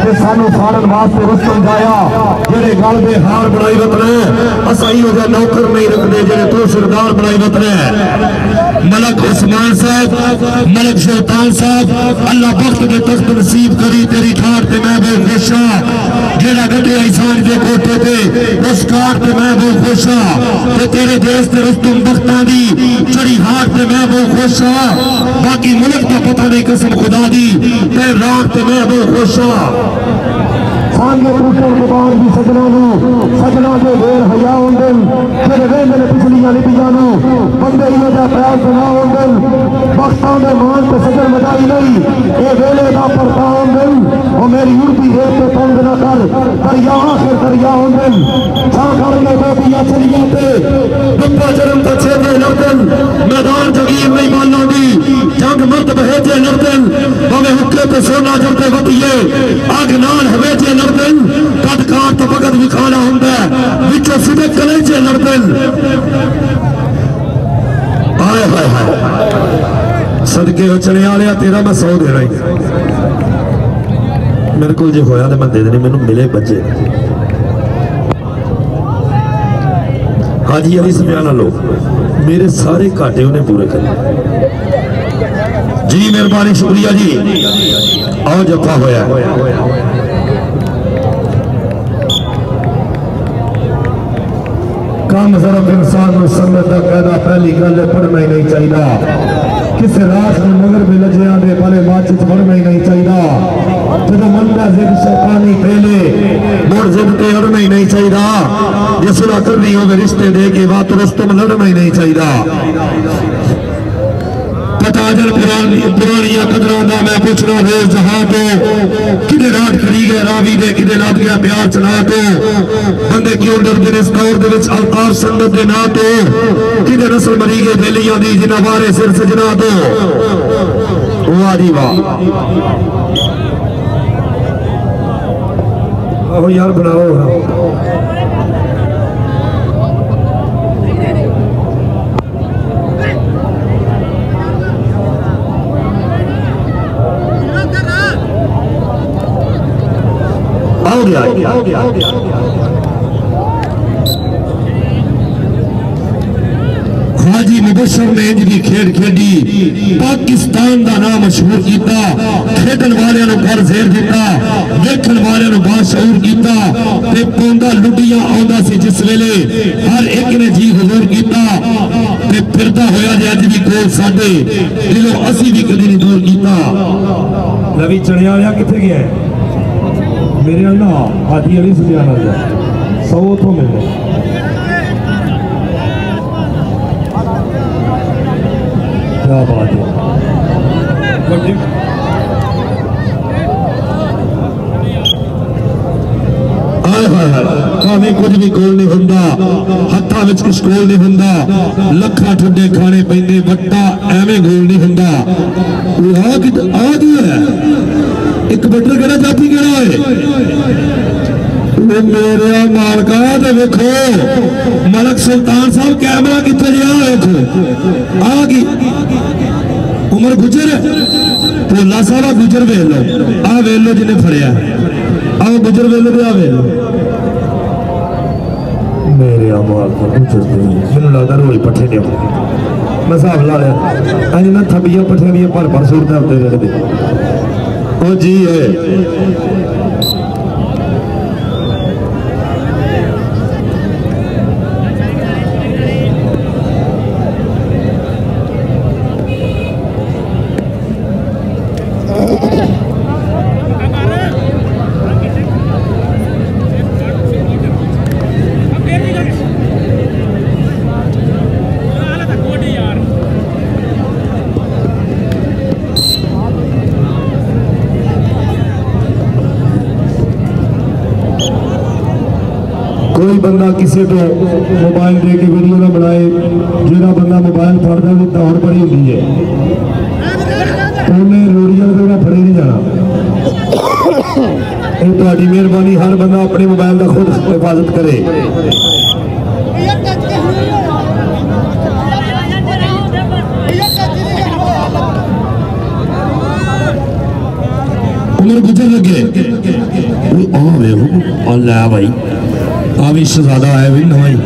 ਤੇ ਸਾਨੂੰ ਸਾੜਨ ਵਾਸਤੇ ਰਸਤਮ ਜਾਇਆ ਜਿਹੜੇ ਗੱਲ ਦੇ ਹਾਰ ਬਣਾਈ ਵਤਨਾ ਅਸਾਈ ਉਹਦਾ ਨੌਕਰ ਨਹੀਂ ਰੱਖਦੇ ਜਿਹੜੇ ਤੂੰ ਸਰਦਾਰ ਬਣਾਈ ਵਤਨਾ मलक उस्मान साहब मलक सुल्तान साहब अल्लाह वक्त के तख्त नसीब करी तेरी ठाट ते मैं बहुत खुश हाँ जेड़ा गड्ढे इंसान के कोटे पे मुस्कार पे मैं वो खुशा तो तेरे देश से रुस्तुम बख्ता दी चढ़ी हार पे मैं वो खुशा बाकी मुल्क का पता नहीं कसम खुदा दी तेरे रात पे मैं वो खुश हाँ वो मेरी उड़ती है तो तंग न कर। दरिया, आखिर दरियाओं में झाकर में बेटिया चलिया पे। बंदा जरम तो छेदे नर्तन। मैदान जगी नहीं मानना भी। जंग मत बहेजे नर्तन। हमें हुक्के पे सोना जमते है। आग नान हवेजे नर्तन। कट काट तो भगत विखाना होंगे। विचो सिद्ध कलेजे नर्तन। हाय हाय हाय। सदके चने वाले तेरा मैं सौ दे देना ही। मेरे को जे होया तो मैं दे देनी मैनू मिले बच्चे ਹਾਜੀ ਅਲੀ ਸਮਝਾਣਾ ਲੋ ਮੇਰੇ ਸਾਰੇ ਘਾਟੇ ਉਹਨੇ ਪੂਰੇ ਕਰੇ ਜੀ ਮਿਹਰਬਾਨੀ ਸ਼ੁਕਰੀਆ ਜੀ ਆਓ ਜੱਫਾ ਹੋਇਆ ਕੰਮ ਸਿਰਫ ਇਨਸਾਨ ਨੂੰ ਸਮਝਦਾ ਪੈਦਾ ਪਹਿਲੀ ਗੱਲ ਪੜਨਾ ਹੀ ਨਹੀਂ ਚਾਹੀਦਾ ਕਿਸੇ किस रास मगर में लजे दे भले बातचीत मन में नहीं चाहिए जब मन का जिद शैतानी पहले मोर जिद के अड़ में नहीं चाहिए ये सुलह करनी होगी रिश्ते दे के बात रस्ते में लड़ में नहीं चाहिए काजल पुरानिया कदरों का मैं पूछना रोज जहाँ तो कि रात खड़ी गए रावी ने कि लग गया, प्यार चला तो। बंदे क्यों डरते इस दौर अलताफ संगत के ना तो। कि नस्ल मरी गए बेलिया की जिना बारे सिर सजना तो। वाह यार बनाओ गया हो गया हो गया हो गया पाकिस्तान का नाम मशहूर किया खेडन वाले दिता। वेखन वाले बाशूर किया पौधा लुडिया आता से जिस वेले। हर एक ने जी हजूर किया फिर होया अज भी कोल साडे। दिलों असी भी कभी नहीं दूर किया रवि चने कितने गया मेरे अन्ना आधी अली से आना था सौ तो मेरे क्या बात है बड़ी कुछ भी कोल नहीं हों हथा कुछ कोल नहीं हों लखा खाने पे वट्टा एवं गोल नहीं हों। आ ਇੱਕ ਬੱਟਰ ਕਿਹੜਾ ਜਾਤੀ ਕਿਹੜਾ ਓਏ ਉਹ ਮੇਰੇ ਮਾਲਕਾ ਤੇ ਵੇਖੋ ਮਲਕ ਸੁਲਤਾਨ ਸਾਹਿਬ ਕੈਮਰਾ ਕਿੱਥੇ ਗਿਆ ਵੇਖੋ ਆ ਕੀ ਉਮਰ ਗੁਜਰ ਭੋਲਾ ਸਾਹਿਬ ਆ ਗੁਜਰ ਵੇਖ ਲਓ ਆ ਵੇਖ ਲਓ ਜਿਹਨੇ ਫੜਿਆ ਆਹ ਗੁਜਰ ਵੇਖ ਲਓ ਤੇ ਆ ਵੇਖ ਲਓ ਮੇਰੇ ਆਮਾਲ ਤੋਂ ਗੁਜਰ ਦੇ ਮੈਨੂੰ ਲੱਗਦਾ ਰੋਈ ਪੱਠੇ ਨੇ ਮੈਂ ਹਿਸਾਬ ਲਾ ਲਿਆ ਅੱਜ ਨਾ ਥੱਬੀਆਂ ਪੱਠੀਆਂ ਦੀਆਂ ਭਰ ਭਰ ਸੁੱਟਦਾ ਉੱਤੇ ਰੱਖਦੇ फौजी है बंदा किसी को मोबाइल दे के वीडियो ना बनाए जो बंदा मोबाइल फड़ता है दौड़ बड़ी होंगी है उन्हें रोड़िया तो फड़े नहीं जाना मेहरबानी हर बंदा अपने मोबाइल का खुद हिफाजत करे उम्र लगे हाँ भाई ਉਹ ਆ ਵੇ ਉਹ ਆ ਲੈ ਭਾਈ ਆ ਵੀ ਸ਼ਹਜ਼ਾਦਾ ਆਇਆ ਵੀ ਨਵਾਂ ਹੀ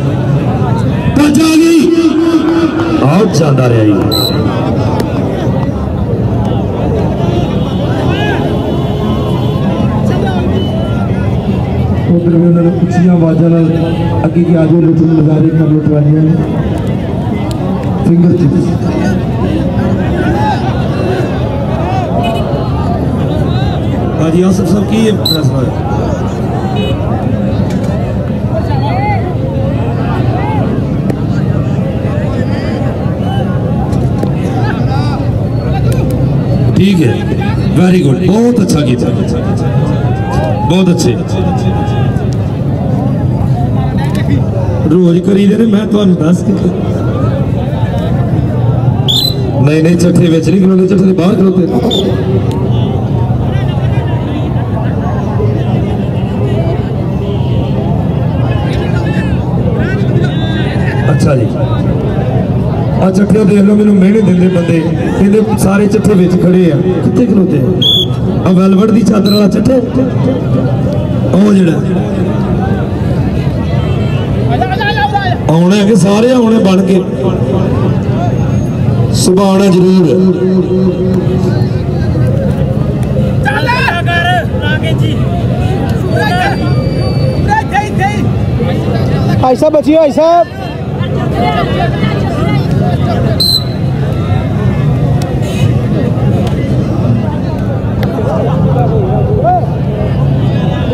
ਭੱਜ ਆ ਗਈ ਆਹ ਜਾਂਦਾ ਰਿਹਾ ਜੀ ਉਧਰ ਵੀ ਉਹਨਾਂ ਨੇ ਉੱਚੀਆਂ ਆਵਾਜ਼ਾਂ ਨਾਲ ਅੱਗੇ ਕੀ ਆਜੋ ਲੁੱਟ ਨਜ਼ਾਰੇ ਕਰ ਲੁੱਟਵਾਈਆਂ ਨੇ ਫਿੰਗਰ ਚਿਪਸ ਹਾਜੀ ਆਸਫ ਸਾਹਿਬ ਕੀ ਹੈ ਫੈਸਲਾ ਹੈ ठीक है। वेरी गुड बहुत अच्छा गीत है। बहुत अच्छे। रोज करी दे मैं तुम दस नहीं नहीं चटे बेच नहीं खिलौने चटे बाहर खिलौते। अच्छा जी। अच्छा फिर देख लो मैं मेहनत देंगे बंदे। ਮਿਹਣੇ ਸਾਰੇ ਚੱਠੇ ਵਿੱਚ ਖੜੇ ਆ। ਕਿੱਥੇ ਖਲੋਤੇ? ਆ ਵੈਲਵਟ ਦੀ ਚਾਦਰ ਵਾਲਾ ਚੱਠੇ? ਉਹ ਜਿਹੜਾ। ਆਉਣੇ ਕਿ ਸਾਰੇ ਆਉਣੇ ਬਣ ਕੇ? ਸੁਬਾਹ ਆਉਣਾ ਜ਼ਰੂਰ। ਭਾਈ ਸਾਹਿਬ, ਬਚਿਓ, ਭਾਈ ਸਾਹਿਬ।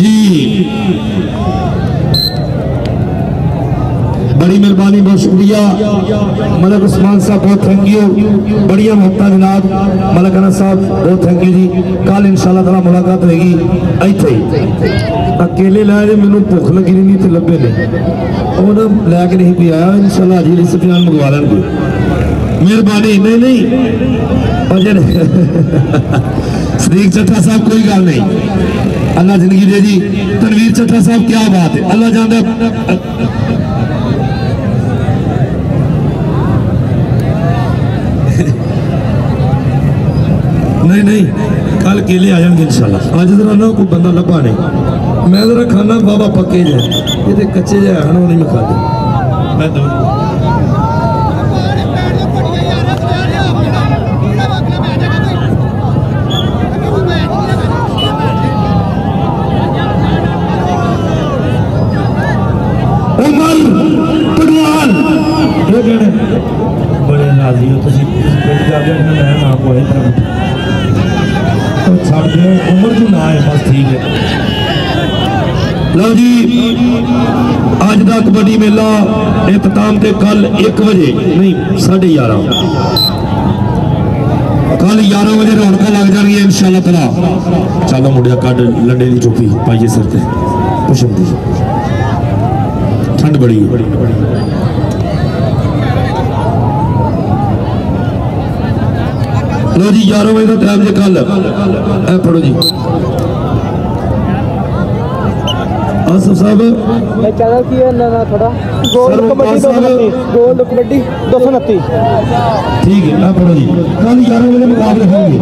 जी। बड़ी मेहरबानी, बहुत शुक्रिया। मलक उस्मान साहब, बहुत थैंक यू बढ़िया मोहता जनाब। मलक अना साहब, बहुत थैंक यू जी। कल इंशाल्लाह तला मुलाकात रहेगी इतने अकेले लाए ने मैं भुख लगी रही नहीं तो लभे ने। लैके नहीं कोई आया शाला जी इस बयान मंगवा लेंगे मेहरबानी। नहीं नहीं। सदीक चट्टा साहब, कोई गल नहीं। अल्लाह ज़िंदगी दे जी। तनवीर चट्टा साहब, क्या बात है। अल्लाह जान नहीं नहीं। कल केले आ जाएँगे, इंशाल्लाह। अज जरा ना कोई बंदा लभा नहीं। मैं जरा खाना बाबा पक्के जाए। ये कच्चे जाए नहीं मैं खाते मैं तो- इख्ताम ते कल एक बजे, नहीं, साढ़े ग्यारह। कल ग्यारह बजे रौनक लग जाएगी इन शाला तला। चलो मुड़िया कड लंडे की चुपी पाइए सिर से पुशम की ठंड बड़ी लो जी, ग्यारह बजे का टाइम जे कल। पढ़ो जी। आसफ साहब। मैं चैनल की है ना थोड़ा गोल्ड कबड्डी दो गोल्ड कबड्डी दो सौ उनती ठीक है ना पढ़ो जी। कल ग्यारह बजे मुकाबले होंगे।